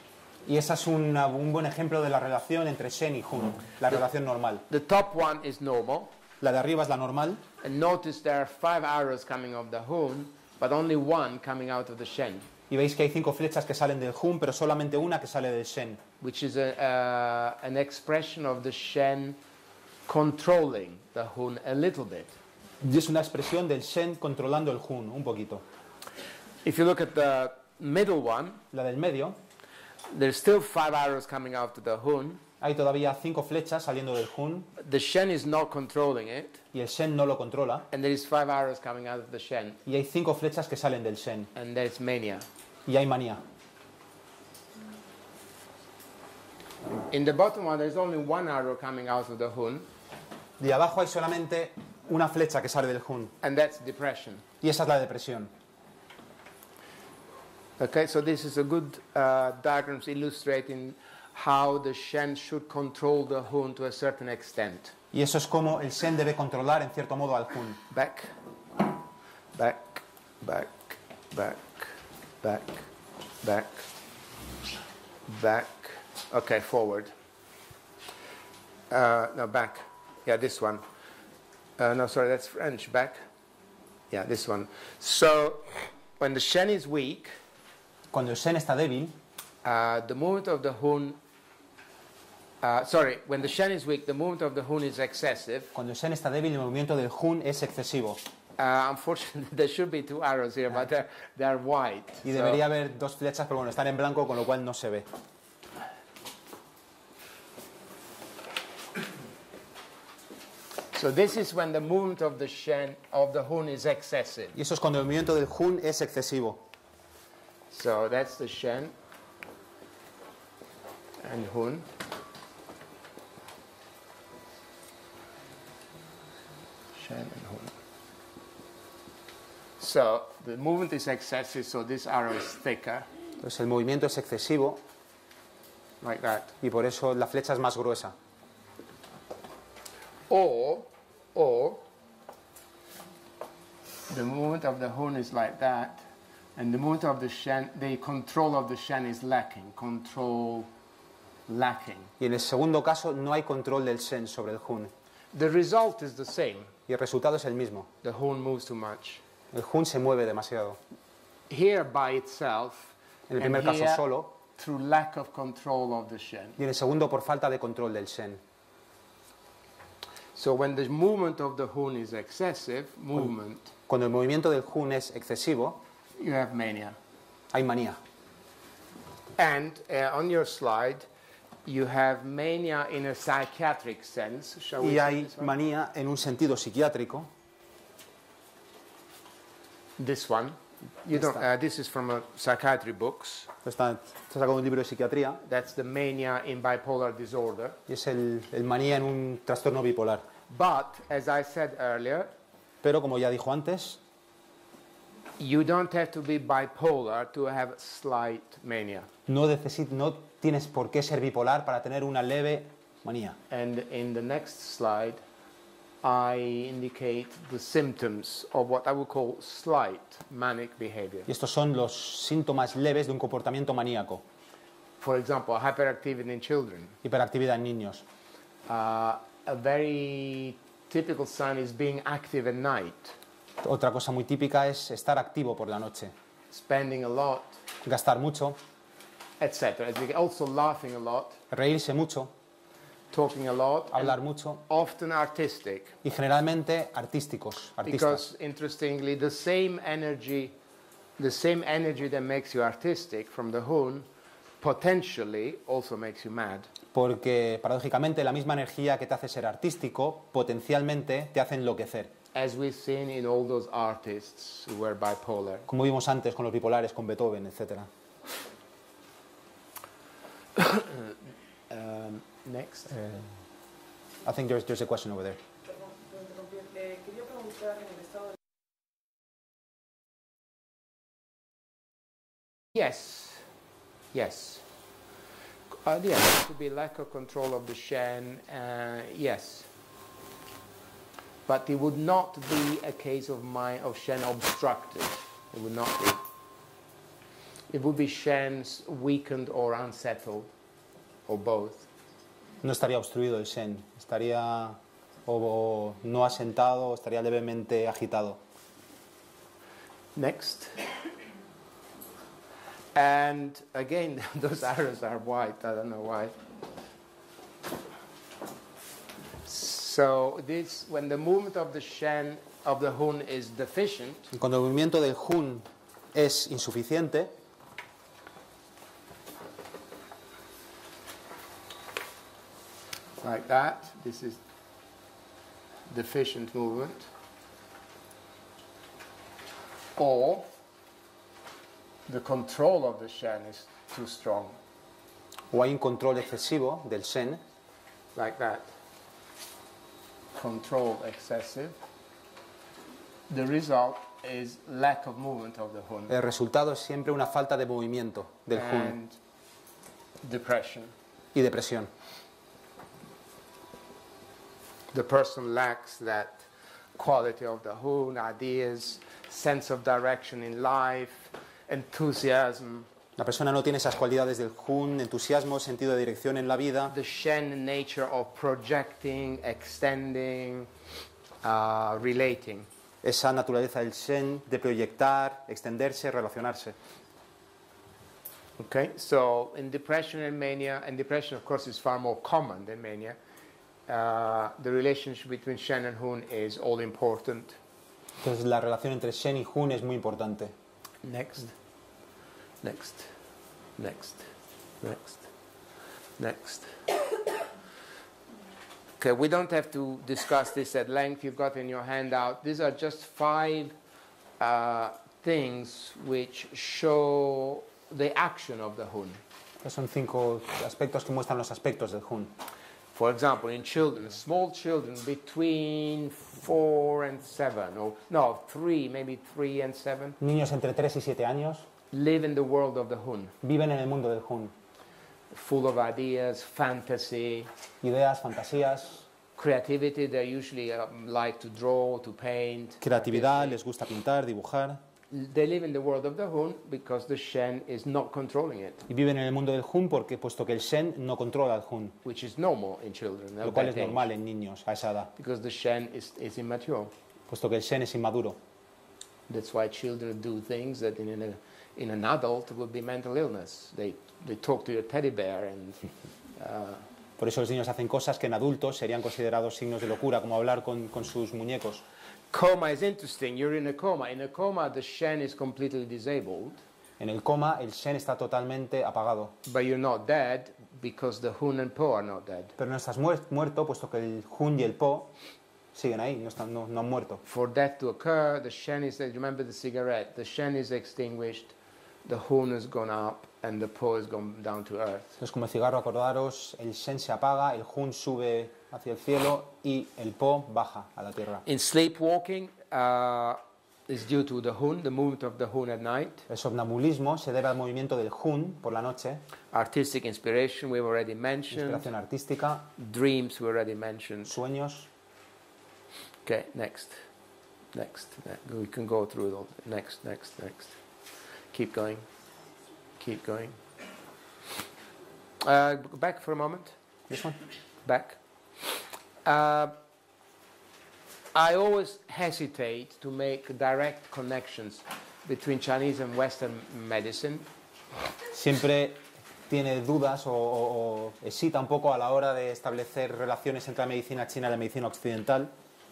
Y ese es una- un buen ejemplo de la relación entre Shen y Jun, la relación normal. The top one is normal, La de arriba es la normal and notice there are five arrows coming off the Hun, but only one coming out of the Shen, y veis que hay cinco flechas que salen del Jun, pero solamente una que sale del Shen. which is a, uh, an expression of the Shen controlling the Hun a little bit. Y es una expresión del Shen controlando el Jun, un poquito. If you look at the middle one, La del medio, there's still five arrows coming out of the Hun. hay todavía cinco flechas saliendo del Jun The Shen is not controlling it, y el Shen no lo controla. and there is five arrows coming out of the Shen, Y hay cinco flechas que salen del Shen and there's mania. y hay manía. In the bottom one, there's only one arrow coming out of the Hun, De abajo hay solamente una flecha que sale del Jun and that's depression. y esa es la depresión. Okay, so this is a good uh, diagram illustrating how the Shen should control the Hun to a certain extent. Y eso es como el Shen debe controlar en cierto modo al Jun. Back, back, back, back, back, back, back. Okay, forward. Uh, no, back. Yeah, this one. Uh, no, sorry, that's French. Back. Yeah, this one. So, when the Shen is weak, Cuando el Shen está débil, uh, the movement of the Hun. Uh, sorry, when the Shen is weak, the movement of the Hun is excessive. cuando el Shen está débil, el movimiento del Hun es excesivo. Uh, unfortunately, there should be two arrows here, but they're, they're white. Y So- debería haber dos flechas, pero bueno, están en blanco, con lo cual no se ve. So this is when the movement of the Shen of the Hun is excessive. Y eso es cuando el movimiento del Hun es excesivo. So that's the Shen and Hun. Shen and Hun. So the movement is excessive, so this arrow is thicker, Entonces el movimiento es excesivo like that. y por eso la flecha es más gruesa. Or, or the movement of the Hun is like that, and the movement of the Shen, the control of the Shen is lacking. Control lacking. Y en el segundo caso no hay control del Shen sobre el Hun. The result is the same. Y el resultado es el mismo. The Hun moves too much. El Hun se mueve demasiado. Here by itself, En el and primer caso here solo through lack of control of the Shen. y en el segundo por falta de control del Shen. So when the movement of the Hun is excessive, movement, Cuando el movimiento del Hun es excesivo, you have mania. hay manía. And uh, on your slide, you have mania in a psychiatric sense. Shall we Y hay this one? manía en un sentido psiquiátrico. This one. You don't, uh, this is from a psychiatry books. Está, sacado un libro de psiquiatría That's the mania in bipolar disorder. y es el, el manía en un trastorno bipolar. But as I said earlier, Pero como ya dijo antes, you don't have to be bipolar to have slight mania. no, necesit- no tienes por qué ser bipolar para tener una leve manía. And in the next slide, I indicate the symptoms of what I would call slight manic behavior. Y estos son los síntomas leves de un comportamiento maníaco. For example, hyperactivity in children. Hiperactividad en niños. Uh, a very typical sign is being active at night, Otra cosa muy típica es estar activo por la noche, spending a lot, gastar mucho, etc. Also laughing a lot, reírse mucho, talking a lot, hablar mucho often artistic. y generalmente artísticos, artistas. Because interestingly, the same energy, the same energy that makes you artistic from the Hun, potentially also makes you mad. Porque paradójicamente la misma energía que te hace ser artístico potencialmente te hace enloquecer. As we've seen in all those artists who were bipolar. Como vimos antes con los bipolares, con Beethoven, etc. Um, next. I think there's, there's a question over there. Perdón, por interrumpir. Quería preguntar en el estado de Yes, yes. Uh, yes, to be lack of control of the Shen, uh, yes. But it would not be a case of my of Shen obstructed. It would not be. It would be Shen's weakened or unsettled, or both. No estaría obstruido el Shen, estaría o, no asentado, o estaría levemente agitado. Next. And again, those arrows are white. I don't know why. So this, when the movement of the Shen of the Hun is deficient, Cuando el movimiento del Hun es insuficiente, like that, this is deficient movement, or the control of the Shen is too strong, o hay un control excesivo del Shen, like that. Control excessive. The result is lack of movement of the Hun el resultado es siempre una falta de movimiento del Hun and depression. y depresión. The person lacks that quality of the Hun, ideas, sense of direction in life, enthusiasm, La persona no tiene esas cualidades del Hun, entusiasmo, sentido de dirección en la vida, the Shen nature of projecting, extending, uh, relating. esa naturaleza del Shen de proyectar, extenderse, relacionarse. Okay, so in depression and mania, and depression, of course, is far more common than mania. Uh, the relationship between Shen and Hun is all important. Entonces la relación entre Shen y Hun es muy importante. Next, next, next, next, next. Okay, we don't have to discuss this at length. You've got in your handout. These are just five uh, things which show the action of the Hun. Estos son cinco aspectos que muestran los aspectos del Hun. For example, in children, small children between four and seven, or no, three, maybe three and seven, Niños entre 3 y 7 años live in the world of the Hun, viven en el mundo del Hun. full of ideas, fantasy, Ideas, fantasías, creativity. They usually um, like to draw, to paint. creatividad, les gusta pintar, dibujar. They live in the world of the Hun because the Shen is not controlling it, Y viven en el mundo del Hun porque, puesto que el Shen no controla al Hun, which is normal in children. lo cual es normal en niños a esa edad, Because the Shen is, is immature. puesto que el Shen es inmaduro. That's why children do things that in an, in an adult would be mental illness. They, they talk to your teddy bear and uh, Por eso los niños hacen cosas que en adultos serían considerados signos de locura, como hablar con, con sus muñecos. Coma is interesting. You're in a coma. In a coma, the Shen is completely disabled, En el coma, el Shen está totalmente apagado, but you're not dead because the Hun and Po are not dead. pero no estás muer- muerto, puesto que el Hun y el Po siguen ahí, no, están, no, no han muerto. For that to occur, the Shen is, remember the cigarette, the Shen is extinguished, the Hun has gone up, and the Po has gone down to earth. Entonces, como el cigarro, acordaros, el Shen se apaga, el Hun sube hacia el cielo y el Po baja a la tierra. In sleepwalking, uh, is due to the Hun, the movement of the Hun at night. El somnambulismo se debe al movimiento del Hun por la noche, Artistic inspiration, we've already mentioned. inspiración artística, Dreams, we already mentioned. sueños. Okay, next. Next. Ne- We can go through all. Next, next, next. Keep going. Keep going. Uh, back for a moment. This one? Back. Uh, I always hesitate to make direct connections between Chinese and Western medicine. Siempre tiene dudas o, o- o hesita un poco a la hora de establecer relaciones entre la medicina china y la medicina occidental,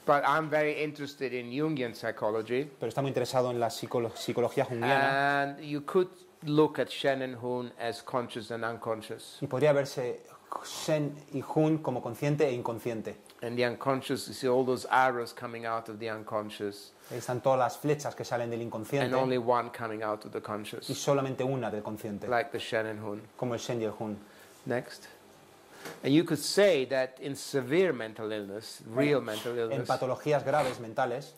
But I'm very interested in Jungian psychology, pero está muy interesado en la psicolo- psicología junguiana. And you could look at and Hun as conscious and unconscious. y podría verse Shen y Hun como consciente e inconsciente. And the unconscious, you see all those arrows coming out of the unconscious, están todas las flechas que salen del and inconsciente only one coming out of the y conscious, solamente una del consciente, like the Shen and Hun. como el Shen y el Hun. Next. And you could say that in severe mental illness, real mental En illness, patologías graves mentales,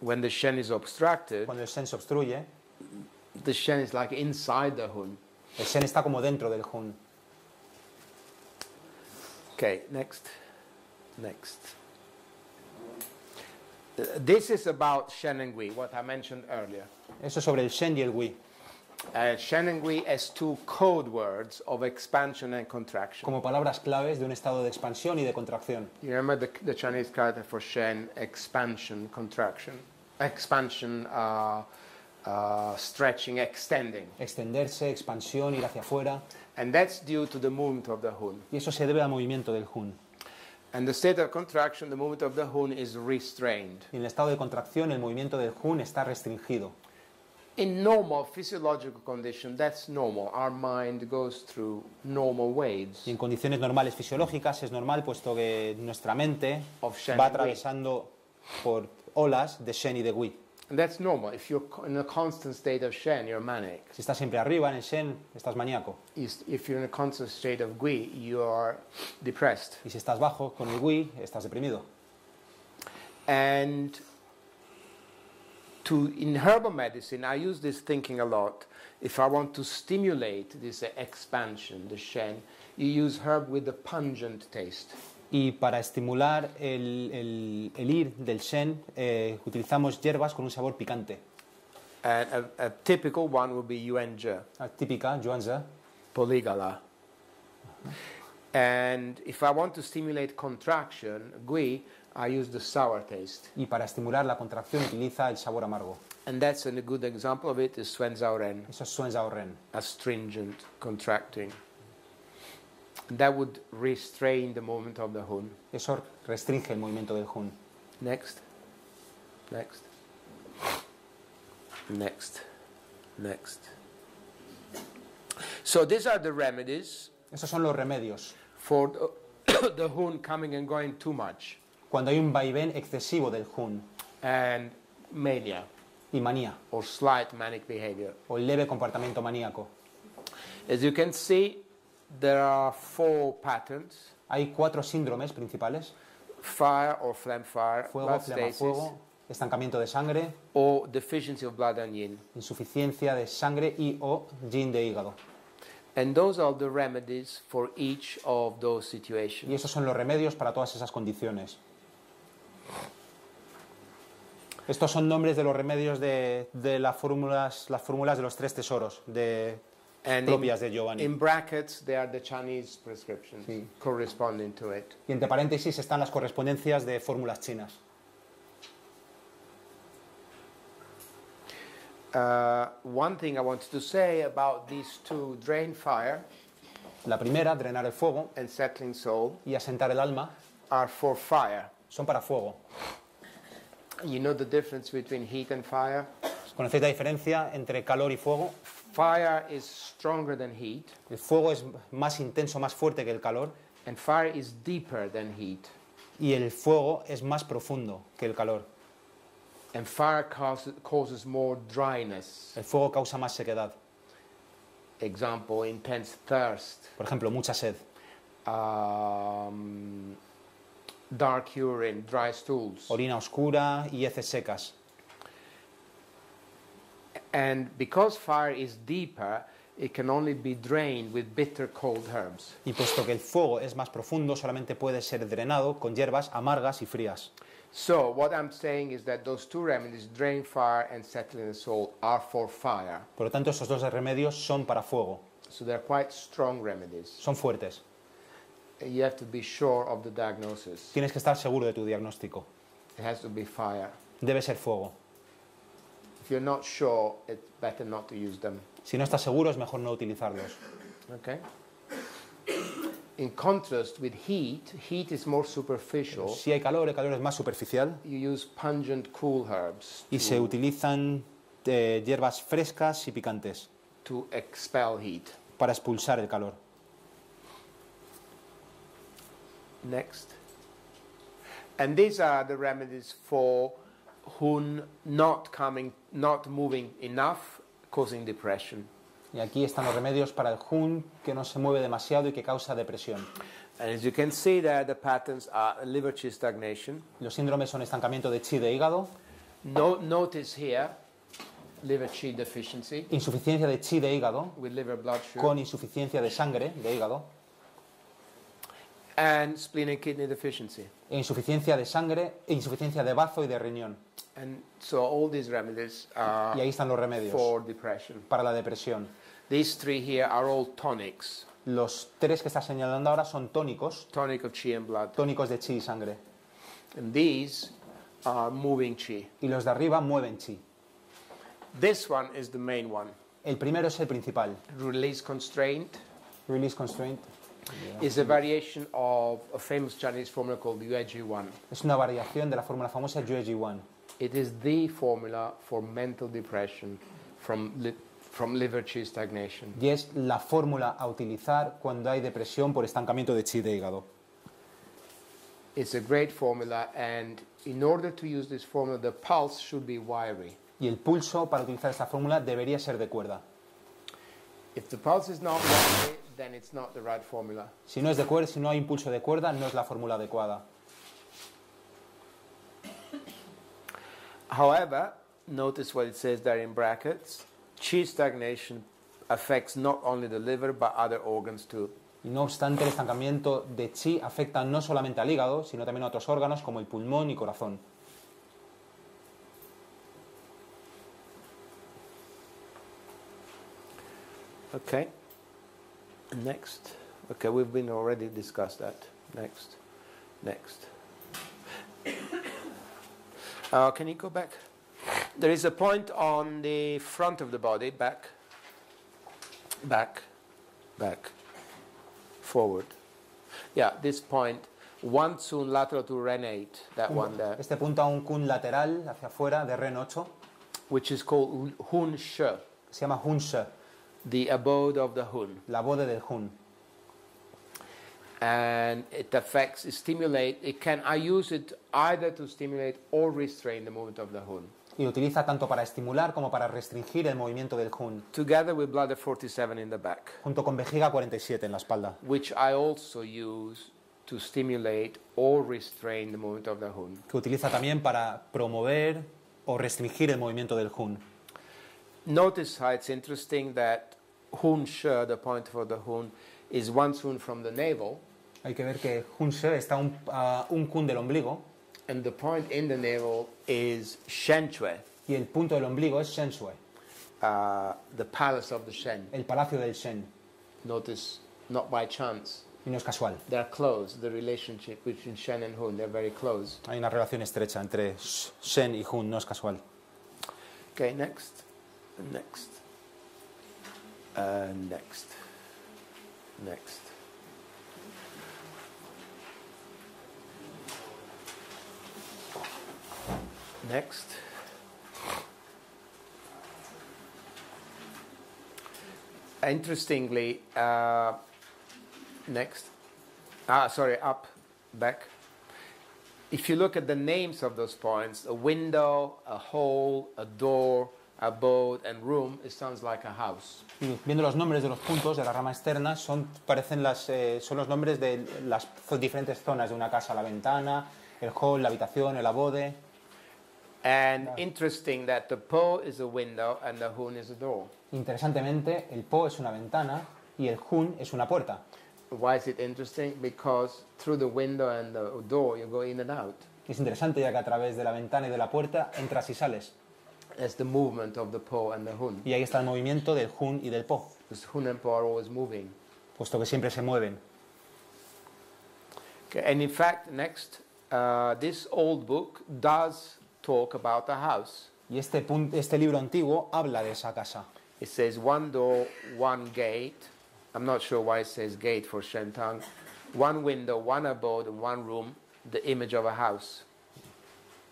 when the Shen is obstructed, cuando el Shen se obstruye, the Shen is like inside the Hun. el Shen está como dentro del Hun. Okay, next. Next. Uh, This is about Shen and Gui, what I mentioned earlier. Eso sobre el Shen y el Wi. Uh, Shen and Gui as two code words of expansion and contraction. como palabras claves de un estado de expansión y de contracción. You remember the, the Chinese character for Shen, expansion, contraction. Expansion, uh, uh, stretching, extending. Extenderse, expansión, ir hacia afuera. And that's due to the movement of the Hun. Y eso se debe al movimiento del Hun. And the state of contraction, the movement of the Hun is restrained. Y en el estado de contracción, el movimiento del Hun está restringido. In normal physiological condition, that's normal. Our mind goes through normal waves Y en condiciones normales fisiológicas es normal, puesto que nuestra mente va atravesando por olas de Shen y de Wi. And that's normal. If you're in a constant state of Shen, you're manic. Si estás siempre arriba en el Shen, estás maníaco. If you're in a constant state of Gui, you are depressed. Y si estás bajo con el Wi, estás deprimido. And to in herbal medicine, I use this thinking a lot. If I want to stimulate this expansion, the Shen, you use herb with a pungent taste. Y para estimular el, el- el ir del Shen, eh, utilizamos hierbas con un sabor picante. And a, a typical one would be yuanzhe, La típica, Yuanzi. polygala. And if I want to stimulate contraction, gui, I use the sour taste. Y para estimular la contracción utiliza el sabor amargo. And that's a good example of it is Suen Zhao Ren, Eso es Ren. astringent, contracting. That would restrain the movement of the hun. Eso restringe el movimiento del Hun. Next. Next. Next. Next. So these are the remedies Esos son los remedios. for the, the hun coming and going too much Cuando hay un vaivén excesivo del Hun and mania y manía or slight manic behavior. o leve comportamiento maníaco. As you can see, there are four patterns Hay cuatro síndromes principales. fire or phlegm fire, Fuego, flema, fuego, estancamiento de sangre, or deficiency of blood and yin. insuficiencia de sangre y o yin de hígado. And those are the remedies for each of those Y situations. esos son los remedios para todas esas condiciones. Estos son nombres de los remedios de, de las, fórmulas, las fórmulas de los tres tesoros de, And propias de in, Giovanni. in brackets, they are the Chinese prescriptions Sí. corresponding to it. Y entre paréntesis están las correspondencias de fórmulas chinas. Uh, one thing I wanted to say about these two, drain fire La primera, drenar el fuego and settling soul, y asentar el alma, are for fire. son para fuego. You know the difference between heat and fire? ¿Conocéis la diferencia entre calor y fuego? Fire is stronger than heat, El fuego es más intenso, más fuerte que el calor and fire is deeper than heat. y el fuego es más profundo que el calor. And fire causes, causes more dryness. El fuego causa más sequedad. Example, intense thirst, Por ejemplo, mucha sed, um, dark urine, dry stools. orina oscura y heces secas. And because fire is deeper, it can only be drained with bitter cold herbs. Y puesto que el fuego es más profundo, solamente puede ser drenado con hierbas amargas y frías. So, what I'm saying is that those two remedies, drain fire and settling the soul, are for fire. Por lo tanto, esos dos remedios son para fuego, So, they're quite strong remedies. son fuertes. You have to be sure of the diagnosis. Tienes que estar seguro de tu diagnóstico. It has to be fire. Debe ser fuego. If you're not sure, it's better not to use them. Si no estás seguro, es mejor no utilizarlos. Okay? In contrast with heat, heat is more superficial. Si hay calor, el calor es más superficial You use pungent, cool herbs y se utilizan eh, hierbas frescas y picantes to expel heat. para expulsar el calor. Next. And these are the remedies for Hun not coming, not moving enough, causing depression. Y aquí están los remedios para el Hun que no se mueve demasiado y que causa depresión. And as you can see there, the patterns are liver chi stagnation. Los síndromes son estancamiento de chi de hígado, No, notice here, liver chi deficiency insuficiencia de chi de hígado with liver blood sugar, con insuficiencia de sangre de hígado and spleen and kidney deficiency. e insuficiencia de sangre e insuficiencia de bazo y de riñón. And so all these remedies are Y ahí están los remedios for depression. para la depresión. These three here are all tonics, Los tres que está señalando ahora son tónicos, tonic of chi and blood. tónicos de chi y sangre. And these are moving chi. Y los de arriba mueven chi. This one is the main one. El primero es el principal, Release constraint release constraint. is a variation of a famous Chinese formula called UAG1. Es una variación de la fórmula famosa UAG1. It is the formula for mental depression from, li- from liver chi stagnation. Y es la fórmula a utilizar cuando hay depresión por estancamiento de chi de hígado. It's a great formula, and in order to use this formula, the pulse should be wiry. Y el pulso para utilizar esta fórmula debería ser de cuerda. If the pulse is not wiry, then it's not the right formula. Si no es de cuerda, si no hay impulso de cuerda, no es la fórmula adecuada. However, notice what it says there in brackets. Chi stagnation affects not only the liver but other organs too. No obstante, el estancamiento de chi afecta no solamente al hígado, sino también a otros órganos como el pulmón y corazón. Okay. Next. Okay, we've been already discussed that. Next. Next. Uh, can you go back? There is a point on the front of the body, back, back, back, forward. Yeah, this point, one soon lateral to Ren 8, that one there, Este punto a un kun lateral hacia afuera de Ren 8 which is called Hun She, se llama Hun She, the abode of the Hun. la bode del Hun. And it affects, it stimulate, it can, I use it either to stimulate or restrain the movement of the Hun. Y utiliza tanto para estimular como para restringir el movimiento del Hun, Together with bladder 47 in the back, junto con vejiga 47 en la espalda, which I also use to stimulate or restrain the movement of the Hun. que utiliza también para promover o restringir el movimiento del Hun. Notice how it's interesting that Hun She, the point for the Hun, is one Hun from the navel, Hay que ver que Hun She está un, un kun del ombligo and the point in the navel is Shen Chue, y el punto del ombligo es uh, the palace of the Shen. el palacio del Shen. Notice, not by chance, Y no es casual. they're close. The relationship between Shen and Hun, they're very close. Hay una relación estrecha entre Sh- Shen y Hun, no es casual. Okay, next, next, uh, next, next. Next. Interestingly, uh, next. Ah, sorry, up, back. If you look at the names of those points, a window, a hole, a door, a boat, and room, it sounds like a house. Viendo los nombres de los puntos de la rama externa, son, parecen las, eh, son los nombres de las diferentes zonas de una casa, la ventana, el hall, la habitación, el abode. And interesting that the po is a window and the hun is a door. Interesantemente, el po es una ventana y el hun es una puerta. Why is it interesting? Because through the window and the door, you go in and out. Es interesante ya que a través de la ventana y de la puerta entras y sales. That's the movement of the po and the hun. Y ahí está el movimiento del hun y del po, Because hun and po are always moving. puesto que siempre se mueven. Okay, and in fact, next, uh, this old book does talk about a house. Y este, pun- este libro antiguo habla de esa casa. It says one door, one gate. I'm not sure why it says gate for Shentang. One window, one abode, and one room, the image of a house.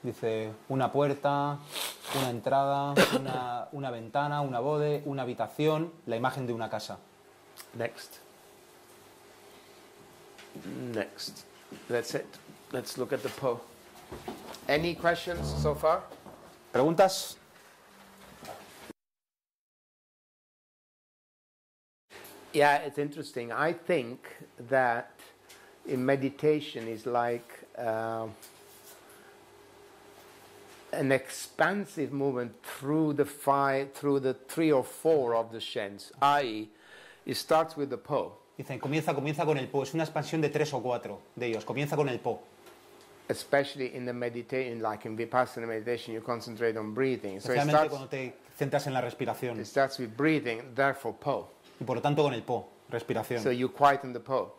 Dice una puerta, una entrada, una, una ventana, una bode, una habitación, la imagen de una casa. Next. Next. That's it. Let's look at the Po. Any questions so far? ¿Preguntas? Yeah, it's interesting. I think that in meditation is like uh, an expansive movement through the five, through the three or four of the shens. I.e., it starts with the po, Dicen, comienza, comienza con el po. Es una expansión de tres o cuatro de ellos. Comienza con el po. Especially in the meditation, like in vipassana meditation, you concentrate on breathing. So it Especialmente starts, cuando te centras en la respiración. it starts with breathing, therefore po. Y por lo tanto con el po, respiración. So you quieten the po.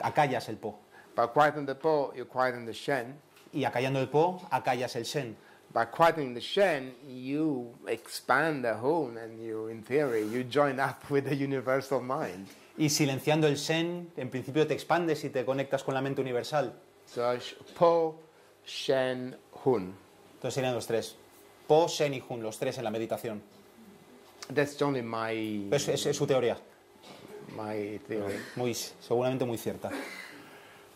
Acallas el po. By quieting the po, you quieten the shen. Y acallando el po, acallas el shen. by quieting the Shen, you expand the Hun and you, in theory, you join up with the universal mind. Y silenciando el shen, en principio te expandes y te conectas con la mente universal. So Po, Shen, Hun. Entonces serían los tres. Po, shen y hun, los tres en la meditación. That's only my, Es, es- es su teoría. my theory. Muy, seguramente muy cierta.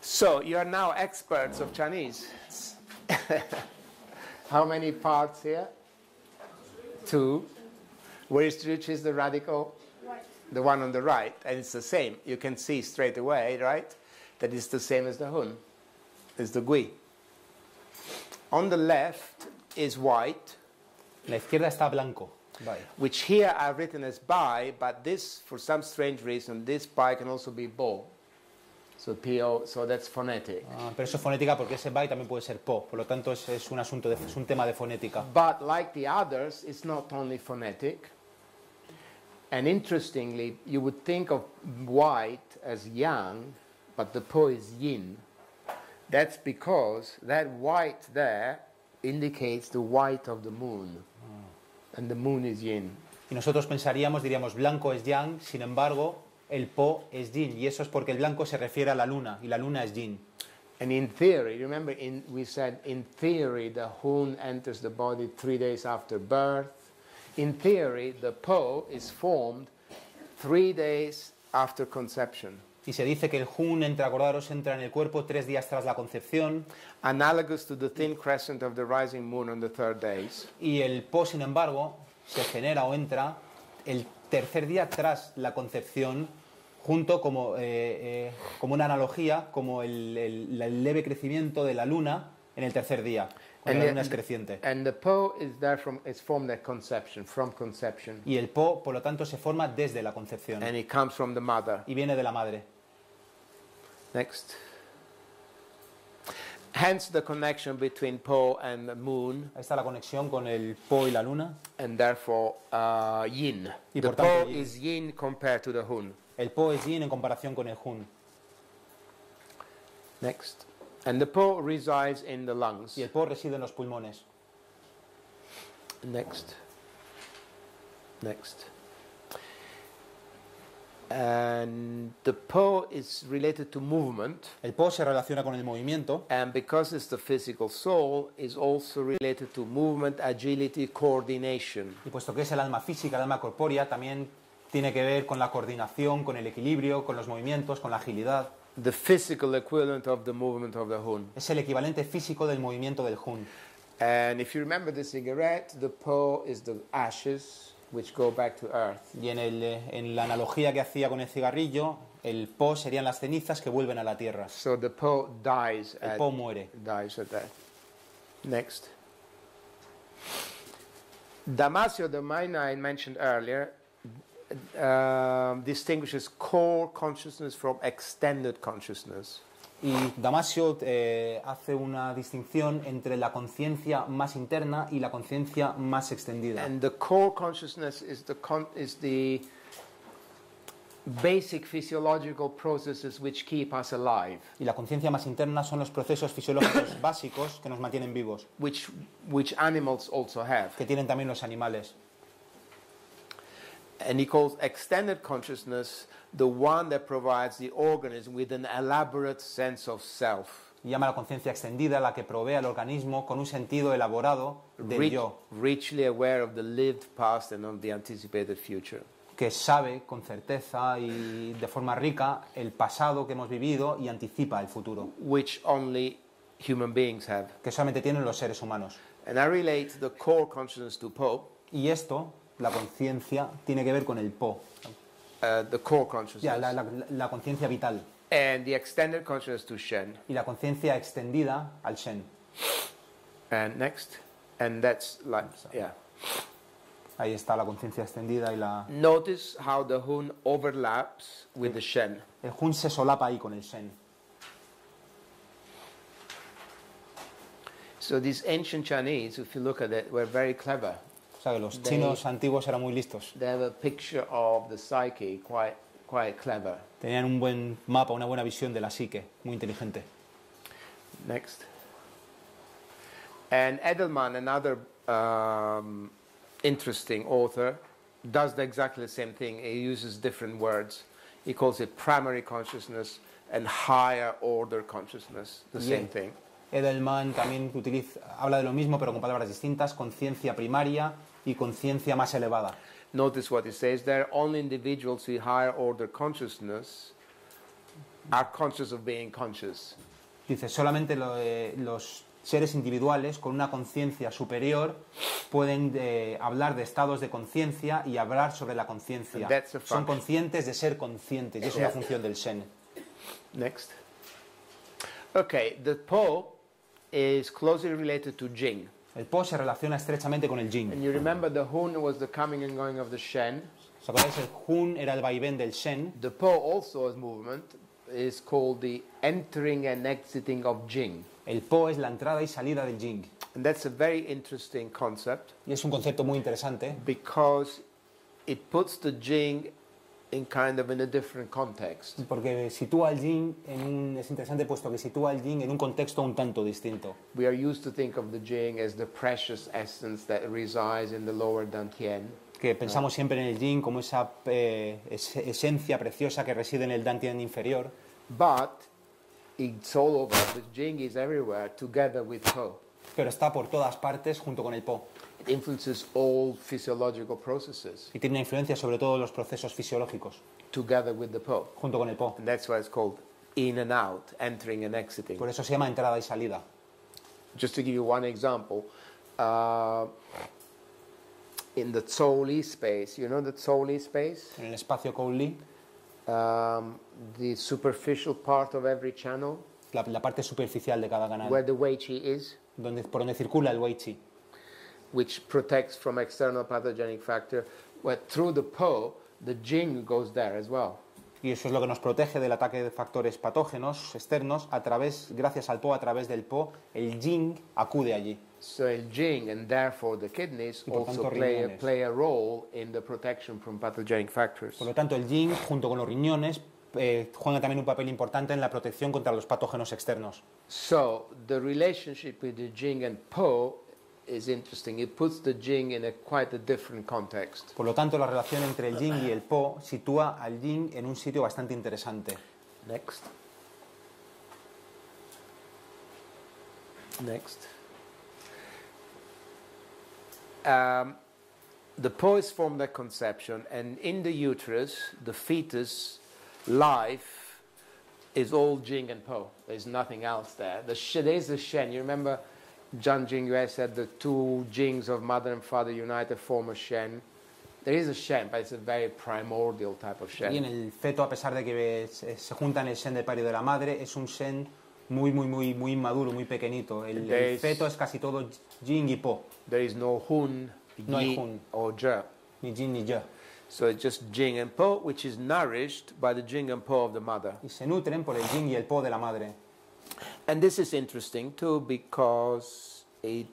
So you are now experts of Chinese. How many parts here? Two. Where is which is the radical? The one on the right, and it's the same. You can see straight away, right? That it's the same as the Hun. It's the Gui. On the left is white, La izquierda está blanco. Vale. which here I've written as Bai, but this, for some strange reason, this Bai can also be Bo. So P-O, so that's phonetic. Ah, pero eso es fonética porque ese bai también puede ser po. Por lo tanto, es, es un asunto de, es un tema de fonética. But like the others, it's not only phonetic. And interestingly, you would think of white as yang, but the Po is yin. That's because that white there indicates the white of the moon. And the moon is yin. Y nosotros pensaríamos, diríamos, blanco es yang, sin embargo, el po es yin. Y eso es porque el blanco se refiere a la luna y la luna es yin. And in theory, remember in, we said in theory the hun enters the body three days after birth. In theory, the po is formed three days after conception, Y se dice que el hun, entra, acordaros, entra en el cuerpo tres días tras la concepción analogous to the thin crescent of the rising moon on the third days. y el po, sin embargo, se genera o entra el tercer día tras la concepción junto como, eh, eh, como una analogía, como el, el- el leve crecimiento de la luna en el tercer día, cuando la luna es creciente. and the po is there from is formed at conception, from conception, Y el po, por lo tanto, se forma desde la concepción and it comes from the mother. y viene de la madre. Next. Hence the connection between po and the moon, Ahí está la conexión con el po y la luna. and therefore uh, yin. Y the po yin. is yin compared to the hun. El po es yin en comparación con el hun. Next. And the po resides in the lungs. Y el po reside en los pulmones. Next. Next. And the po is related to movement, El po se relaciona con el movimiento and because it's the physical soul, is also related to movement, agility, coordination. y puesto que es el alma física, el alma corpórea, también tiene que ver con la coordinación, con el equilibrio, con los movimientos, con la agilidad. The physical equivalent of the movement of the hun. Es el equivalente físico del movimiento del hun. And if you remember the cigarette, the po is the ashes which go back to earth. Y en, el, en la analogía que hacía con el cigarrillo, el po serían las cenizas que vuelven a la tierra. So the po dies El at, po muere. dies at death. Next. Damasio, the mina I mentioned earlier, um, distinguishes core consciousness from extended consciousness. Y Damasio eh, hace una distinción entre la conciencia más interna y la conciencia más extendida. And the core consciousness is the, con- is the basic physiological processes which keep us alive, Y la conciencia más interna son los procesos fisiológicos básicos que nos mantienen vivos, which, which animals also have. que tienen también los animales. And he calls extended consciousness the one that provides the organism with an elaborate sense of self, llama la conciencia extendida la que provee al organismo con un sentido elaborado del rich- yo, richly aware of the lived past and of the anticipated future. que sabe con certeza y de forma rica el pasado que hemos vivido y anticipa el futuro, which only human beings have. que solamente tienen los seres humanos. And I relate the core consciousness to Y esto, la conciencia, tiene que ver con el po, uh, the core consciousness, ya, la, la- la conciencia vital, and the extended consciousness to Shen. y la conciencia extendida al Shen. And next, and that's like, yeah. Ahí está la conciencia extendida y la... Notice how the Hun overlaps with the Shen. El Hun se solapa ahí con el Shen. So these ancient Chinese, if you look at it, were very clever. Sea que los chinos antiguos eran muy listos. They have a picture of the psyche, quite, quite clever. Tenían un buen mapa, una buena visión de la psique, muy inteligente. Next. And Edelman, another um, interesting author, does exactly the same thing. He uses different words. He calls it primary consciousness and higher order consciousness, the Yeah. same thing. Edelman también utiliza, habla de lo mismo, pero con palabras distintas, conciencia primaria y conciencia más elevada. Notice what he says there. Only individuals with higher order consciousness are conscious of being conscious. Dice, solamente lo- eh, los seres individuales con una conciencia superior pueden eh, hablar de estados de conciencia y hablar sobre la conciencia. Son conscientes de ser conscientes y es una función del Shen. Next. Okay, the Po is closely related to Jing. El Po se relaciona estrechamente con el Jing. And you remember the Hun was the coming and going of the Shen. ¿Os acordáis? El Hun era el vaivén del Shen. The Po also as movement is called the entering and exiting of Jing. El Po es la entrada y salida del Jing. And that's a very interesting concept Y es un concepto muy interesante because it puts the jing in kind of in a different context. Porque sitúa al yin en un, es interesante puesto que sitúa al yin en un contexto un tanto distinto. We are used to think of the jing as the precious essence that resides in the lower dantian. Que pensamos siempre en el yin como esa eh, es- esencia preciosa que reside en el dantian inferior, But it's all over. The jing is everywhere together with po. pero está por todas partes junto con el po. Influences all physiological processes Y tiene una influencia sobre todos los procesos fisiológicos, together with the po. junto con el po. And that's why it's called in and out, entering and exiting. Por eso se llama entrada y salida. Just to give you one example, uh, in the Tsoli space, you know the Tsoli space? En el espacio Cowley, Um, the superficial part of every channel, la, la parte superficial de cada canal, where the is, donde, por donde circula el Wei Qi, which protects from external pathogenic factor, where through the Po, the Jing goes there as well. y eso es lo que nos protege del ataque de factores patógenos externos. A través, gracias al po, a través del po, el yin acude allí. So el Jing and therefore the kidneys Y also tanto play a, riñones. play a role in the protection from pathogenic factors. Por lo tanto, el yin, junto con los riñones, eh, juega también un papel importante en la protección contra los patógenos externos. So the relationship with the Jing and Po is interesting. It puts the Jing in a quite a different context. Por lo tanto, la relación entre el yin y el po sitúa al yin en un sitio bastante interesante. Next. Next. Um, the Po is formed at conception, and in the uterus, the fetus life is all Jing and Po. There's nothing else there. The sh- there's the Shen. You remember Zhang Jingyue said the two Jings of mother and father united form a Shen. There is a Shen, but it's a very primordial type of Shen. Y en el feto, a pesar de que eh, se, se juntan el shen del padre y de la madre, es un shen muy, muy, muy, muy inmaduro, muy pequeñito. El, el feto es casi todo yin y po, There is no Hun, No Yi, Hun. or Je. ni yin ni ye. So it's just Jing and Po, which is nourished by the Jing and Po of the mother. Y se nutren por el yin y el po de la madre. And this is interesting too because it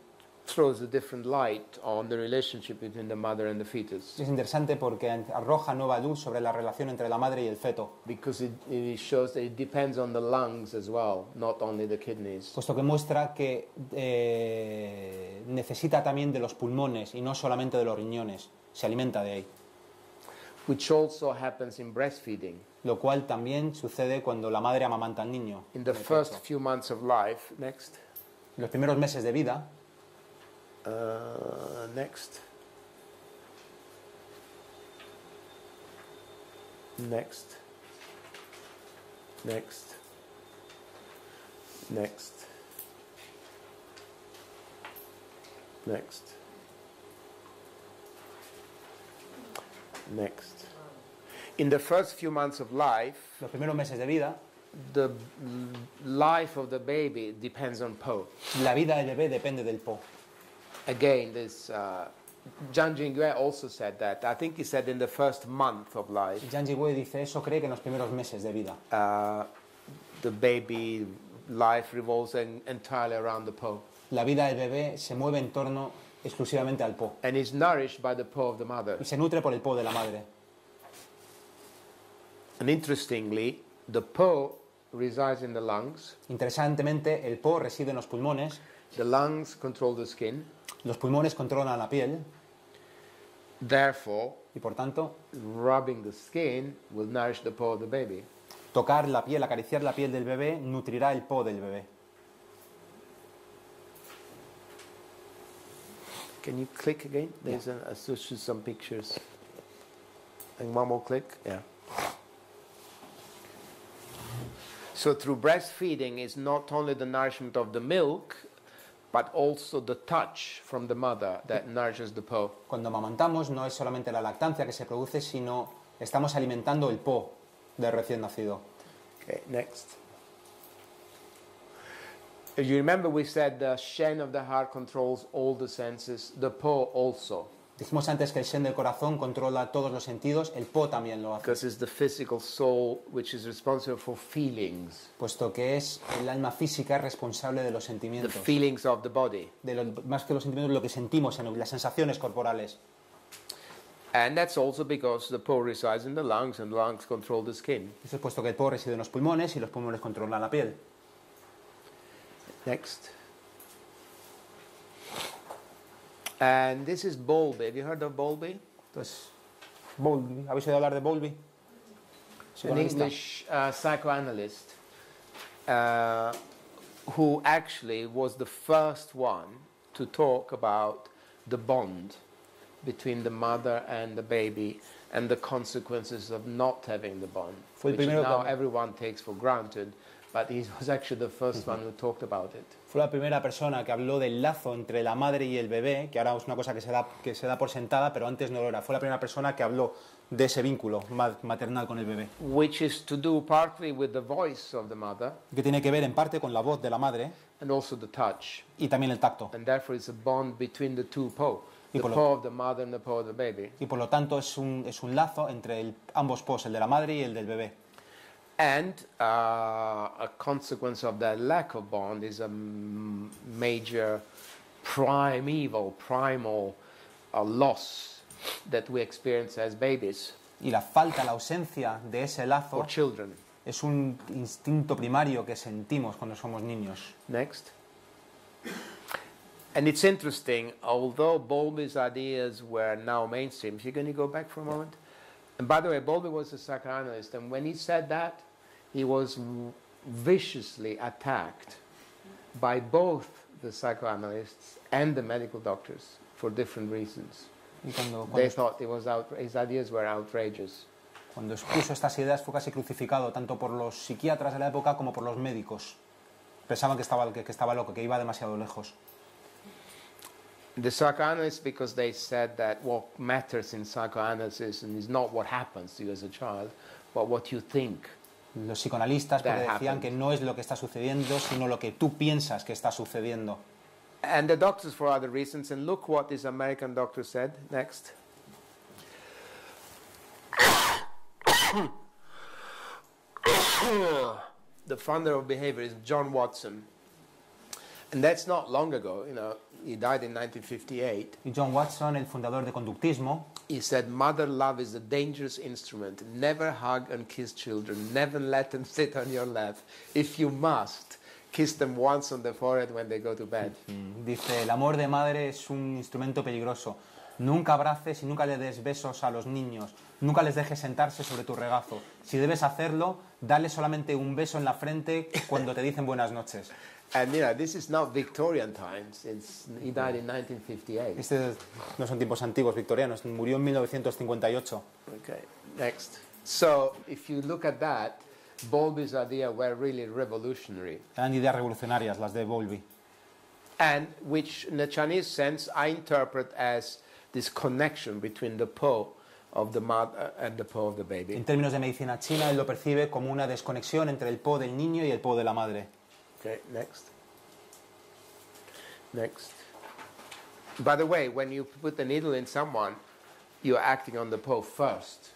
throws a different light on the relationship between the mother and the fetus. Es interesante porque arroja nueva luz sobre la relación entre la madre y el feto, Because it, it shows that it depends on the lungs as well, not only the kidneys. puesto que muestra que eh, necesita también de los pulmones y no solamente de los riñones, se alimenta de ahí. Which also happens in breastfeeding. Lo cual también sucede cuando la madre amamanta al niño. In the first few months of life, next, Los primeros meses de vida, uh, next, next, next, next, next, next. In the first few months of life, los primeros meses de vida, the life of the baby depends on Po. la vida del bebé depende del po. Again, this uh, Zhang Jingyue also said that. I think he said in the first month of life, Zhang Jigui dice eso, cree que en los primeros meses de vida. uh, the baby life revolves en- entirely around the Po La vida del bebé se mueve en torno exclusivamente al po and is nourished by the Po of the mother. y se nutre por el po de la madre. And interestingly, the Po resides in the lungs. Interesantemente, el po reside en los pulmones, The lungs control the skin. los pulmones controlan la piel Therefore, y por tanto, rubbing the skin will nourish the Po of the baby. tocar la piel, acariciar la piel del bebé nutrirá el po del bebé. Can you click again? There's a, I should show some pictures. And one more click. Yeah. So through breastfeeding is not only the nourishment of the milk, but also the touch from the mother that nourishes the po. Cuando amamantamos no es solamente la lactancia que se produce, sino estamos alimentando el po del recién nacido. Okay, next. If you remember, we said the shen of the heart controls all the senses, the po also, Dijimos antes que el shen del corazón controla todos los sentidos, el po también lo hace, because it's the physical soul which is responsible for feelings, puesto que es el alma física responsable de los the sentimientos, feelings of the body. de lo- más que los sentimientos, lo que sentimos, en las sensaciones corporales. And that's also because the Po resides in the lungs and the lungs control the skin. Eso es puesto que el Po reside en los pulmones y los pulmones controlan la piel. Next. And this is Bowlby. Have you heard of Bowlby? Entonces, Bowlby, ¿habéis oído hablar de Bowlby? An English uh, psychoanalyst uh, who actually was the first one to talk about the bond between the mother and the baby and the consequences of not having the bond, Fue which now everyone takes for granted, but he was actually the 1st one who talked about it. Fue la primera persona que habló del lazo entre la madre y el bebé, que ahora es una cosa que se da, que se da por sentada, pero antes no lo era. Fue la primera persona que habló de ese vínculo ma- maternal con el bebé, which is to do partly with the voice of the mother que tiene que ver en parte con la voz de la madre and also the touch. y también el tacto. And therefore, it's a bond between the two po, Y the por lo- po of the mother and the po of the baby. Y por lo tanto es un, es un lazo entre el- ambos pos, el de la madre y el del bebé. And uh, a consequence of that lack of bond is a major primeval, primal uh, loss that we experience as babies Y la falta, la ausencia de ese lazo or children. es un instinto primario que sentimos cuando somos niños. Next. And it's interesting, although Bowlby's ideas were now mainstream, you're going to go back for a moment? And by the way, Bowlby was a psychoanalyst, and when he said that, he was viciously attacked by both the psychoanalysts and the medical doctors for different reasons. Cuando, They thought it was out, his ideas were outrageous. cuando expuso estas ideas fue casi crucificado tanto por los psiquiatras de la época como por los médicos. Pensaban que estaba, que, que estaba loco, que iba demasiado lejos. The psychoanalysts, because they said that what matters in psychoanalysis is not what happens to you as a child, but what you think. Los psicoanalistas porque decían happened. que no es lo que está sucediendo, sino lo que tú piensas que está sucediendo. And the doctors for other reasons. And look what this American doctor said. Next. the founder of behavior is John Watson. And that's not long ago, you know, he died in 1958. Y John Watson, el fundador de conductismo, He said, Mother love is a dangerous instrument. Never hug and kiss children. Never let them sit on your lap. If you must, kiss them once on the forehead when they go to bed. dice, el amor de madre es un instrumento peligroso. Nunca abraces y nunca le des besos a los niños. Nunca les dejes sentarse sobre tu regazo. Si debes hacerlo, dale solamente un beso en la frente cuando te dicen buenas noches. And you know, this is not Victorian times. It's, he died in 1958. Este no son tiempos antiguos victorianos, murió en 1958. Okay, next. So if you look at that, Bowlby's idea were really revolutionary. Eran ideas revolucionarias las de Bowlby. and which in a Chinese sense I interpret as this connection between the po of the mother and the po of the baby. En términos de medicina china, él lo percibe como una desconexión entre el po del niño y el po de la madre. Okay, next. Next. By the way, when you put the needle in someone, you're acting on the po first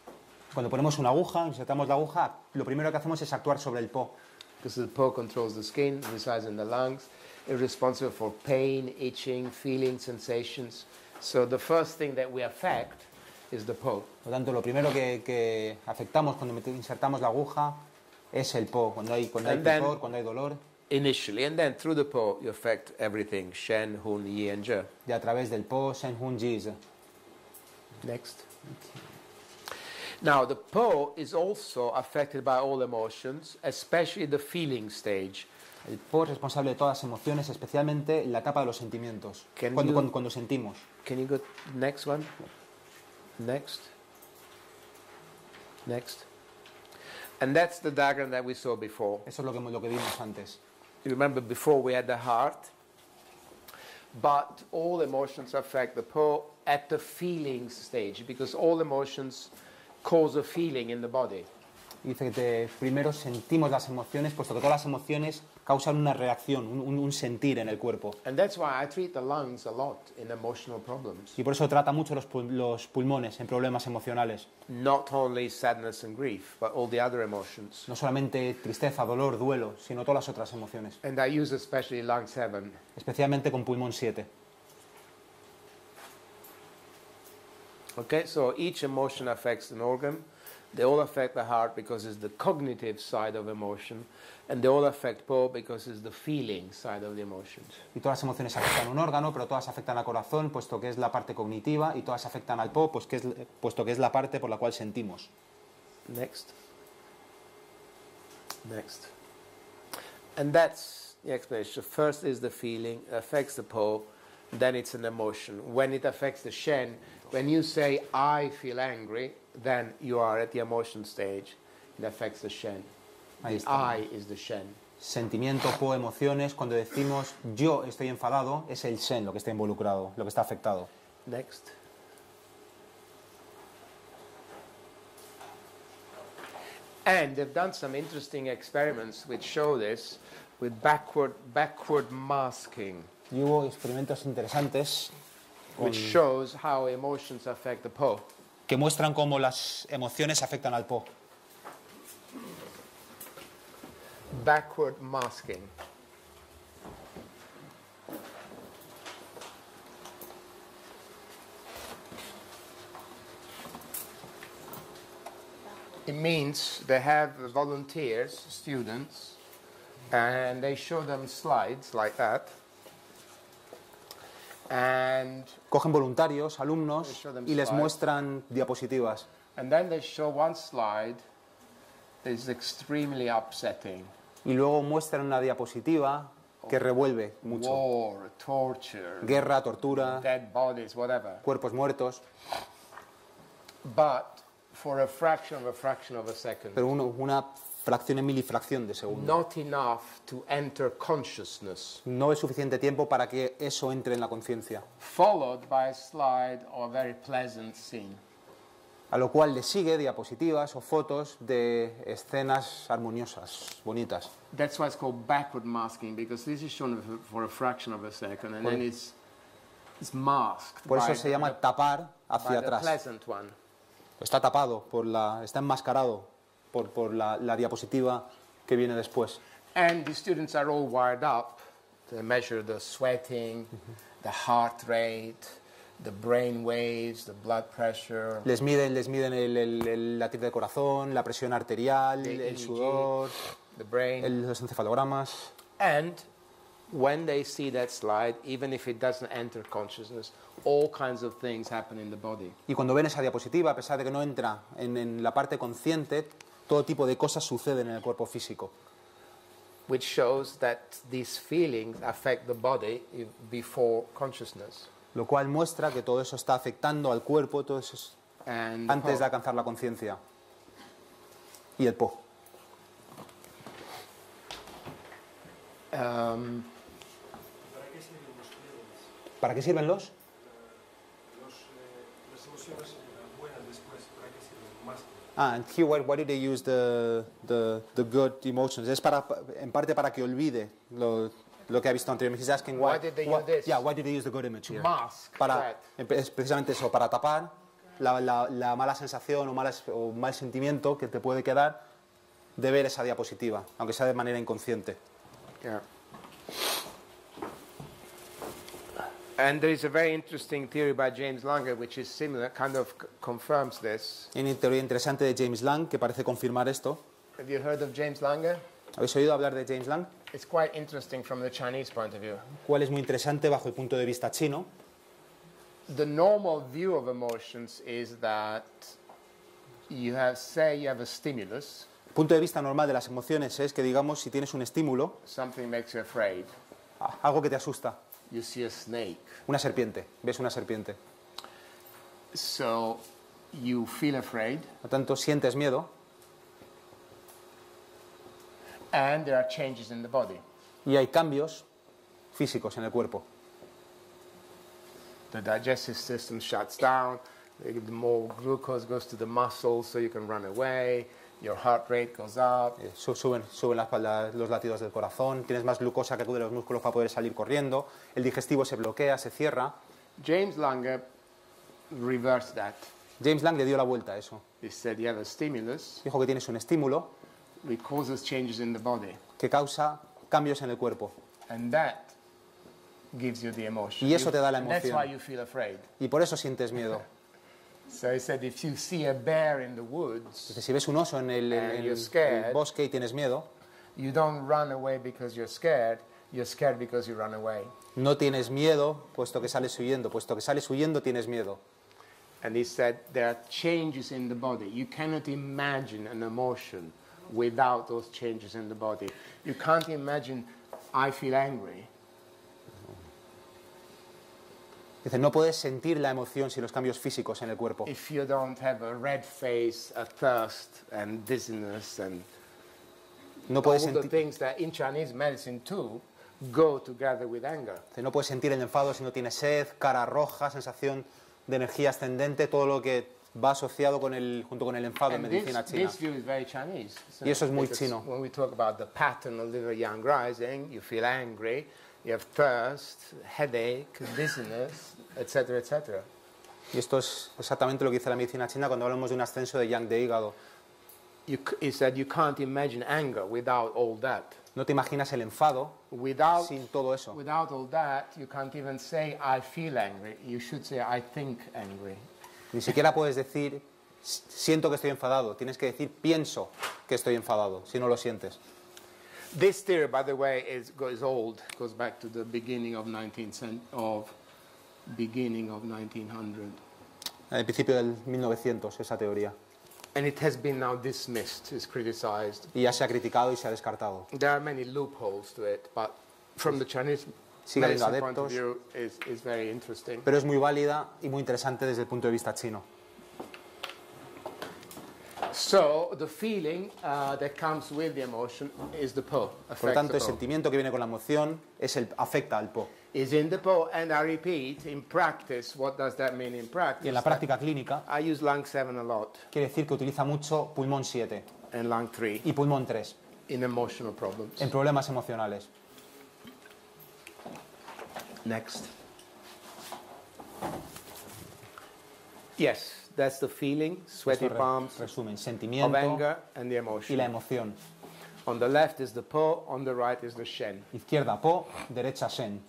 Cuando ponemos una aguja, insertamos la aguja, lo primero que hacemos es actuar sobre el po, because the po controls the skin, resides in the lungs, is responsible for pain, itching, feeling, sensations. So the first thing that we affect is the po. Por lo tanto, lo primero que, que afectamos cuando insertamos la aguja es el po, cuando hay, cuando hay picor, cuando hay dolor, initially, and then through the po you affect everything Shen, Hun, Yi, and Je. y a través del po, Shen, Hun, Jiz. Next. Now, the po is also affected by all emotions, especially the feeling stage. El po es responsable de todas las emociones, especialmente en la etapa de los sentimientos, Can cuando, you- cuando, cuando sentimos. Can you go next one? Next. Next. And that's the diagram that we saw before. Eso es lo que, lo que vimos antes. You remember before we had the heart, but all emotions affect the po at the feeling stage because all emotions cause a feeling in the body. Dice que primero sentimos las emociones, puesto que todas las emociones causan una reacción, un, un- sentir en el cuerpo. And that's why I treat the lungs a lot in emotional problems. Y por eso trata mucho los, pul- los pulmones en problemas emocionales. Not only sadness and grief, but all the other emotions. No solamente tristeza, dolor, duelo, sino todas las otras emociones. And I use especially lung 7. Especialmente con pulmón 7. Okay, so each emotion affects an organ. They all affect the heart because it's the cognitive side of emotion, and they all affect Po because it's the feeling side of the emotions. Y todas las emociones afectan un órgano, pero todas afectan al corazón, puesto que es la parte cognitiva, y todas afectan al po, pues que es, puesto que es la parte por la cual sentimos. Next. Next. And that's the explanation. First is the feeling, affects the Po, then it's an emotion. When it affects the Shen, when you say, I feel angry, then you are at the emotion stage. It affects the Shen. Ahí The. I is the Shen. Sentimiento, po, emociones, cuando decimos yo estoy enfadado, es el sen lo que está involucrado, lo que está afectado. Next. And they've done some interesting experiments which show this with backward, backward masking, Y hubo experimentos interesantes which shows how emotions affect the Po. Que muestran cómo las emociones afectan al po. Backward masking. It means they have volunteers, students, and they show them slides like that. And, Cogen voluntarios, alumnos, y les muestran diapositivas. and then they show one slide that is extremely upsetting. Y luego muestran una diapositiva que revuelve mucho. War, torture, Guerra, tortura, dead bodies, whatever. cuerpos muertos. But for a fraction of a fraction of a second. pero uno- una fracción en milifracción de segundo. Not enough to enter consciousness. No es suficiente tiempo para que eso entre en la conciencia. Followed by a slide or a very pleasant scene. A lo cual le sigue diapositivas o fotos de escenas armoniosas, bonitas. That's why it's called backward masking because this is shown for a fraction of a second and then it's, it's masked. Por eso se llama tapar hacia atrás. Está tapado, por la, está enmascarado por, por la, la diapositiva que viene después. And the students are all wired up to measure the sweating, the heart rate, the brain waves, the blood pressure, Les miden, les miden el, el, el latido de corazón, la presión arterial, The el EEG. sudor, the brain. el- los encefalogramas. And when they see that slide, even if it doesn't enter consciousness, all kinds of things happen in the body. Y cuando ven esa diapositiva, a pesar de que no entra en, en la parte consciente, todo tipo de cosas suceden en el cuerpo físico. Which shows that these feelings affect the body before consciousness. Lo cual muestra que todo eso está afectando al cuerpo todo eso es And the antes de alcanzar la conciencia. Y el po. um, ¿Para qué sirven. Los, eh, las emociones eh, buenas después, ¿para qué sirven más? Ah, and here why, why do they use the, the, the good emotions? Es para, en parte para que olvide lo, lo que ha visto anteriormente. He's asking why, Why did they why- use this? Yeah, why did they use the good image here? mask Para, that. es precisamente eso, para tapar la, la- la mala sensación o, malas- o mal sentimiento que te puede quedar de ver esa diapositiva, aunque sea de manera inconsciente. Yeah. And there is a very interesting theory by James Lange, which is similar, kind of confirms this. Hay una teoría interesante de James Lang que parece confirmar esto. Have you heard of James Lange? ¿Habéis oído hablar de James Lang? It's quite interesting from the Chinese point of view. Cuál es muy interesante bajo el punto de vista chino. The normal view of emotions is that you have, say, you have a stimulus, El punto de vista normal de las emociones es que, digamos, si tienes un estímulo, something makes you afraid. algo que te asusta, You see a snake. una serpiente, ves una serpiente. So you feel afraid, Por tanto, sientes miedo and there are changes in the body. y hay cambios físicos en el cuerpo. The digestive system shuts down, the more glucose goes to the muscles so you can run away, your heart rate goes up. Eh, su- Suben, suben las- la- los latidos del corazón, tienes más glucosa que acude a los músculos para poder salir corriendo, el digestivo se bloquea, se cierra. James Lange reversed that. James Lang le dio la vuelta a eso. He said you have a stimulus, Dijo que tienes un estímulo it causes changes in the body, que causa cambios en el cuerpo. and that gives you the emotion. Y eso te da la and That's emoción. why you feel afraid. Y por eso sientes miedo. So he said, if you see a bear in the woods, si ves un oso en el, en And el- you're scared. el bosque y tienes miedo, you don't run away because you're scared. You're scared because you run away. no tienes miedo puesto que sales huyendo. Puesto que sales huyendo tienes miedo. And he said there are changes in the body. You cannot imagine an emotion without those changes in the body. You can't imagine I feel angry. Dice, no puedes sentir la emoción sin los cambios físicos en el cuerpo. If you don't have a red face, a thirst, and dizziness, and No all puedes, the senti- things that in Chinese medicine too go together with anger. dice, no puedes sentir el enfado si no tienes sed, cara roja, sensación de energía ascendente, todo lo que va asociado con el, junto con el enfado en And this, medicina china. this view is very Chinese. isn't Y eso es muy chino. When we talk about the pattern of liver yang rising, you feel angry, you have thirst, headache, dizziness, etc., etc. Y esto es exactamente lo que dice la medicina china cuando hablamos de un ascenso de yang de hígado. You, he said you can't imagine anger without all that. No te imaginas el enfado Without, sin todo eso. without all that, you can't even say, I feel angry. You should say, I think angry. Ni siquiera puedes decir, "S- siento que estoy enfadado. Tienes que decir, pienso que estoy enfadado, si no lo sientes. This theory, by the way, is, goes old, goes back to the beginning of 19th cent- of beginning of 1900. En principio del 1900, esa teoría. And it has been now dismissed, is criticized. Y ya se ha criticado y se ha descartado. There are many loopholes to it, but from the Chinese Sigue habiendo medicine point of adeptos. view, is, is very interesting. Pero es muy válida y muy interesante desde el punto de vista chino. So the feeling uh, that comes with the emotion is the po. Por lo tanto, the el sentimiento que viene con la emoción es el, afecta al po. Is in the po, and I repeat, in practice, what does that mean in practice? Y en la práctica clínica I use lung 7 a lot quiere decir que utiliza mucho pulmón 7 and lung 3 y pulmón 3 in emotional problems. en problemas emocionales. Next. Yes, that's the feeling, sweaty re- palms, resumen, of anger and the y emotion. la emoción. On the left is the po, on the right is the shen. Izquierda po, derecha shen.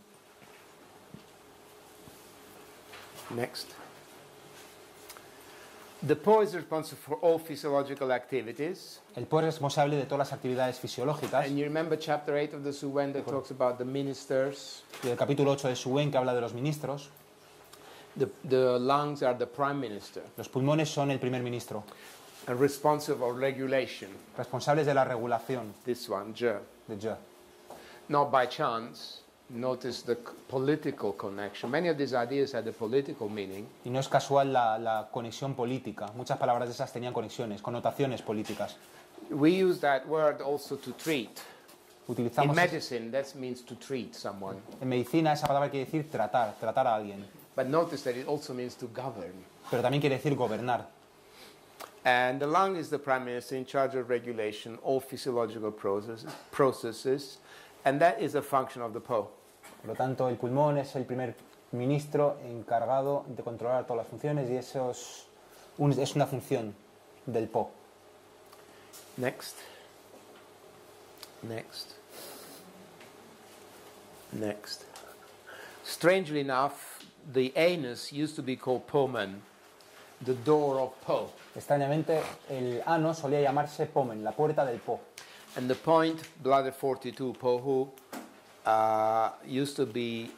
Next. The po is responsible for all physiological activities. El po es responsable de todas las actividades fisiológicas. And you remember chapter 8 of the Suwen that talks about the ministers. Y el capítulo 8 de Suwen que habla de los ministros. The, the lungs are the prime minister Los pulmones son el primer ministro, and responsible for regulation. responsables de la regulación This one, Je. de Je. Not by chance. Notice the political connection. Many of these ideas had a political meaning. Y no es casual la, la conexión política. Muchas palabras de esas tenían conexiones, connotaciones políticas. We use that word also to treat. In Utilizamos medicine, that means to treat someone. en medicina esa palabra quiere decir tratar, tratar a alguien, But notice that it also means to govern. pero también quiere decir gobernar. And the lung is the prime minister in charge of regulation, all physiological processes, processes and that is a function of the Po. Por lo tanto, el pulmón es el primer ministro encargado de controlar todas las funciones y eso es, un- es una función del Po. Next. Next. Next. Strangely enough, the anus used to be called Pomen, the door of Po. Extrañamente, el ano solía llamarse pomen, la puerta del Po. And the point, bladder 42, Pohu, uh, used to be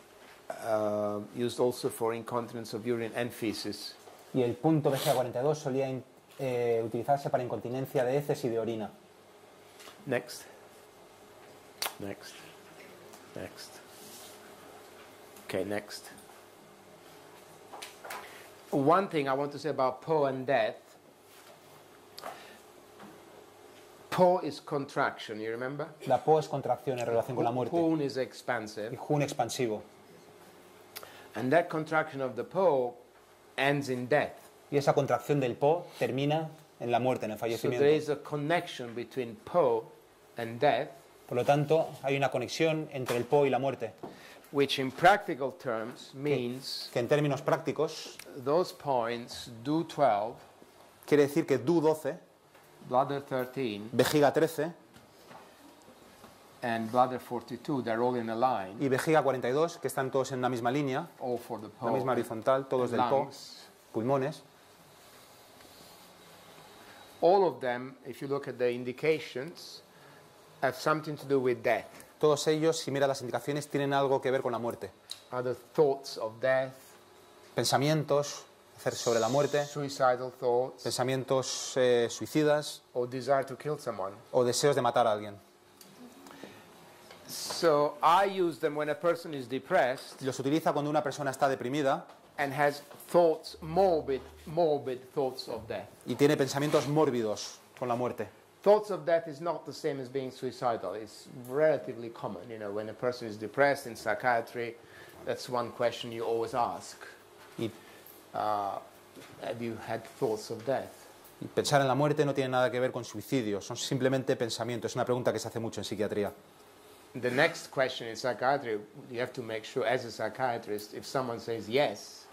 uh, used also for incontinence of urine and feces. Y el punto BGA42 solía in- eh, utilizarse para incontinencia de heces y de orina. Next. Next. Next. Okay, next. One thing I want to say about Po and death. Po is contraction, you remember? La Po es contracción en relación con la muerte Poon is y expansive. Jun expansivo. And that contraction of the Po ends in death. Y esa contracción del Po termina en la muerte, en el So there fallecimiento. is a connection between Po and death, Por lo tanto, hay una conexión entre el Po y la muerte, which in practical terms means que en términos prácticos those points, do 12, quiere decir que DU12, bladder 13, vejiga 13 and bladder 42, they're all in a line, y vejiga 42, que están todos en la misma línea, all for the la misma horizontal, todos del Po, pulmones, all of them, if you look at the indications, have something to do with death. Todos ellos, si miras las indicaciones, tienen algo que ver con la muerte. Other thoughts of death, Pensamientos hacer sobre la muerte, suicidal thoughts, pensamientos eh, suicidas or desire to kill someone. o deseos de matar a alguien. So I use them when a person is depressed los utiliza cuando una persona está deprimida and has thoughts, morbid, morbid thoughts of death. y tiene pensamientos mórbidos con la muerte. Thoughts of death is not the same as being suicidal. It's relatively common. You know, when a person is depressed in psychiatry, that's one question you always ask. Y, Uh, have you had thoughts of death? y pensar en la muerte no tiene nada que ver con suicidio, son simplemente pensamientos. Es una pregunta que se hace mucho en psiquiatría. The next question in psychiatry, you have to make sure, as a psychiatrist, if someone says yes,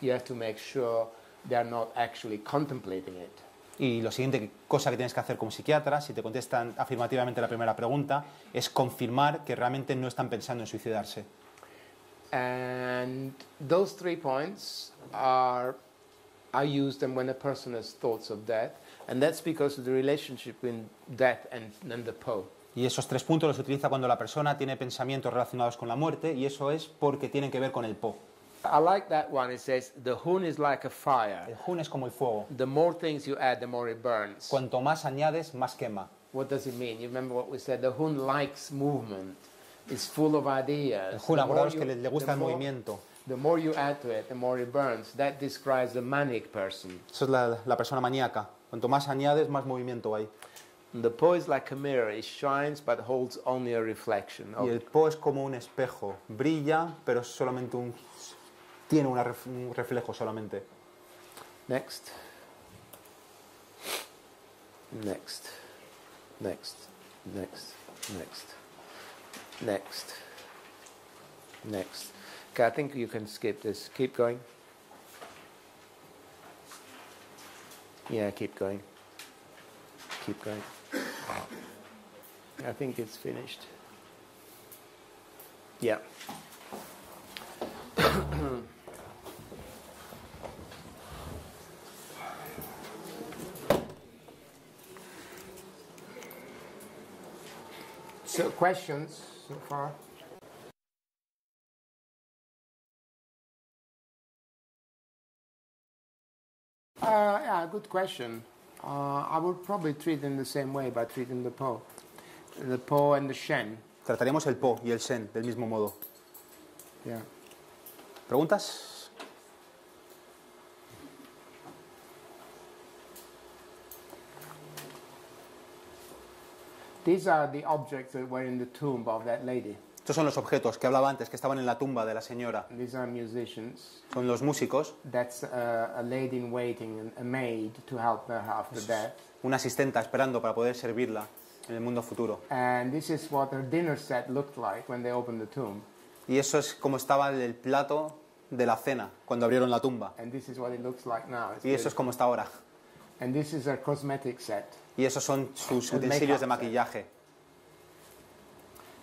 you have to make sure they are not actually contemplating it. Y lo siguiente cosa que tienes que hacer como psiquiatra, si te contestan afirmativamente la primera pregunta, es confirmar que realmente no están pensando en suicidarse. And those three points are, I use them when a person has thoughts of death, and that's because of the relationship between death and, and the. Y esos tres puntos los utiliza cuando la persona tiene pensamientos relacionados con la muerte y eso es porque tienen que ver con el po. I like that one. It says, the hun is like a fire. El hun es como el fuego. The more things you add, the more it burns. Cuanto más añades, más quema. What does it mean? You remember what we said? The hun likes movement. It's full of ideas. El hun, The more acordaos you- que le, le gusta el more- movimiento. The more you add to it, the more it burns. That describes the manic person. Eso es la, la persona maníaca. Cuanto más añades, más movimiento hay. The po is like a mirror. It shines but holds only a reflection. Y el po es como un espejo. Brilla, pero es solamente un... Tiene una ref- un reflejo solamente. Next. Next. Next. Next. Next. Next. Next. Okay, I think you can skip this. Keep going. Yeah, keep going. Keep going. I think it's finished. Yeah. So, questions so far? Uh, yeah, good question. Uh, I would probably treat in the same way by treating the Po. The Po and the Shen. Trataríamos el po y el shen del mismo modo. Yeah. ¿Preguntas? These are the objects that were in the tomb of that lady. Estos son los objetos que hablaba antes, que estaban en la tumba de la señora. These are musicians. Son los músicos, That's uh, a lady in waiting, a maid to help her after death. una asistenta esperando para poder servirla en el mundo futuro. And this is what her dinner set looked like when they opened the tomb. Y eso es como estaba el plato de la cena cuando abrieron la tumba. And this is what it looks like now. Y eso es como está ahora. And this is her cosmetic set. Y esos son sus utensilios de maquillaje.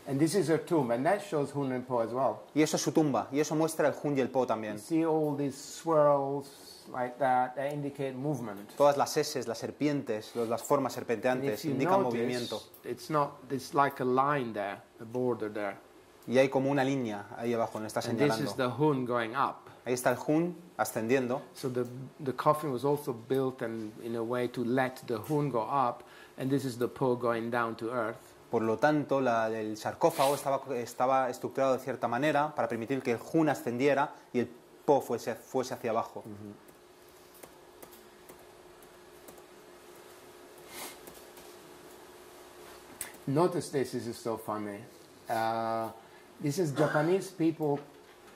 And this is her tomb, and that shows Hun and Po as well. Y eso es su tumba. Y eso muestra el Hun y el Po You también. see all these swirls like that, that indicate movement. Todas las S, las serpientes, las formas serpenteantes you indican notice, movimiento. it's not, it's like a line there, a border there. Y hay como una línea ahí abajo, nos está And this is señalando. the Hun going up. Ahí está el Hun ascendiendo. So the, the coffin was also built and in a way to let the Hun go up, and this is the Po going down to earth. Por lo tanto, la- el sarcófago estaba, estaba estructurado de cierta manera para permitir que el Hun ascendiera y el Po fuese, fuese hacia abajo. Notice this, this is so funny. Uh, this is Japanese people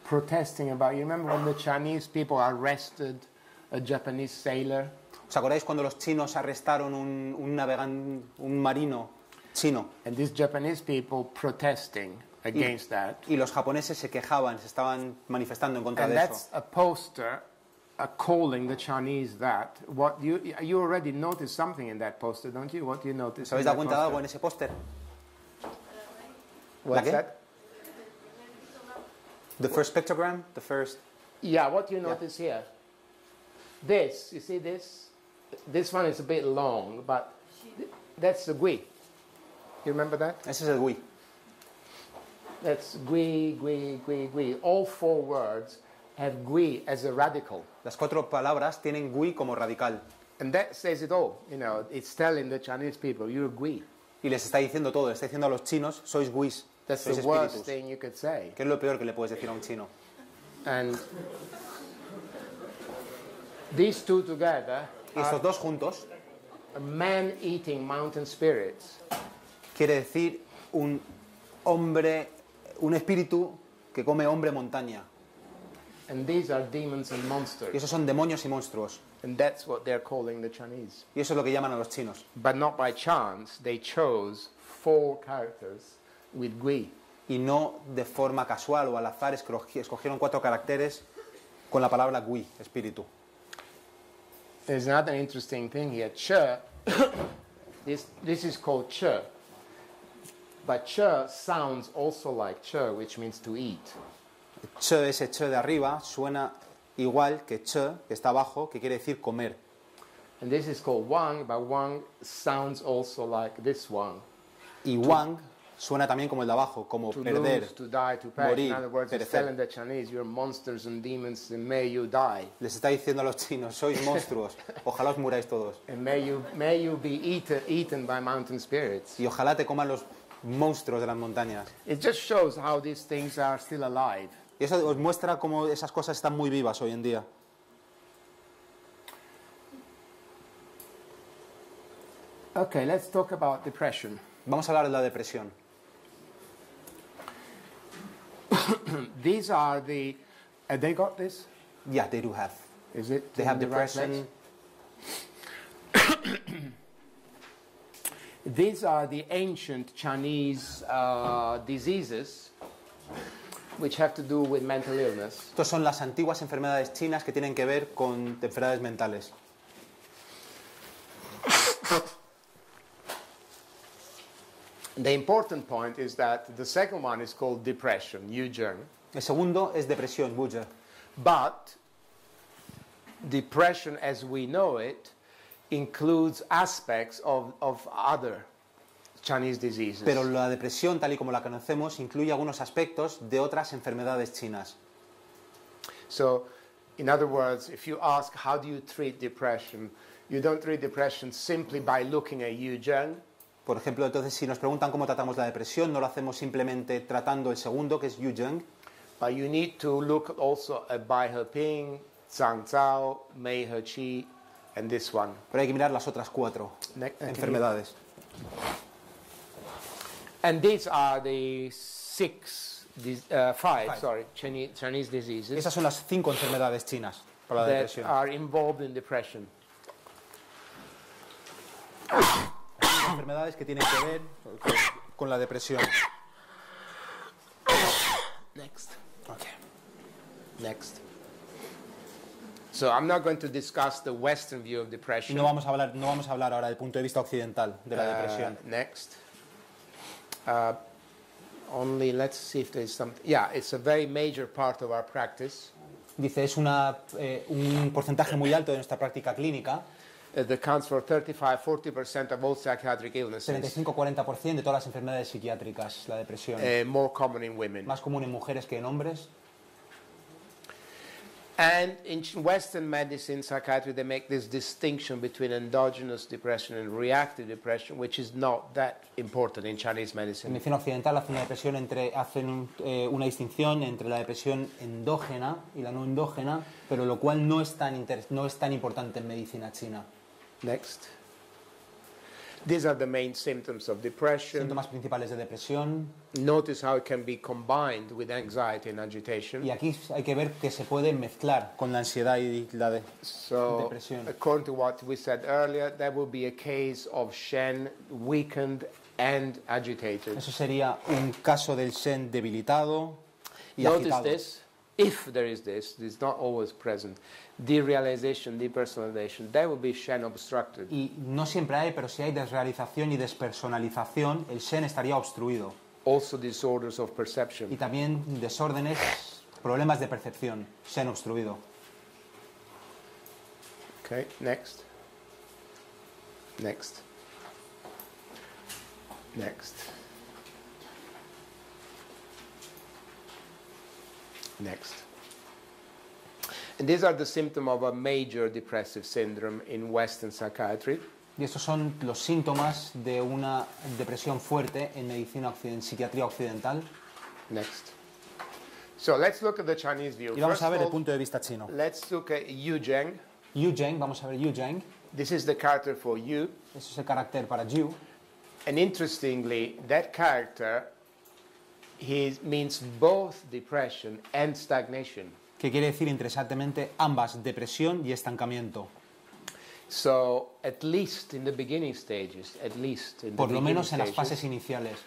protesting about. You remember when the Chinese people arrested a Japanese sailor? ¿Os acordáis cuando los chinos arrestaron un, un navegante, un marino chino? And these Japanese people protesting against that. Y los japoneses se quejaban, se estaban manifestando en contra And de that's eso. a poster uh, calling the Chinese that. What you you already noticed something in that poster, don't you? What do you notice? ¿Os habéis dado cuenta de algo en ese póster? What's qué? that? The first pictogram, the first... Yeah, what do you notice here? This, you see this? this one is a bit long, but th- that's the gui. You remember that? Ese es el Wii. That's gui, gui, gui, gui. All four words have gui as a radical. Las cuatro palabras tienen gui como radical. And that says it all. You know, it's telling the Chinese people, you're gui. Y les está diciendo todo, les está diciendo a los chinos, sois Wiis, That's the worst thing you could say. ¿Qué es lo peor que le puedes decir a un chino? And these two together Y estos dos juntos man eating mountain spirits. quiere decir un hombre, un espíritu que come hombre montaña. And these are demons and Y monsters. esos son demonios y monstruos. And that's what they're calling the Chinese. Y eso es lo que llaman a los chinos. But not by chance, they chose four characters with gui. Y no de forma casual o al azar escogi- escogieron cuatro caracteres con la palabra Gui, espíritu. There's another interesting thing here. Che, this, this is called che. But che sounds also like che, which means to eat. Che, ese che de arriba, suena igual que che, que está abajo, que quiere decir comer. And this is called wang, but wang sounds also like this one. Y wang suena también como el de abajo, como To perder. lose, to die, to perish. In morir, other words, it's perecer. telling the Chinese, you're monsters and demons, and may you die. Les está diciendo a los chinos, sois monstruos, ojalá os muráis todos. And may you, may you be eaten, eaten by mountain spirits. Y ojalá te coman los monstruos de las montañas. It just shows how these things are still alive. Y eso os muestra cómo esas cosas están muy vivas hoy en día. Okay, let's talk about depression. Vamos a hablar de la depresión. These are the. Have they got this? Yeah, they do have. Is it? They have the depression. These are the ancient Chinese uh, diseases which have to do with mental illness. Estos son las antiguas enfermedades chinas que tienen que ver con enfermedades mentales. The important point is that the second one is called depression, Yuzheng. El segundo es depresión, Buja. But depression as we know it includes aspects of, of other Chinese diseases. Pero la depresión, tal y como la conocemos, incluye algunos aspectos de otras enfermedades chinas. So, in other words, if you ask how do you treat depression, you don't treat depression simply by looking at Yuzheng, Por ejemplo, entonces, si nos preguntan cómo tratamos la depresión, no lo hacemos simplemente tratando el segundo, que es Yuzheng, but you need to look also at Bai Heping, Zhang Zhao, Mei He Qi, and this one. pero hay que mirar las otras cuatro Ne- enfermedades. And these are the six, uh, five, Five. sorry, Chinese, Chinese diseases Esas son las cinco enfermedades chinas para la that depresión. are involved in depression. Enfermedades que tienen que ver con, con la depresión. Next. Okay. Next. So I'm not going to discuss the Western view of depression. no vamos a hablar, no vamos a hablar ahora del punto de vista occidental de la Uh, depresión. next. Uh, only let's see if there's something. Yeah, it's a very major part of our practice. Dice, es una, eh, un porcentaje muy alto de nuestra práctica clínica, It accounts for 35-40% of all psychiatric illnesses, 35-40% de todas las enfermedades psiquiátricas, la depresión. uh, more common in women. Más común en mujeres que en hombres. And in Western medicine, psychiatry, they make this distinction between endogenous depression and reactive depression, which is not that important in Chinese En medicine. medicina occidental hacen una, depresión entre, hacen eh, una distinción entre la depresión endógena y la no endógena, pero lo cual no es tan, inter- no es tan importante en medicina china. Next. These are the main symptoms of depression. Síntomas principales de depresión. Notice how it can be combined with anxiety and agitation. Y aquí hay que ver que se puede mezclar con la ansiedad y la de... So, Depresión. according to what we said earlier, that will be a case of Shen weakened and agitated. Eso sería un caso del Shen debilitado y Notice agitado. this, if there is this, is not always present, derealization, depersonalization, that will be Shen obstructed. Y no siempre hay, pero si hay desrealización y despersonalización, el Shen estaría obstruido. Also disorders of Y perception. también desórdenes, problemas de percepción, Shen obstruido. Okay, next. Next. Next. Next. And these are the symptoms of a major depressive syndrome in Western psychiatry. Y estos son los síntomas de una depresión fuerte en medicina occident- psiquiatría occidental. Next. So let's look at the Chinese view. Y vamos First a ver el punto de vista chino. let's look at Yu Zheng. Yu Zheng, vamos a ver Yu Zheng. This is the character for Yu. Eso es el carácter para Yu. And interestingly, that character he means both depression and stagnation. que quiere decir interesantemente ambas, depresión y estancamiento. So at least in the beginning stages, at least in the Por lo beginning menos en las fases iniciales.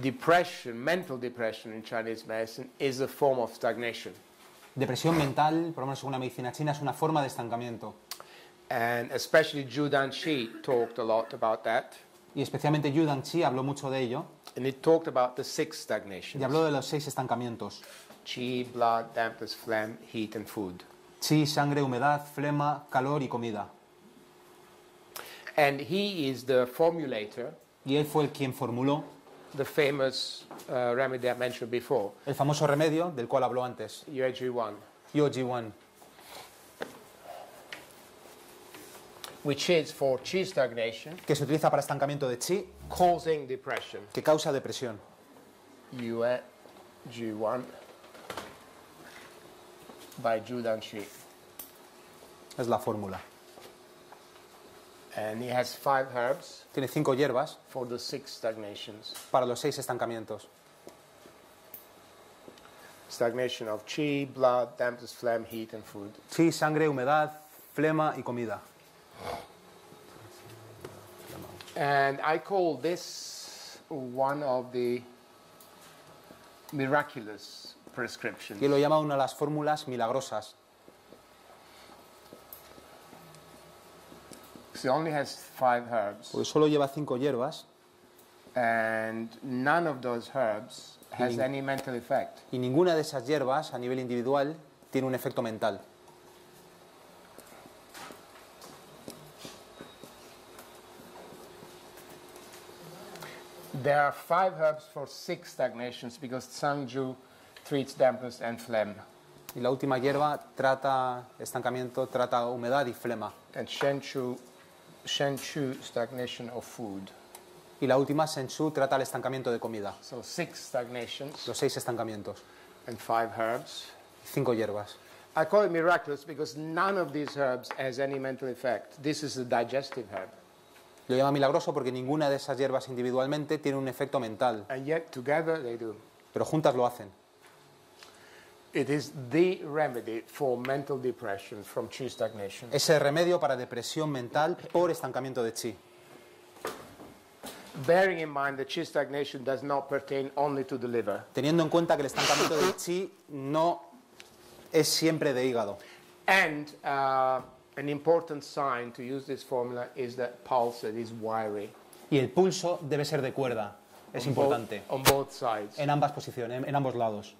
depression, mental depression in Chinese medicine is a form of stagnation. Depresión mental, por lo menos según la medicina china, es una forma de estancamiento. And especially Zhu Danqi talked a lot about that. Y especialmente Yu Danqi habló mucho de ello And it talked about the six y stagnations. habló de los seis estancamientos. Qi, blood, dampness, phlegm, heat, and food. Chi, sangre, humedad, flema, calor y comida. And he is the formulator, Y él fue el quien formuló the famous uh, remedy I mentioned before, el famoso remedio del cual habló antes, UAG1, Yoji-1, which is for Qi stagnation, que se utiliza para estancamiento de chi, causing depression. que causa depresión. UAG1 by Zhu Danqi. Es la fórmula. And he has five herbs Tiene cinco hierbas for the six stagnations. para los seis estancamientos. Stagnation of Qi, blood, dampness, phlegm, heat, and food. Chi, sangre, humedad, flema y comida. And I call this one of the miraculous prescriptions. Y él lo llama una de las fórmulas milagrosas, He only has five herbs, porque solo lleva cinco hierbas and none of those herbs has any mental effect. y ninguna de esas hierbas a nivel individual tiene un efecto mental. There are five herbs for six stagnations because Sangju treats dampness and phlegm, Y la última hierba trata estancamiento, trata humedad y flema. and Shenchu, Shenchu stagnation of food. Y la última, Sensu, trata el estancamiento de comida. So six stagnations Los seis estancamientos. and five herbs. Cinco hierbas. I call it miraculous because none of these herbs has any mental effect. This is a digestive herb. Lo llama milagroso porque ninguna de esas hierbas individualmente tiene un efecto mental, And yet together they do. pero juntas lo hacen. It is the remedy for mental depression from chi stagnation. Es el remedio para depresión mental por estancamiento de chi. Bearing in mind that chi stagnation does not pertain only to the liver. Teniendo en cuenta que el estancamiento del chi no es siempre de hígado. And uh, an important sign to use this formula is that pulse that is wiry. Y el pulso debe ser de cuerda. Es on both- importante. on both sides. En ambas posiciones, en, en ambos lados.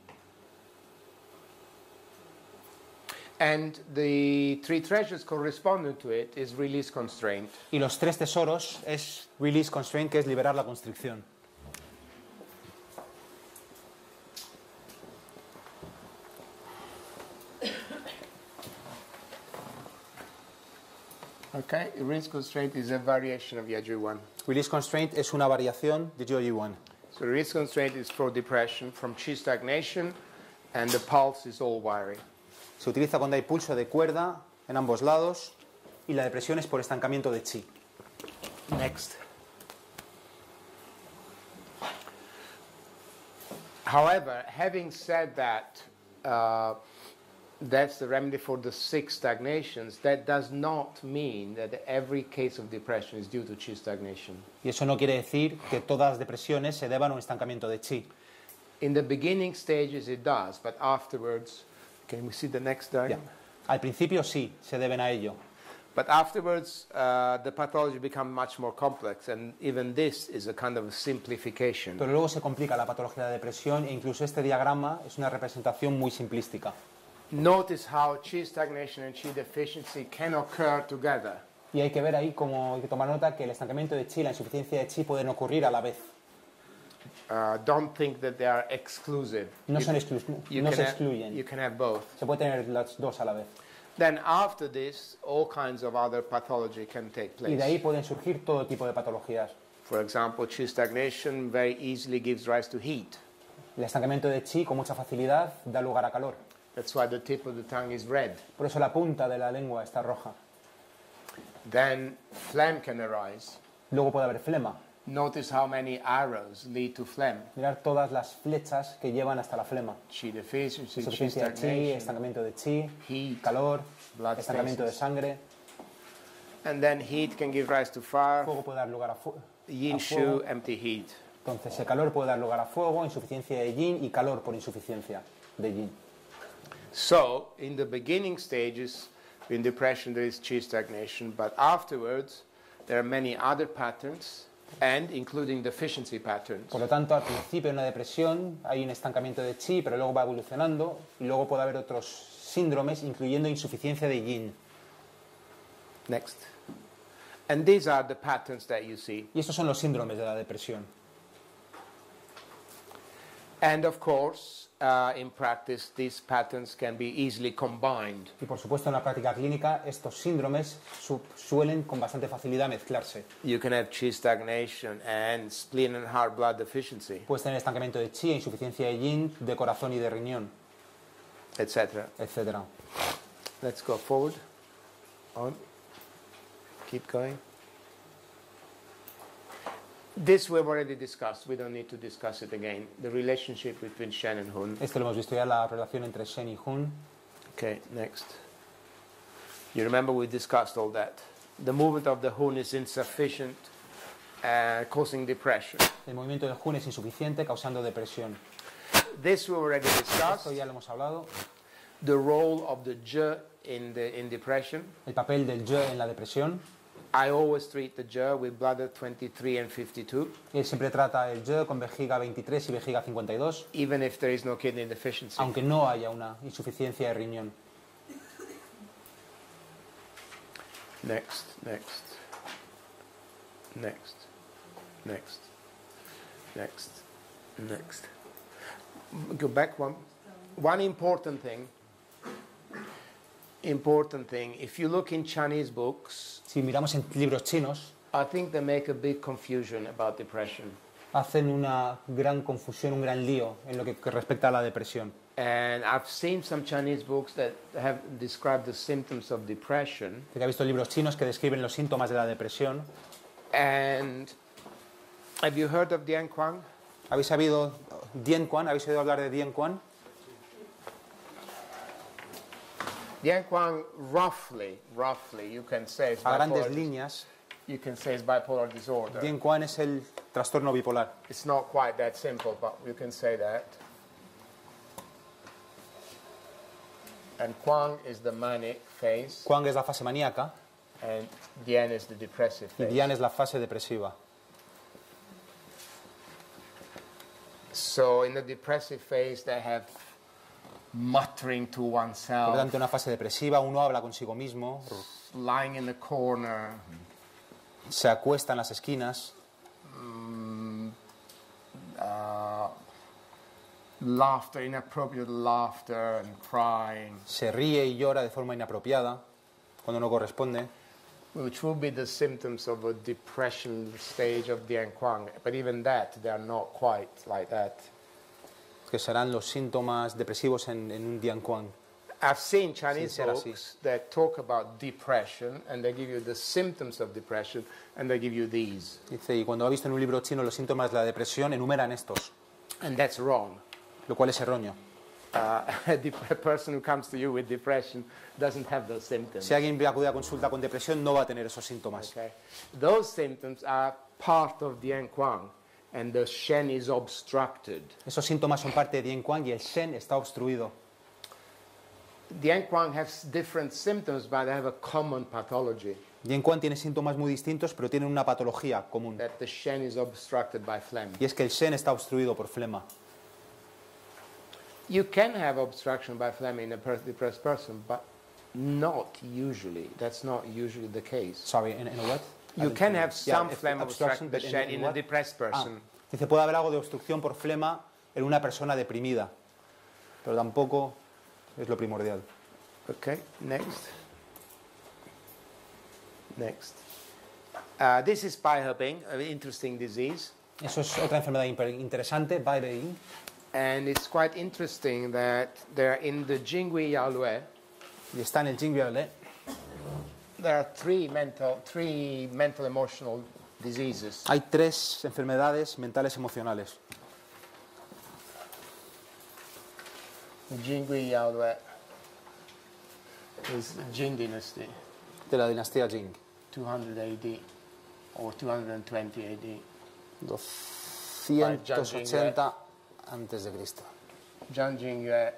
And the three treasures corresponding to it is release constraint. Y los tres tesoros es release constraint, que es liberar la constricción. Okay, release constraint is a variation of Yaju 1. Release constraint es una variación de Joji 1. So release constraint is for depression from chi stagnation, and the pulse is all wiry. Se utiliza cuando hay pulso de cuerda en ambos lados y la depresión es por estancamiento de chi. Next. However, having said that, uh, that's the remedy for the six stagnations. That does not mean that every case of depression is due to chi stagnation. Y eso no quiere decir que todas las depresiones se deban a un estancamiento de chi. In the beginning stages, it does, but afterwards, can we see the next diagram? Al principio sí, se deben a ello. But afterwards, uh, the pathology becomes much more complex, and even this is a kind of a simplification. Pero luego se complica la patología de la depresión e incluso este diagrama es una representación muy simplística. Notice how chi stagnation and chi deficiency can occur together. Y hay que ver ahí como hay que tomar nota que el estancamiento de chi la insuficiencia de chi pueden ocurrir a la vez. Uh, don't think that they are exclusive. No, You- son exclu- you no can se have- excluyen. you can have both. Se puede tener las dos a la vez. Then after this, all kinds of other pathology can take Y de ahí place. pueden surgir todo tipo de patologías. For example, chi stagnation very easily gives rise to heat. El estancamiento de chi con mucha facilidad da lugar a calor. That's why the tip of the tongue is red. Por eso la punta de la lengua está roja. Then phlegm can arise. Luego puede haber flema. Notice how many arrows lead to phlegm. Mirar todas las flechas que llevan hasta la flema. Chi deficiency, chi de chi, estancamiento de chi, heat, calor, estancamiento de sangre. And then heat can give rise to fire. Fuego puede dar lugar a, fu- Yin a shu, fuego. empty heat. Entonces el calor puede dar lugar a fuego, insuficiencia de yin y calor por insuficiencia de yin. So, in the beginning stages, in depression, there is chi stagnation, but afterwards, there are many other patterns, and including deficiency patterns. Por lo tanto, al principio en una depresión hay un estancamiento de chi, pero luego va evolucionando y luego puede haber otros síndromes, incluyendo insuficiencia de yin. Next. And these are the patterns that you see. Y estos son los síndromes de la depresión. And of course, uh, in practice, these patterns can be easily combined. Y por supuesto, en la práctica clínica, estos síndromes su- suelen con bastante facilidad mezclarse. You can have chi stagnation and spleen and heart blood deficiency, Puedes tener estancamiento de chi, insuficiencia de yin, de corazón y de riñón, etc. etc. Let's go forward. On. Keep going. This we've already discussed. We don't need to discuss it again. The relationship between Shen and Hun. Esto lo hemos visto ya, la relación entre Shen y Hun. Okay, next. You remember we discussed all that. The movement of the Hun is insufficient, uh, causing depression. El movimiento de Hun es insuficiente, causando depresión. This we already discussed. Esto ya lo hemos hablado. The role of the Je in, the, in depression. El papel del Ye en la depresión. I always treat the GER with bladder 23 and 52. Él siempre trata el Ye con vejiga 23 y vejiga 52, even if there is no kidney deficiency. aunque no haya una insuficiencia de riñón. Next, next, next, next, next, next. Go back one. One important thing. Important thing. If you look in Chinese books, Si miramos en libros chinos, I think they make a big confusion about depression. hacen una gran confusión, un gran lío en lo que respecta a la depresión. And I've seen some Chinese books that have described the symptoms of depression. He visto libros chinos que describen los síntomas de la depresión. And have you heard of Dian Quang? ¿Habéis sabido Dien Quan? ¿Habéis oído hablar de Dien Quan? Dian Quang, roughly, roughly, you can say it's A grandes bipolar, líneas, you can say it's bipolar disorder. Dien Quan es el trastorno bipolar. It's not quite that simple, but you can say that. And Quang is the manic phase, Quan es la fase maníaca and Dian is the depressive y. Dian es la fase depresiva. So in the depressive phase, they have muttering to Por oneself, tanto, una fase depresiva uno habla consigo mismo, lying in the corner, se acuesta en las esquinas, uh, laughter, inappropriate laughter, and crying, se ríe y llora de forma inapropiada cuando no corresponde, which will be the symptoms of a depression stage of Dian Quang. But even that, they are not quite like that. Que serán los síntomas depresivos en, en un Dian Quan. I've seen Chinese books that talk about depression, and they give you the symptoms of depression, and they give you these. Dice, y cuando ha visto en un libro chino los síntomas de la depresión, enumeran estos, And that's wrong. lo cual es erróneo. Uh, a, person who comes to you with depression doesn't have those symptoms. Si alguien acude a consulta con depresión, no va a tener esos síntomas. Okay? Those symptoms are part of Dian Quang, and the Shen is obstructed. Esos síntomas son parte de Dien Quan y el Shen está obstruido. Dian Quang has different symptoms, but they have a common pathology Dien Quan tiene síntomas muy distintos, pero tienen una patología común. that the Shen is obstructed by phlegm. Y es que el Shen está obstruido por flema. You can have obstruction by phlegm in a depressed person, but Not usually. That's not usually the case. Sorry, in, in a what? You can have some if- phlegm obstruction but in- in in a depressed Ah, person. dice, puede haber algo de obstrucción por flema en una persona deprimida, pero tampoco es lo primordial. Okay, next. Next. Uh, this is Beiherbing, an interesting disease. Eso es otra enfermedad interesante, Bairei. And it's quite interesting that they're in the Jingui Yalue, y está en el Jingbiale. There are three mental, three mental emotional diseases. Hay tres enfermedades mentales emocionales. The Jingui Yalue is Jin dynasty, de la dinastía Jing. 200 AD or 220 AD. 280 antes de Cristo. Zhang Jingyue,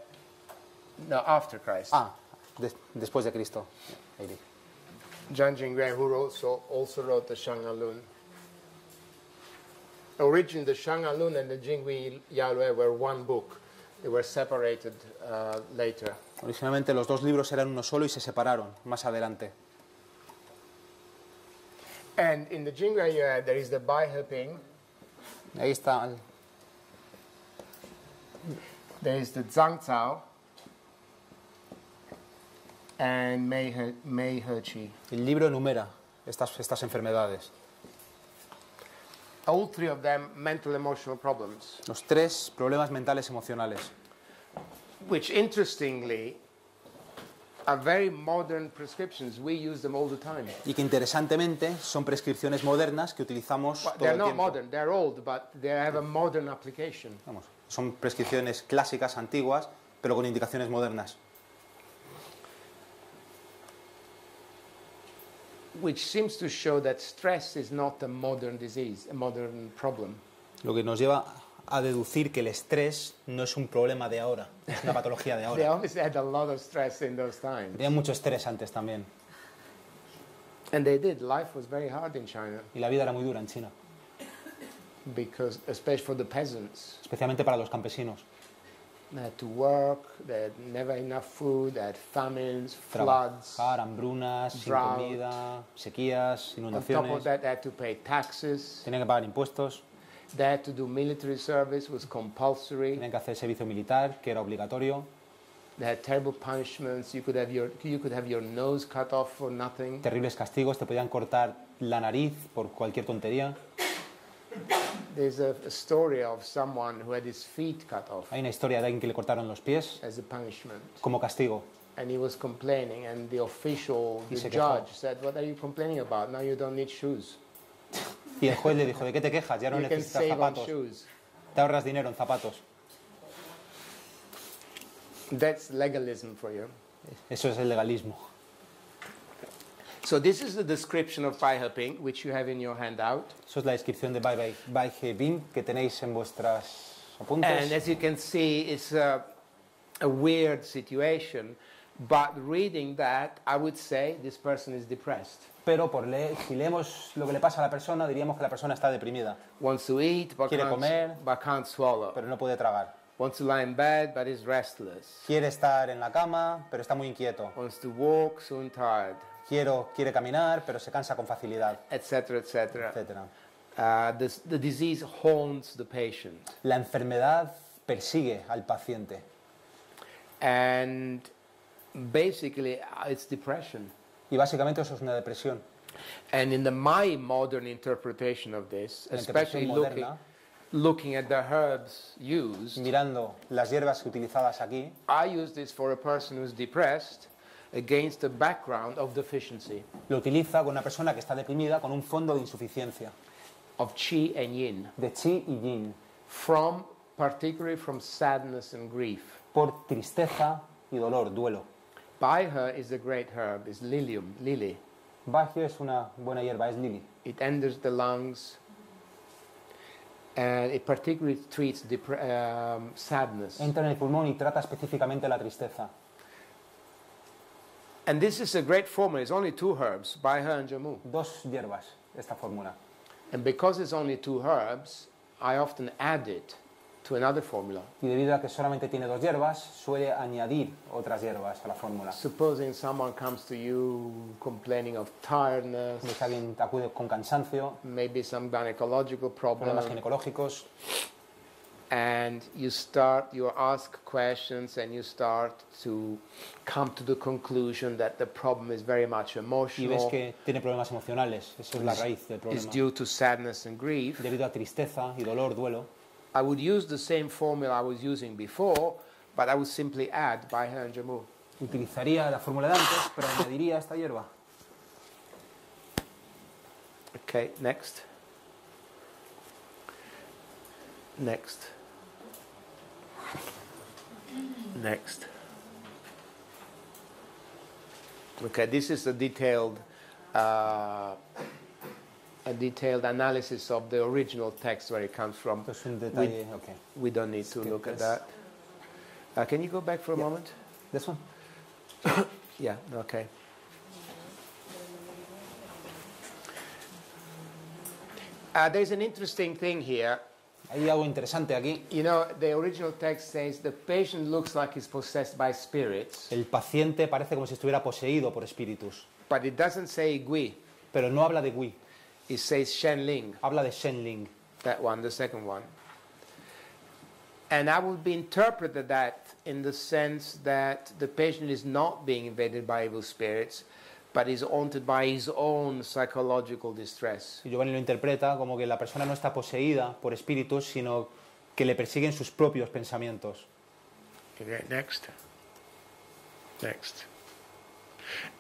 no, after Christ. Ah, de- después de Cristo. AD. Zhang Jingyue, who also, also wrote the Shangalun. Originally, the Shangalun and the Jingui Yalue were one book. They were separated uh, later. Originalmente los dos libros eran uno solo y se separaron más adelante. And in the Jingui Yalue, there is the Bai Heping, Ahí está there is the Zhang Cao, and el libro enumera estas, estas enfermedades. All three of them mental emotional problems, Los tres problemas mentales emocionales. which interestingly are very modern prescriptions. We use them all the time. Y que interesantemente son prescripciones modernas que utilizamos Well, todo they're el not tiempo. modern, they're old, but they have a modern application. Vamos, son prescripciones clásicas, antiguas, pero con indicaciones modernas. Which seems to show that stress is not a modern disease, a modern problem. Lo que nos lleva a deducir que el estrés no es un problema de ahora, es una patología de They ahora. always had a lot of stress in those times. Tenían mucho estrés antes también. And they did. Life was very hard in China, Y la vida era muy dura en China, because, especially for the peasants. especialmente para los campesinos. They had to work, they had never enough food, they had famines, floods. Trabajar, hambrunas, sin drought. comida, sequías, On top of inundaciones. that, they had to pay taxes. Tenían que pagar impuestos, They had to do military service, was compulsory. tenían que hacer servicio militar, que era obligatorio. They had terrible punishments. You could have your you could have your nose cut off for nothing. Terribles castigos, te podían cortar la nariz por cualquier tontería. There's a, a story of someone who had his feet cut off Hay una historia de alguien que le cortaron los pies as a punishment, como castigo. and he was complaining, and the official, Y the se quejó. judge, said, "What are you complaining about? Now you don't need shoes. Y el juez le dijo, ¿de qué te quejas? Ya no you can necesitas save on zapatos. shoes." Te ahorras dinero en zapatos. That's legalism for you. Eso es el legalismo. So this is the description of Pai Heping, which you have in your handout. Eso es la descripción de Bai Bai Bai He Bing que tenéis en vuestras apuntes. And as you can see, it's a, a weird situation. But reading that, I would say this person is depressed. Pero por leer, si leemos lo que le pasa a la persona, diríamos que la persona está deprimida, Wants to eat, but Quiere can't, comer. but can't swallow. pero no puede tragar. Wants to lie in bed, but is restless. Quiere estar en la cama, pero está muy inquieto. Wants to walk, soon tired, Quiero, quiere caminar, pero se cansa con facilidad, etc., etc. etc. Uh, this, the disease haunts the patient. La enfermedad persigue al paciente And basically, uh, it's depression. y básicamente eso es una depresión. And in the my modern interpretation of this, La especially looking, moderna, looking at the herbs used, mirando las hierbas utilizadas aquí, I use this for a person who's depressed against the background of deficiency lo utiliza con una persona que está deprimida con un fondo de insuficiencia, of chi and yin, de chi y yin, from particularly from sadness and grief. por tristeza y dolor, duelo. By her is a great herb, is lilium, lily. Bagio es una buena hierba, es lili. It enters the lungs and it particularly treats um, sadness. Entra en el pulmón y trata específicamente la tristeza. And this is a great formula. It's only two herbs, by her and jamu. Dos hierbas, esta fórmula. And because it's only two herbs, I often add it to another formula. Y debido a que solamente tiene dos hierbas, suele añadir otras hierbas a la fórmula. Supposing someone comes to you complaining of tiredness, Si alguien te acude con cansancio, maybe some gynecological problem, problemas ginecológicos, and you start, you ask questions and you start to come to the conclusion that the problem is very much y ves emotional, que tiene problemas emocionales, eso es la raíz del is problema. due to sadness and grief, Debido a tristeza y dolor, duelo, I would use the same formula I was using before, but I would simply add by her and Jamu. utilizaría la fórmula de antes, pero añadiría esta hierba. Okay, next. Next. Next. Okay, this is a detailed, uh, a detailed analysis of the original text where it comes from. Esto es un detalle, ok. We don't need to Skip look at that. Uh, can you go back for a moment? ¿This one? Yeah, okay. Uh, there's an interesting thing here. Hay algo interesante aquí. You know, the original text says the patient looks like he's possessed by spirits, El paciente parece como si estuviera poseído por espíritus, but it doesn't say Gui. pero no habla de Gui, It says Shenling, habla de Shenling. that one, the second one. And I would be interpreted that in the sense that the patient is not being invaded by evil spirits, but is haunted by his own psychological distress. Y Giovanni lo interpreta como que la persona no está poseída por espíritus, sino que le persiguen sus propios pensamientos. Okay, next. Next.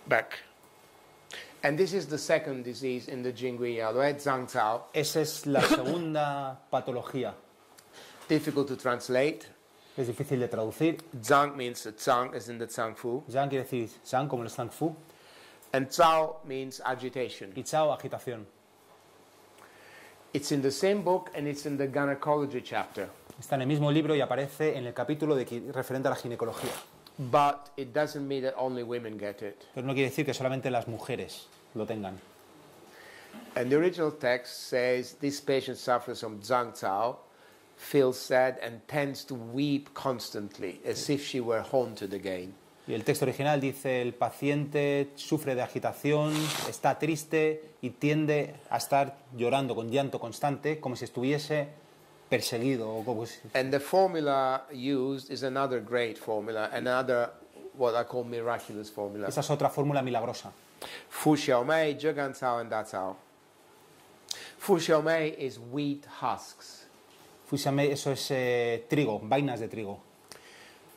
Back. And this is the second disease in the Jingui Yalue, Zhangzhao. Esa es la segunda patología. Difficult to translate. Es difícil de traducir. Zhang means Zhang, as in the Zhangfu. Zhang quiere decir Zhang, como el Zhang Fu. And Zhao means agitation. Y Chao, agitación. It's in the same book and it's in the gynecology chapter. Está en el mismo libro y aparece en el capítulo de, referente a la ginecología. But it doesn't mean that only women get it. Pero no quiere decir que solamente las mujeres lo tengan. And the original text says this patient suffers from Zhang Zhangzhao, feels sad, and tends to weep constantly, as if she were haunted again. Y el texto original dice, el paciente sufre de agitación, está triste y tiende a estar llorando con llanto constante, como si estuviese perseguido o como si- And the formula used is another great formula, another what I call miraculous formula. Esa es otra fórmula milagrosa. Fu Xiaomei, Zhegan Cao, and Da Cao. Fu Xiaomei is wheat husks. Fusame, eso es eh, trigo, vainas de trigo.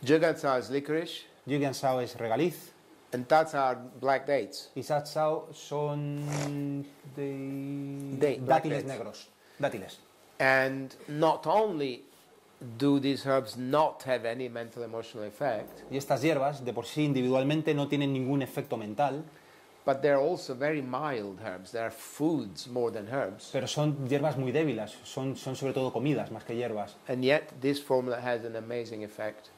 Zhegan Cao is licorice, Yugian Sao es regaliz and Cao are black dates. y Sao son de... Black dátiles dates. negros. Dátiles. And not only do these herbs not have any mental emotional effect, Y estas hierbas, de por sí individualmente, no tienen ningún efecto mental, but they're also very mild herbs. They're foods more than herbs. pero son hierbas muy débiles, son, son sobre todo comidas más que hierbas. And yet, this formula has an amazing effect.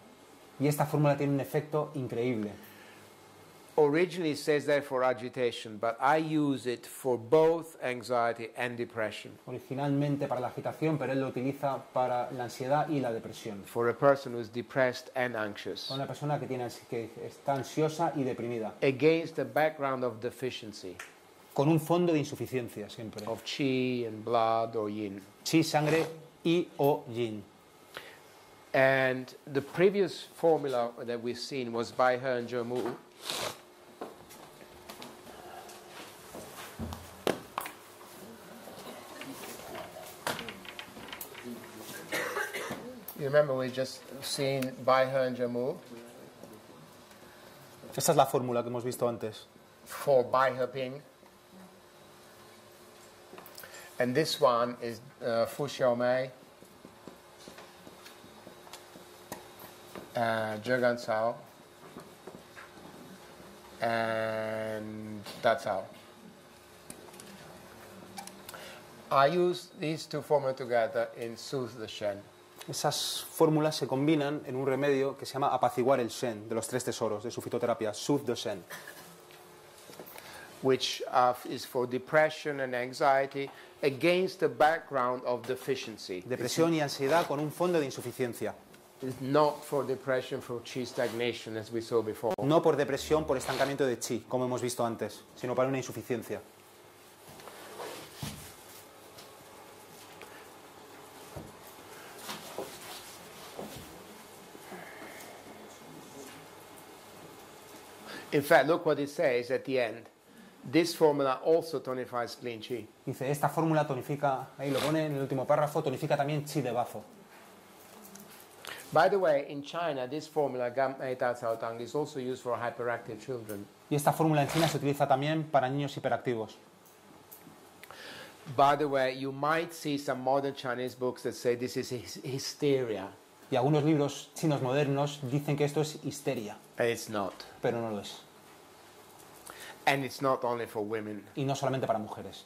Y esta fórmula tiene un efecto increíble. Originally, it says there for agitation, but I use it for both anxiety and depression. Originalmente para la agitación, pero él lo utiliza para la ansiedad y la depresión. For a person who's depressed and anxious, Para una persona que, tiene, que está ansiosa y deprimida, against a background of deficiency con un fondo de insuficiencia siempre. of qi and blood or yin. Chi, sangre y o yin. And the previous formula that we've seen was by her and Jomu. You remember we just seen by her and Jamu Esta es la fórmula que hemos visto antes. for Bai He Ping. And this one is uh, Fu Xiaomei, uh, Zhegan Cao, and Da Cao. I use these two formulas together in Soothe the Shen. Esas fórmulas se combinan en un remedio que se llama apaciguar el Shen, de los tres tesoros de su fitoterapia, Soothe the Shen. which uh, is for depression and anxiety against the background of deficiency. Depresión y ansiedad con un fondo de insuficiencia. It's not for depression for chi stagnation as we saw before. No por depresión, por estancamiento de chi, como hemos visto antes, sino para una insuficiencia. In fact, look what it says at the end. This formula also tonifies spleen chi. Dice, esta fórmula tonifica, ahí lo pone en el último párrafo, tonifica también chi de bazo. By the way, in China, this formula, gam eta tang, is also used for hyperactive children. Y esta fórmula en China se utiliza también para niños hiperactivos. By the way, you might see some modern Chinese books that say this is hys- hysteria. Y algunos libros chinos modernos dicen que esto es histeria, And it's not. pero no lo es. And it's not only for women. Y no solamente para mujeres.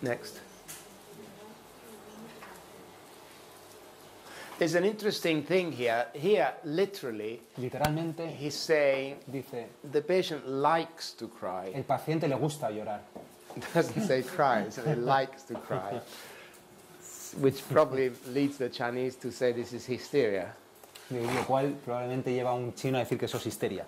Next. There's an interesting thing here. Here, literally, Literalmente he's saying dice, the patient likes to cry. el paciente le gusta llorar. doesn't say cries, and he likes to cry, which probably leads the Chinese to say this is hysteria. Lo cual probablemente lleva a un chino a decir que eso es histeria.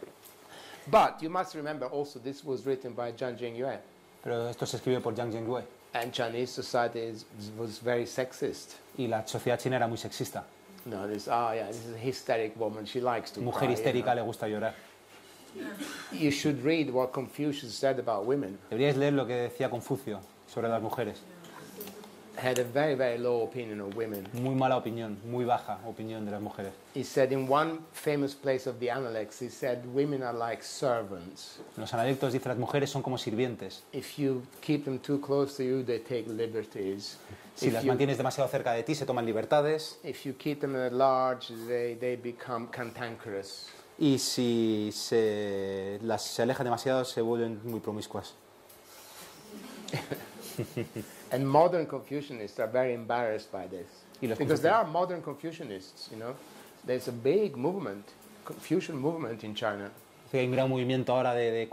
But you must remember also this was written by Zhang Jingyue, Pero esto se escribe por Zhang Zhengyue. and Chinese society is, was very sexist. Y la sociedad china era muy sexista. No, this oh yeah, this is a hysteric woman. She likes to Mujer cry. you histérica know. le gusta llorar. You should read what Confucius said about women. Deberíais leer lo que decía Confucio sobre las mujeres. Had a very very low opinion of women. Muy mala opinión, muy baja opinión de las mujeres. He said in one famous place of the Analects, he said women are like servants. Los analectos dice las mujeres son como sirvientes. If you keep them too close to you, they take liberties. Si if, las you, mantienes demasiado cerca de ti, se toman libertades. if you keep them at large, they, they become cantankerous. Y si se, las, se alejan demasiado, se vuelven muy promiscuas. And modern Confucianists are very embarrassed by this. Because there are modern Confucianists, you know. There's a big movement, Confucian movement in China. Hay un gran movimiento ahora de,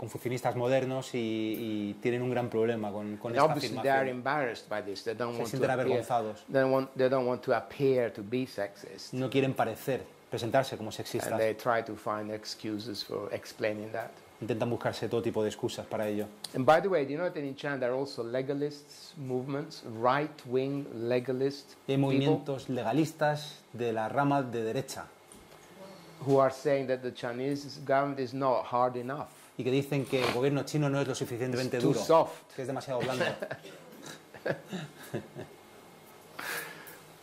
modernos y, y tienen un gran problema con, con And esta obviously they are afirmación. embarrassed by this. They don't Se want to sienten appear, avergonzados. they don't want, they don't want to appear to be sexist. No quieren parecer, presentarse como And sexistas. they try to find excuses for explaining that. Intentan buscarse todo tipo de excusas para ello. And by the way, do you know that in China there are also legalists movements, right-wing legalist hay movimientos legalistas de la rama de derecha who are saying that the Chinese government is not hard enough. y que dicen que el gobierno chino no es lo suficientemente It's too duro, soft. que es demasiado blando.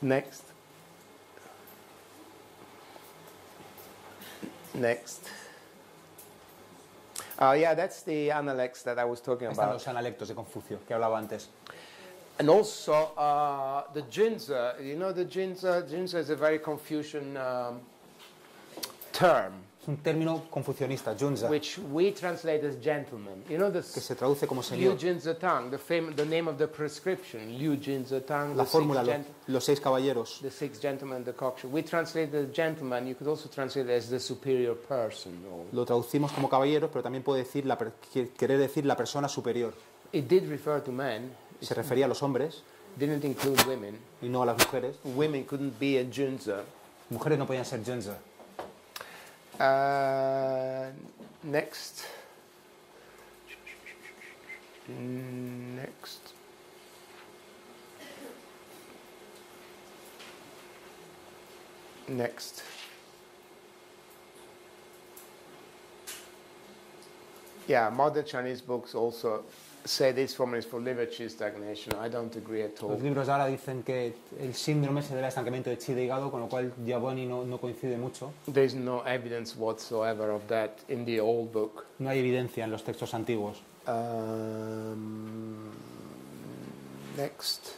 Next. Next. Uh, yeah, that's the analects that I was talking Están about. los analectos de Confucio, que hablaba antes. And also uh, the Jinza. You know the Jinza? Jinza is a very Confucian um, term, Es un término confucionista, junza, which we translate as gentleman. You know the que se traduce como Liu señor. Jinza Tang, the, fam- the name of the prescription. Liu Jinza Tang, La the, fórmula, six lo- gent- los seis caballeros. the six gentlemen decoction. We translate the gentleman. You could also translate it as the superior person. Or Lo traducimos como caballeros, pero también puede decir la per- que- querer decir la persona superior. it did refer to men. Se refería a los hombres Didn't include women. y no a las mujeres. Women couldn't be a Junza. Mujeres no podían ser junza. Uh, next. Next. Next. Yeah, modern Chinese books also say this formula is for liver chi stagnation. I don't agree at all. Los libros ahora dicen que el síndrome se debe al estancamiento de chi de hígado, con lo cual Giovanni no, no coincide mucho. There's no evidence whatsoever of that in the old book. No hay evidencia en los textos antiguos. Um, next.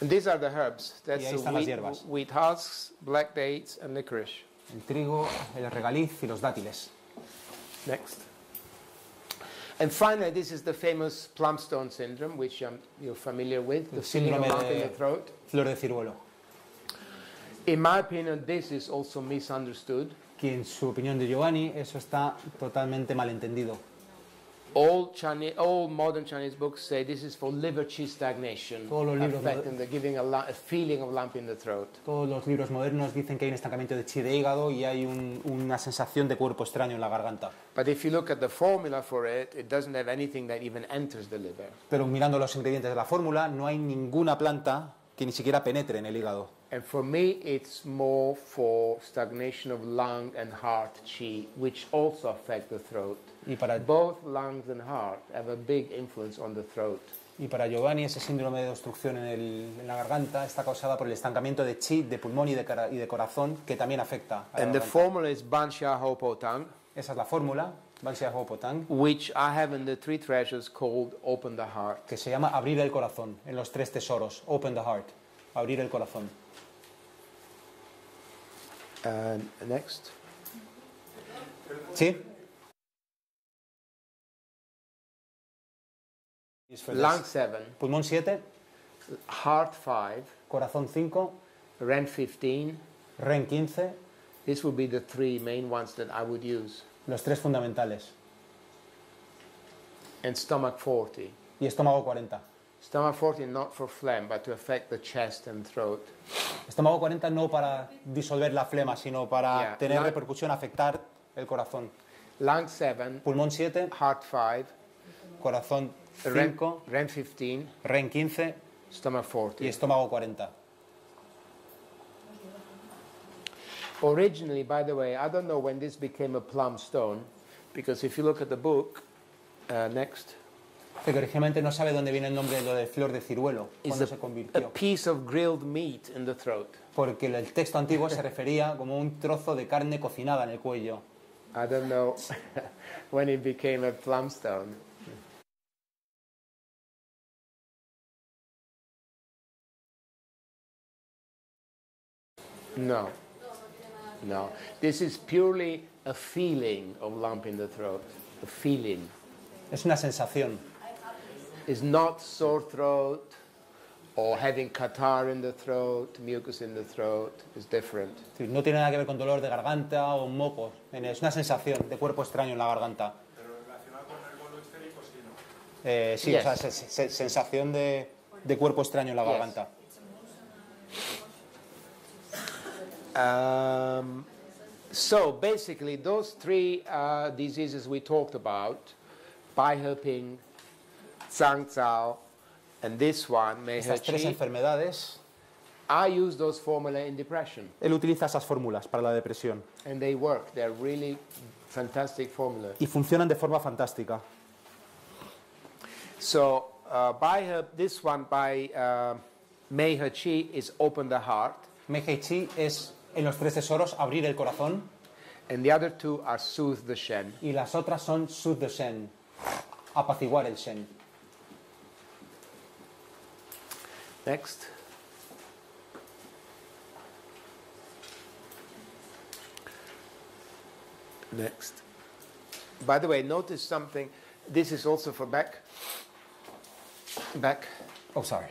And these are the herbs. That's ahí the están las hierbas. wheat husks, black dates, and licorice. El trigo, el regaliz y los dátiles. Next. And finally, this is the famous plumstone syndrome, which um, you're familiar with, the El feeling of síndrome lump in the throat. Flor de ciruelo. In my opinion, this is also misunderstood. que en su opinión de Giovanni eso está totalmente malentendido. All Chinese, all modern Chinese books say this is for liver qi stagnation, Todos los libros de- affecting the giving a, lu- a feeling of lump in the throat. Todos los libros modernos dicen que hay un estancamiento de chi de hígado y hay un- una sensación de cuerpo extraño en la garganta. But if you look at the formula for it, it doesn't have anything that even enters the liver. Pero mirando los ingredientes de la fórmula, no hay ninguna planta que ni siquiera penetre en el hígado. And for me, it's more for stagnation of lung and heart qi, which also affect the throat. Y para, Both lungs and heart have a big influence on the throat. y para Giovanni, ese síndrome de obstrucción en, el- en la garganta está causada por el estancamiento de chi, de pulmón y de, cara- y de corazón, que también afecta a la And the formula is Ban Xia Ho Po Tang, Esa es la fórmula, Bansia Hopotang, which I have in the three treasures called Open the Heart. que se llama abrir el corazón, en los tres tesoros, open the heart, abrir el corazón. And next. ¿Sí? Lung 7, Pulmón 7, Heart 5, corazón 5, Ren 15. REN 15, This would be the three main ones that I would use. los tres fundamentales. And stomach 40. Y estómago 40. Stomach 40 not for phlegm, but to affect the chest and throat. Estómago 40 no para disolver la flema, sino para Yeah. tener Lung- repercusión, afectar el corazón. Lung 7, Pulmón 7, Heart 5, corazón Ren, 5, Ren 15, REN 15 stomach 40. y estómago 40. Originally, by the way, I don't know when this became a plum stone, because if you look at the book, uh, next, Que originalmente no sabe dónde viene el nombre de lo de flor de ciruelo, cuando a, se a convirtió. piece of grilled meat in the throat. Porque el texto antiguo se refería como un trozo de carne cocinada en el cuello. I don't know when it became a plum stone. No, no. This is purely a feeling of lump in the throat. A feeling. Es una sensación. It's not sore throat or having catarrh in the throat, mucus in the throat. It's different. No tiene nada que ver con dolor de garganta o mocos. Es una sensación de cuerpo extraño en la garganta. Pero relacionado con el bolo histérico, sí, ¿no? Eh, sí, Yes. o sea, se- se- sensación de, de cuerpo extraño en la Yes. Um, so basically, those three uh, diseases we talked about, Bai-Herping, Zhang Zhao, and this one, Mei Estas tres He enfermedades, I use those formula in depression, él utiliza esas fórmulas para la depresión and they work. They're really fantastic formulas. y funcionan de forma fantástica. So uh, by her, this one by uh, Mei He Chi is open the heart, Mei Chi es en los tres tesoros abrir el corazón and the other two are soothe the Shen. y las otras son Sud de Shen, apaciguar el Shen. Next. Next. By the way, notice something. This is also for back. Back. Oh, sorry.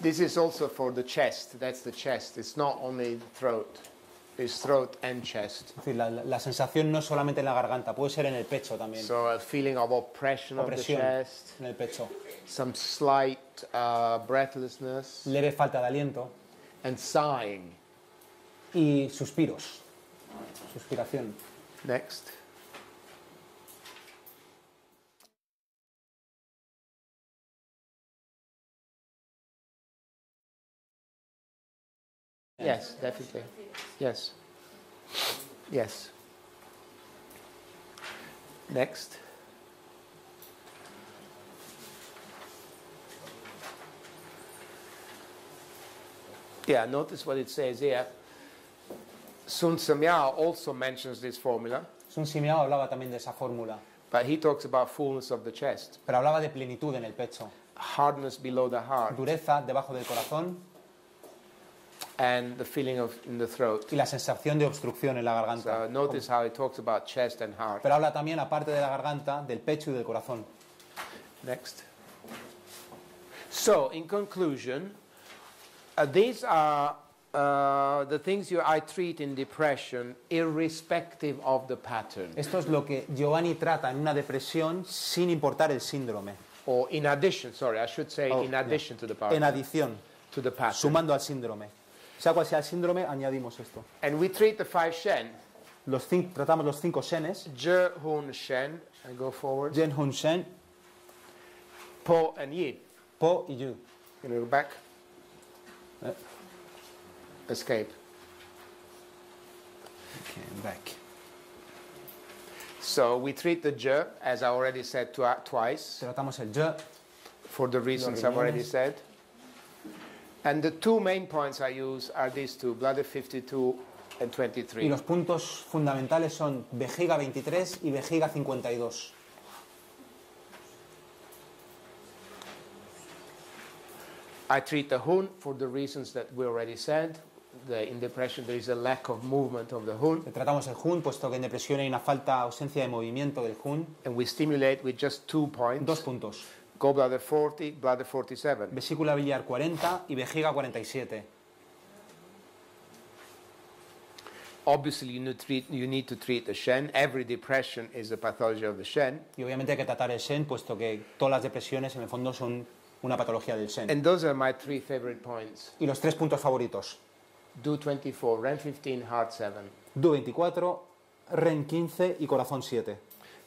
This is also for the chest. That's the chest. It's not only throat. It's throat and chest. Es decir, la, sensación no es solamente en la garganta, puede ser en el pecho también. So a feeling of oppression of the Opresión chest, en el pecho. some slight uh, breathlessness, Leve falta de aliento and sighing. y suspiros. Suspiración. Next. Yes, definitely. Yes. Yes. Next. Yeah, notice what it says here. Sun Samyao also mentions this formula, Sun Simiao hablaba también de esa fórmula, but he talks about fullness of the chest, pero hablaba de plenitud en el pecho, hardness below the heart, dureza debajo del corazón and the feeling of in the throat. y la sensación de obstrucción en la garganta. So notice how he talks about chest and heart. Pero habla también, aparte de la garganta, del pecho y del corazón. Next. So, in conclusion, uh, these are uh, the things you, I treat in depression, irrespective of the pattern, Esto es lo que Giovanni trata en una depresión sin importar el síndrome. or in addition. Sorry, I should say Oh, in yeah. addition to the pattern. En adición, To the pattern. sumando al síndrome. Sea cual sea el síndrome, añadimos esto. And we treat the five Shen. Los cin- tratamos los cinco shenes, Je, Hun, Shen. And go forward. Jen, Hun, Shen, Po and Yi. Po y Yu. Can you go back? Eh. Escape. Okay, back. So we treat the Je, as I already said twi- twice, Tratamos el Je, for the reasons I've already said. And the two main points I use are these two, bladder 52 and 23. y 23. los puntos fundamentales son vejiga 23 y vejiga 52. I treat the Hun for the reasons that we already said. The, in depression, there is a lack of movement of the Hun, Tratamos el Hun, puesto que en depresión hay una falta, ausencia de movimiento del Hun. and we stimulate with just two points Dos puntos. Gallbladder 40, bladder 47. Vesícula biliar 40 y vejiga 47. Obviously, you need, treat, you need to treat the Shen. Every depression is a pathology of the Shen. Y obviamente hay que tratar el Shen, puesto que todas las depresiones en el fondo son una patología del Shen. And those are my three favorite points. Y los tres puntos favoritos. Do 24, REN 15, Heart 7. DU 24, REN 15 y corazón 7.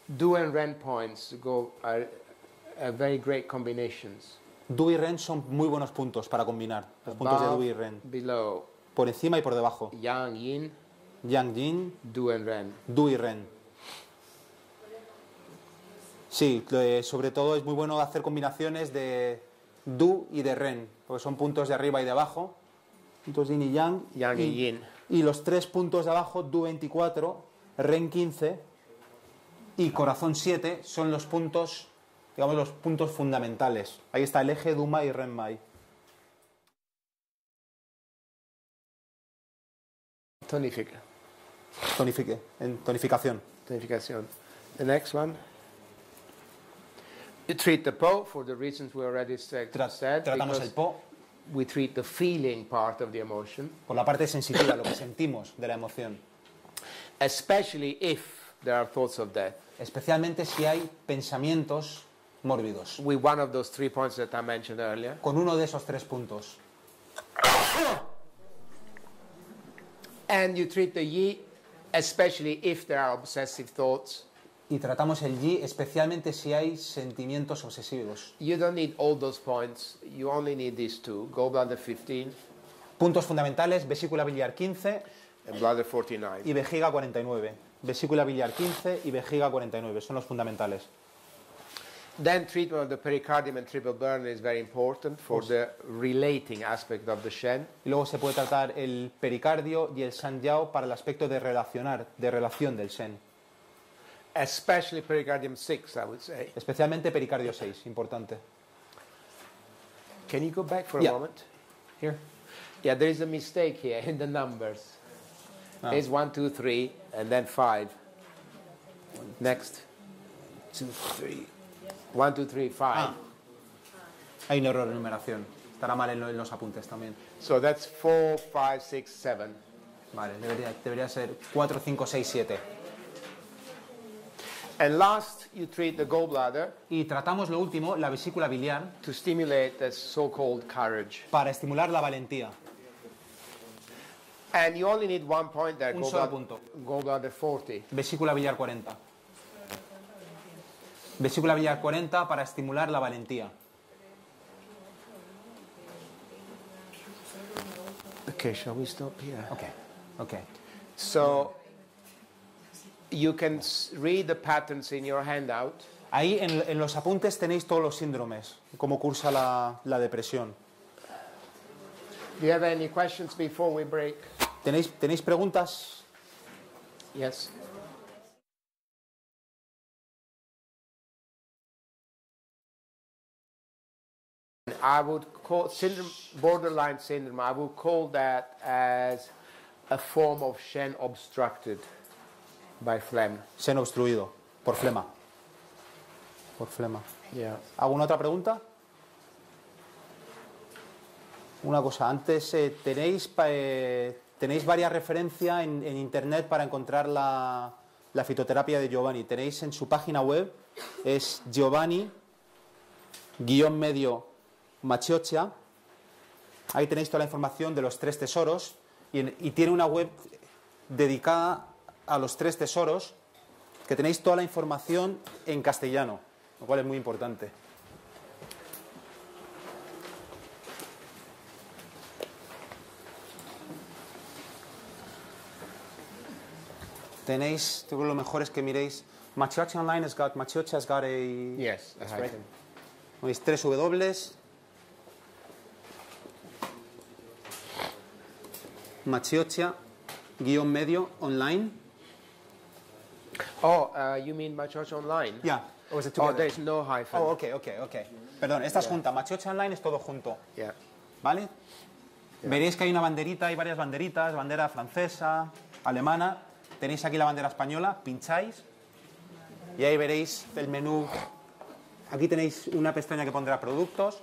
Do and REN points go are, are very great combinations. DU y REN son muy buenos puntos para combinar. Los puntos de DU y REN. below, Por encima y por debajo. Yang, Yin, Yang Yin, Do and REN. Du y Ren. Sí, eh, sobre todo es muy bueno hacer combinaciones de Du y de Ren, porque son puntos de arriba y de abajo. Puntos Yin y Yang. Yang y Yin. Y los tres puntos de abajo, Du 24, Ren 15 y Corazón 7, son los puntos, digamos, los puntos fundamentales. Ahí está el eje Duma y Ren Mai. Tonifica. Tonifique, en tonificación. Tonification. The next one. You treat the Po for the reasons we already said. Tra- tratamos el Po we treat the feeling part of the emotion, por la parte sensitiva, lo que sentimos de la emoción. especially if there are thoughts of death. especialmente si hay pensamientos mórbidos. With one of those three points that I mentioned earlier. Con uno de esos tres puntos. And you treat the Yi, especially if there are obsessive thoughts. Y tratamos el yi especialmente si hay sentimientos obsesivos. You don't need all those points. You only need these two. Gallbladder 15 Puntos fundamentales, vesícula biliar 15 and bladder 49. y vejiga 49. Vesícula biliar 15 y vejiga 49 son los fundamentales. Then treatment of the pericardium and triple burn is very important for the relating aspect of the Shen. Y luego se puede tratar el pericardio y el sanjiao para el aspecto de relacionar, de relación del Shen. Especially pericardium 6, I would say. Especialmente pericardio 6, importante. Can you go back for a Yeah. moment? Here. Yeah, there is a mistake here in the numbers. Ah. There's one, two, three, and then five. Next. Two, three. One, two, three, five. Ah. Hay un error de numeración. Estará mal en, lo- en los apuntes también. So that's four, five, six, seven. Vale, debería, debería ser 4, 5, 6, 7. And last, you treat the gallbladder Y tratamos lo último, la vesícula biliar, to stimulate the so-called courage. para estimular la valentía. And you only need one point there, Un solo punto. gallbladder 40. Vesícula biliar 40. Vesícula biliar 40 para estimular la valentía. Okay, shall we stop here? Ok, ok. So you can read the patterns in your handout. Ahí en, en los apuntes tenéis todos los síndromes, cómo cursa la, la depresión. Do you have any questions before we break? ¿Tenéis, ¿Tenéis preguntas? Yes. I would call syndrome, borderline syndrome, I would call that as a form of Shen obstructed by phlegm. Seno obstruido, por flema. Por flema. Yeah. ¿Alguna otra pregunta? Una cosa, antes eh, tenéis, eh, tenéis varias referencias en, en internet para encontrar la, la fitoterapia de Giovanni. Tenéis en su página web, es Giovanni guion medio Machiocha. Ahí tenéis toda la información de los tres tesoros y, en- y tiene una web dedicada a los tres tesoros que tenéis toda la información en castellano, lo cual es muy importante. Tenéis, creo que lo mejor es que miréis. Machiocha Online has got, Machiocha has got a. Yes, That's right. Veis tres W. Machiocha, guion medio, online. Oh, uh, you mean my church online? Yeah. Or is it Oh, there's no hyphen. Oh, ok, ok, ok. Perdón, esta es junta. Machiocha Online es todo junto. Yeah. ¿Vale? Veréis que hay una banderita, hay varias banderitas, bandera francesa, alemana. Tenéis aquí la bandera española, pincháis y ahí veréis el menú. Aquí tenéis una pestaña que pondrá productos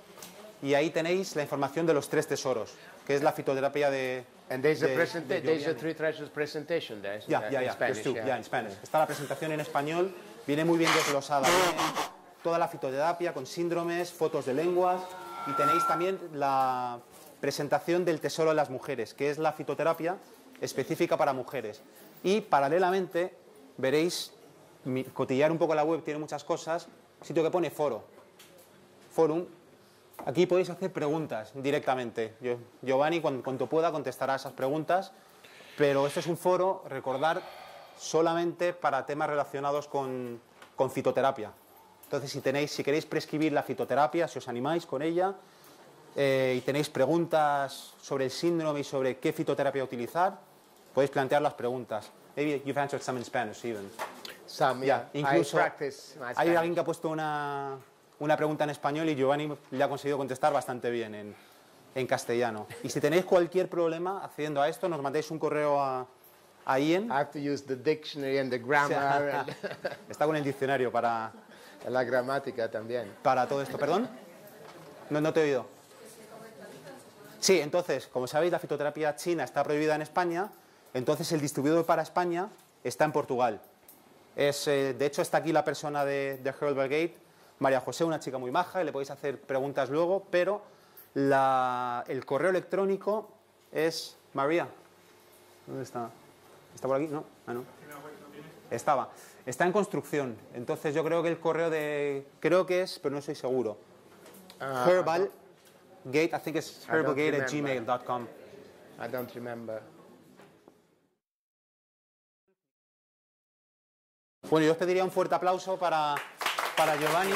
y ahí tenéis la información de los tres tesoros, que es la fitoterapia de. And there's a de- de there's a three treasures presentation there. ya, In ya, Spanish, two, yeah. ya, en Spanish. Está la presentación en español, viene muy bien desglosada. Viene toda la fitoterapia con síndromes, fotos de lenguas y tenéis también la presentación del tesoro de las mujeres, que es la fitoterapia específica para mujeres. Y paralelamente veréis, cotillar un poco la web, tiene muchas cosas, sitio que pone foro, forum. Aquí podéis hacer preguntas directamente. Yo- Giovanni, cuando, cuanto pueda, contestará esas preguntas. Pero este es un foro, recordar, solamente para temas relacionados con, con fitoterapia. Entonces, si, tenéis, si queréis prescribir la fitoterapia, si os animáis con ella, eh, y tenéis preguntas sobre el síndrome y sobre qué fitoterapia utilizar, podéis plantear las preguntas. Maybe you've answered some in Spanish even. Some, yeah. incluso I practice my hay alguien que ha puesto una, una pregunta en español y Giovanni le ha conseguido contestar bastante bien en, en castellano. Y si tenéis cualquier problema accediendo a esto, nos mandéis un correo a, a Ian. I have to use the dictionary and the grammar Está con el diccionario para, la gramática también. para todo esto. ¿Perdón? No, no te he oído. Sí, entonces, como sabéis, la fitoterapia china está prohibida en España, entonces el distribuidor para España está en Portugal. Es, eh, de hecho, está aquí la persona de, de Gate, María José, una chica muy maja, y le podéis hacer preguntas luego, pero la- el correo electrónico es María. ¿Dónde está? ¿Está por aquí? No, ah, no. Estaba. Está en construcción, entonces yo creo que el correo de... Creo que es, pero no estoy seguro. Uh, Herbal Gate, I think it's herbalgate at gmail.com. I don't remember. Bueno, yo os pediría un fuerte aplauso para, para Giovanni.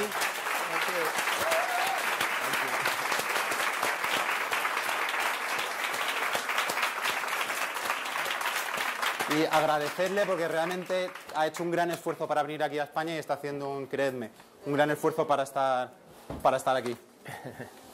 Y agradecerle porque realmente ha hecho un gran esfuerzo para venir aquí a España y está haciendo un, creedme, un gran esfuerzo para estar, para estar aquí.